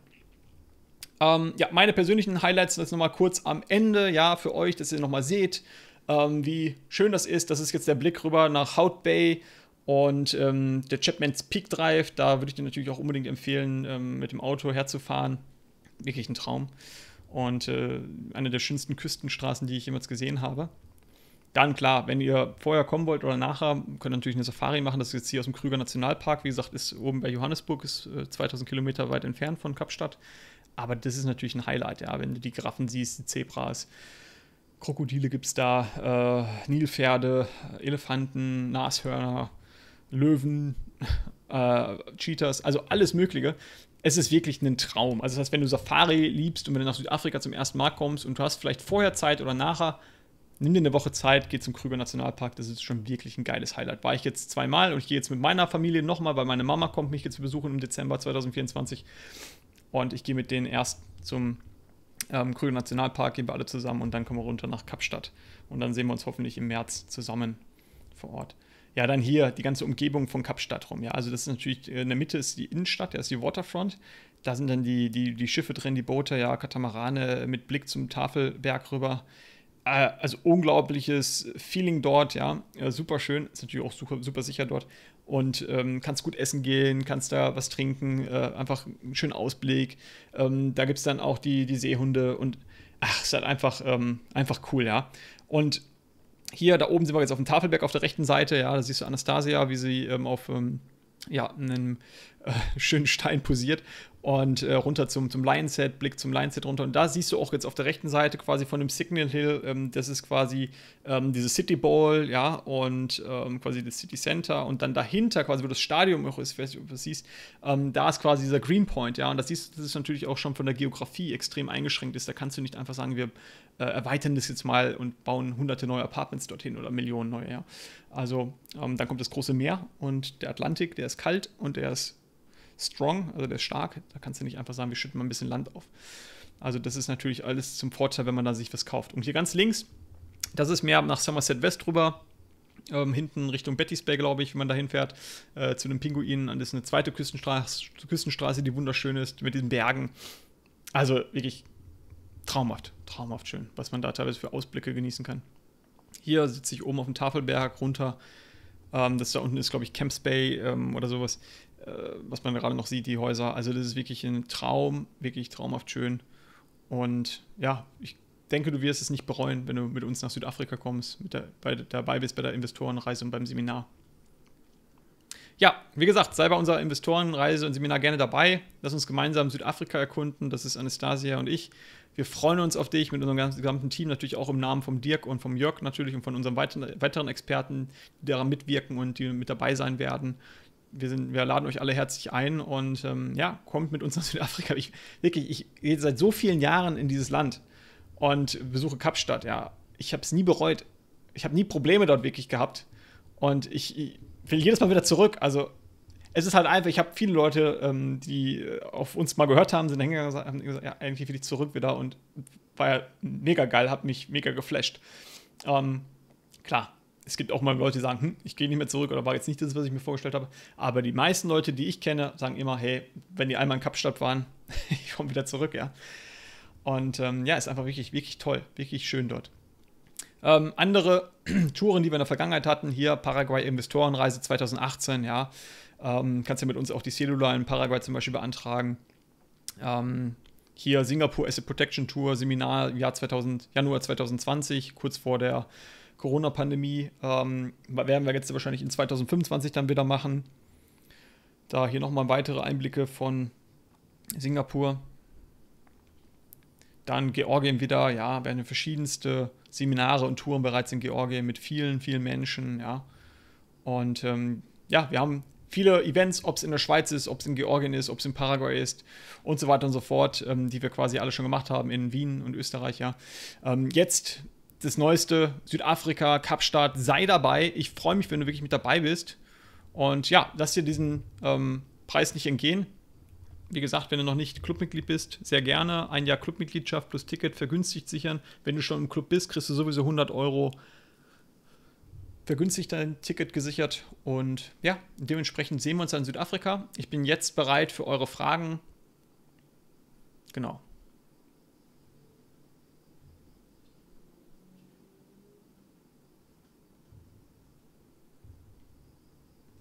Ähm, ja, meine persönlichen Highlights jetzt nochmal kurz am Ende, ja, für euch, dass ihr nochmal seht, ähm, wie schön das ist. Das ist jetzt der Blick rüber nach Hout Bay und ähm, der Chapman's Peak Drive. Da würde ich dir natürlich auch unbedingt empfehlen, ähm, mit dem Auto herzufahren. Wirklich ein Traum. Und äh, eine der schönsten Küstenstraßen, die ich jemals gesehen habe. Dann klar, wenn ihr vorher kommen wollt oder nachher, könnt ihr natürlich eine Safari machen. Das ist jetzt hier aus dem Krüger Nationalpark. Wie gesagt, ist oben bei Johannesburg, ist äh, 2000 Kilometer weit entfernt von Kapstadt. Aber das ist natürlich ein Highlight, ja, wenn du die Giraffen siehst, die Zebras, Krokodile gibt es da, äh, Nilpferde, Elefanten, Nashörner, Löwen, äh, Cheetahs, also alles Mögliche. Es ist wirklich ein Traum. Also das heißt, wenn du Safari liebst und wenn du nach Südafrika zum ersten Mal kommst und du hast vielleicht vorher Zeit oder nachher, nimm dir eine Woche Zeit, geh zum Krüger Nationalpark. Das ist schon wirklich ein geiles Highlight. War ich jetzt zweimal und ich gehe jetzt mit meiner Familie nochmal, weil meine Mama kommt mich jetzt besuchen im Dezember 2024. Und ich gehe mit denen erst zum ähm, Krüger Nationalpark, gehen wir alle zusammen und dann kommen wir runter nach Kapstadt. Und dann sehen wir uns hoffentlich im März zusammen vor Ort. Ja, dann hier die ganze Umgebung von Kapstadt rum. Ja, also das ist natürlich, in der Mitte ist die Innenstadt, da ist die Waterfront. Da sind dann die, die, die Schiffe drin, die Boote, ja, Katamarane mit Blick zum Tafelberg rüber. Äh, also unglaubliches Feeling dort, ja. ja super schön, ist natürlich auch super, super sicher dort. Und ähm, kannst gut essen gehen, kannst da was trinken, äh, einfach einen schönen Ausblick. Ähm, da gibt es dann auch die, die Seehunde und ach, ist halt einfach, ähm, einfach cool, ja. Und hier, da oben sind wir jetzt auf dem Tafelberg auf der rechten Seite, ja, da siehst du Anastasia, wie sie ähm, auf ähm, ja, einem äh, schönen Stein posiert und äh, runter zum, zum Lionset, Blick zum Lionset runter. Und da siehst du auch jetzt auf der rechten Seite quasi von dem Signal Hill, ähm, das ist quasi ähm, diese City Bowl, ja, und ähm, quasi das City Center. Und dann dahinter, quasi wo das Stadion auch ist, weiß nicht, ob du das siehst, ähm, da ist quasi dieser Greenpoint, ja. Und das siehst das ist natürlich auch schon von der Geografie extrem eingeschränkt ist. Da kannst du nicht einfach sagen, wir äh, erweitern das jetzt mal und bauen hunderte neue Apartments dorthin oder Millionen neue, ja. Also ähm, dann kommt das große Meer und der Atlantik, der ist kalt und der ist strong, also der ist stark. Da kannst du nicht einfach sagen, wir schütten mal ein bisschen Land auf. Also das ist natürlich alles zum Vorteil, wenn man da sich was kauft. Und hier ganz links, das ist mehr nach Somerset West rüber. Ähm, hinten Richtung Betty's Bay, glaube ich, wenn man da hinfährt, äh, zu den Pinguinen. Und das ist eine zweite Küstenstraße, Küstenstraße, die wunderschön ist, mit diesen Bergen. Also wirklich traumhaft, traumhaft schön, was man da teilweise für Ausblicke genießen kann. Hier sitze ich oben auf dem Tafelberg runter. Ähm, das da unten ist, glaube ich, Camps Bay ähm, oder sowas. Äh, was man gerade noch sieht, die Häuser. Also das ist wirklich ein Traum, wirklich traumhaft schön. Und ja, ich denke, du wirst es nicht bereuen, wenn du mit uns nach Südafrika kommst, mit der, bei, dabei bist bei der Investorenreise und beim Seminar. Ja, wie gesagt, sei bei unserer Investorenreise und Seminar gerne dabei. Lass uns gemeinsam Südafrika erkunden. Das ist Anastasia und ich. Wir freuen uns auf dich mit unserem gesamten Team, natürlich auch im Namen vom Dirk und vom Jörg natürlich und von unseren weiteren Experten, die daran mitwirken und die mit dabei sein werden wir, sind, wir laden euch alle herzlich ein und ähm, ja, kommt mit uns nach Südafrika. Ich, wirklich, ich gehe seit so vielen Jahren in dieses Land und besuche Kapstadt. Ja, ich habe es nie bereut. Ich habe nie Probleme dort wirklich gehabt und ich, ich, will jedes Mal wieder zurück. Also es ist halt einfach, ich habe viele Leute, ähm, die äh, auf uns mal gehört haben, sind hingegangen haben gesagt, ja, eigentlich will ich zurück wieder und war ja mega geil, hat mich mega geflasht. Ähm, klar, es gibt auch mal Leute, die sagen, hm, ich gehe nicht mehr zurück oder war jetzt nicht das, was ich mir vorgestellt habe. Aber die meisten Leute, die ich kenne, sagen immer, hey, wenn die einmal in Kapstadt waren, ich komme wieder zurück, ja. Und ähm, ja, ist einfach wirklich, wirklich toll, wirklich schön dort. Ähm, andere Touren, die wir in der Vergangenheit hatten, hier Paraguay Investorenreise 2018, ja. Ähm, kannst du mit uns auch die Cellular in Paraguay zum Beispiel beantragen. Ähm, hier Singapur Asset Protection Tour, Seminar Jahr 2000, Januar 2020, kurz vor der Corona-Pandemie. Ähm, werden wir jetzt wahrscheinlich in 2025 dann wieder machen. Da hier nochmal weitere Einblicke von Singapur. Dann Georgien wieder, ja, werden verschiedenste Seminare und Touren bereits in Georgien mit vielen, vielen Menschen, ja. Und ähm, ja, wir haben viele Events, ob es in der Schweiz ist, ob es in Georgien ist, ob es in Paraguay ist und so weiter und so fort, ähm, die wir quasi alle schon gemacht haben in Wien und Österreich, ja. Ähm, jetzt das neueste Südafrika, Kapstadt, sei dabei. Ich freue mich, wenn du wirklich mit dabei bist. Und ja, lass dir diesen ähm, Preis nicht entgehen. Wie gesagt, wenn du noch nicht Clubmitglied bist, sehr gerne. Ein Jahr Clubmitgliedschaft plus Ticket vergünstigt sichern. Wenn du schon im Club bist, kriegst du sowieso 100 Euro vergünstigt dein Ticket gesichert. Und ja, dementsprechend sehen wir uns in Südafrika. Ich bin jetzt bereit für eure Fragen. Genau.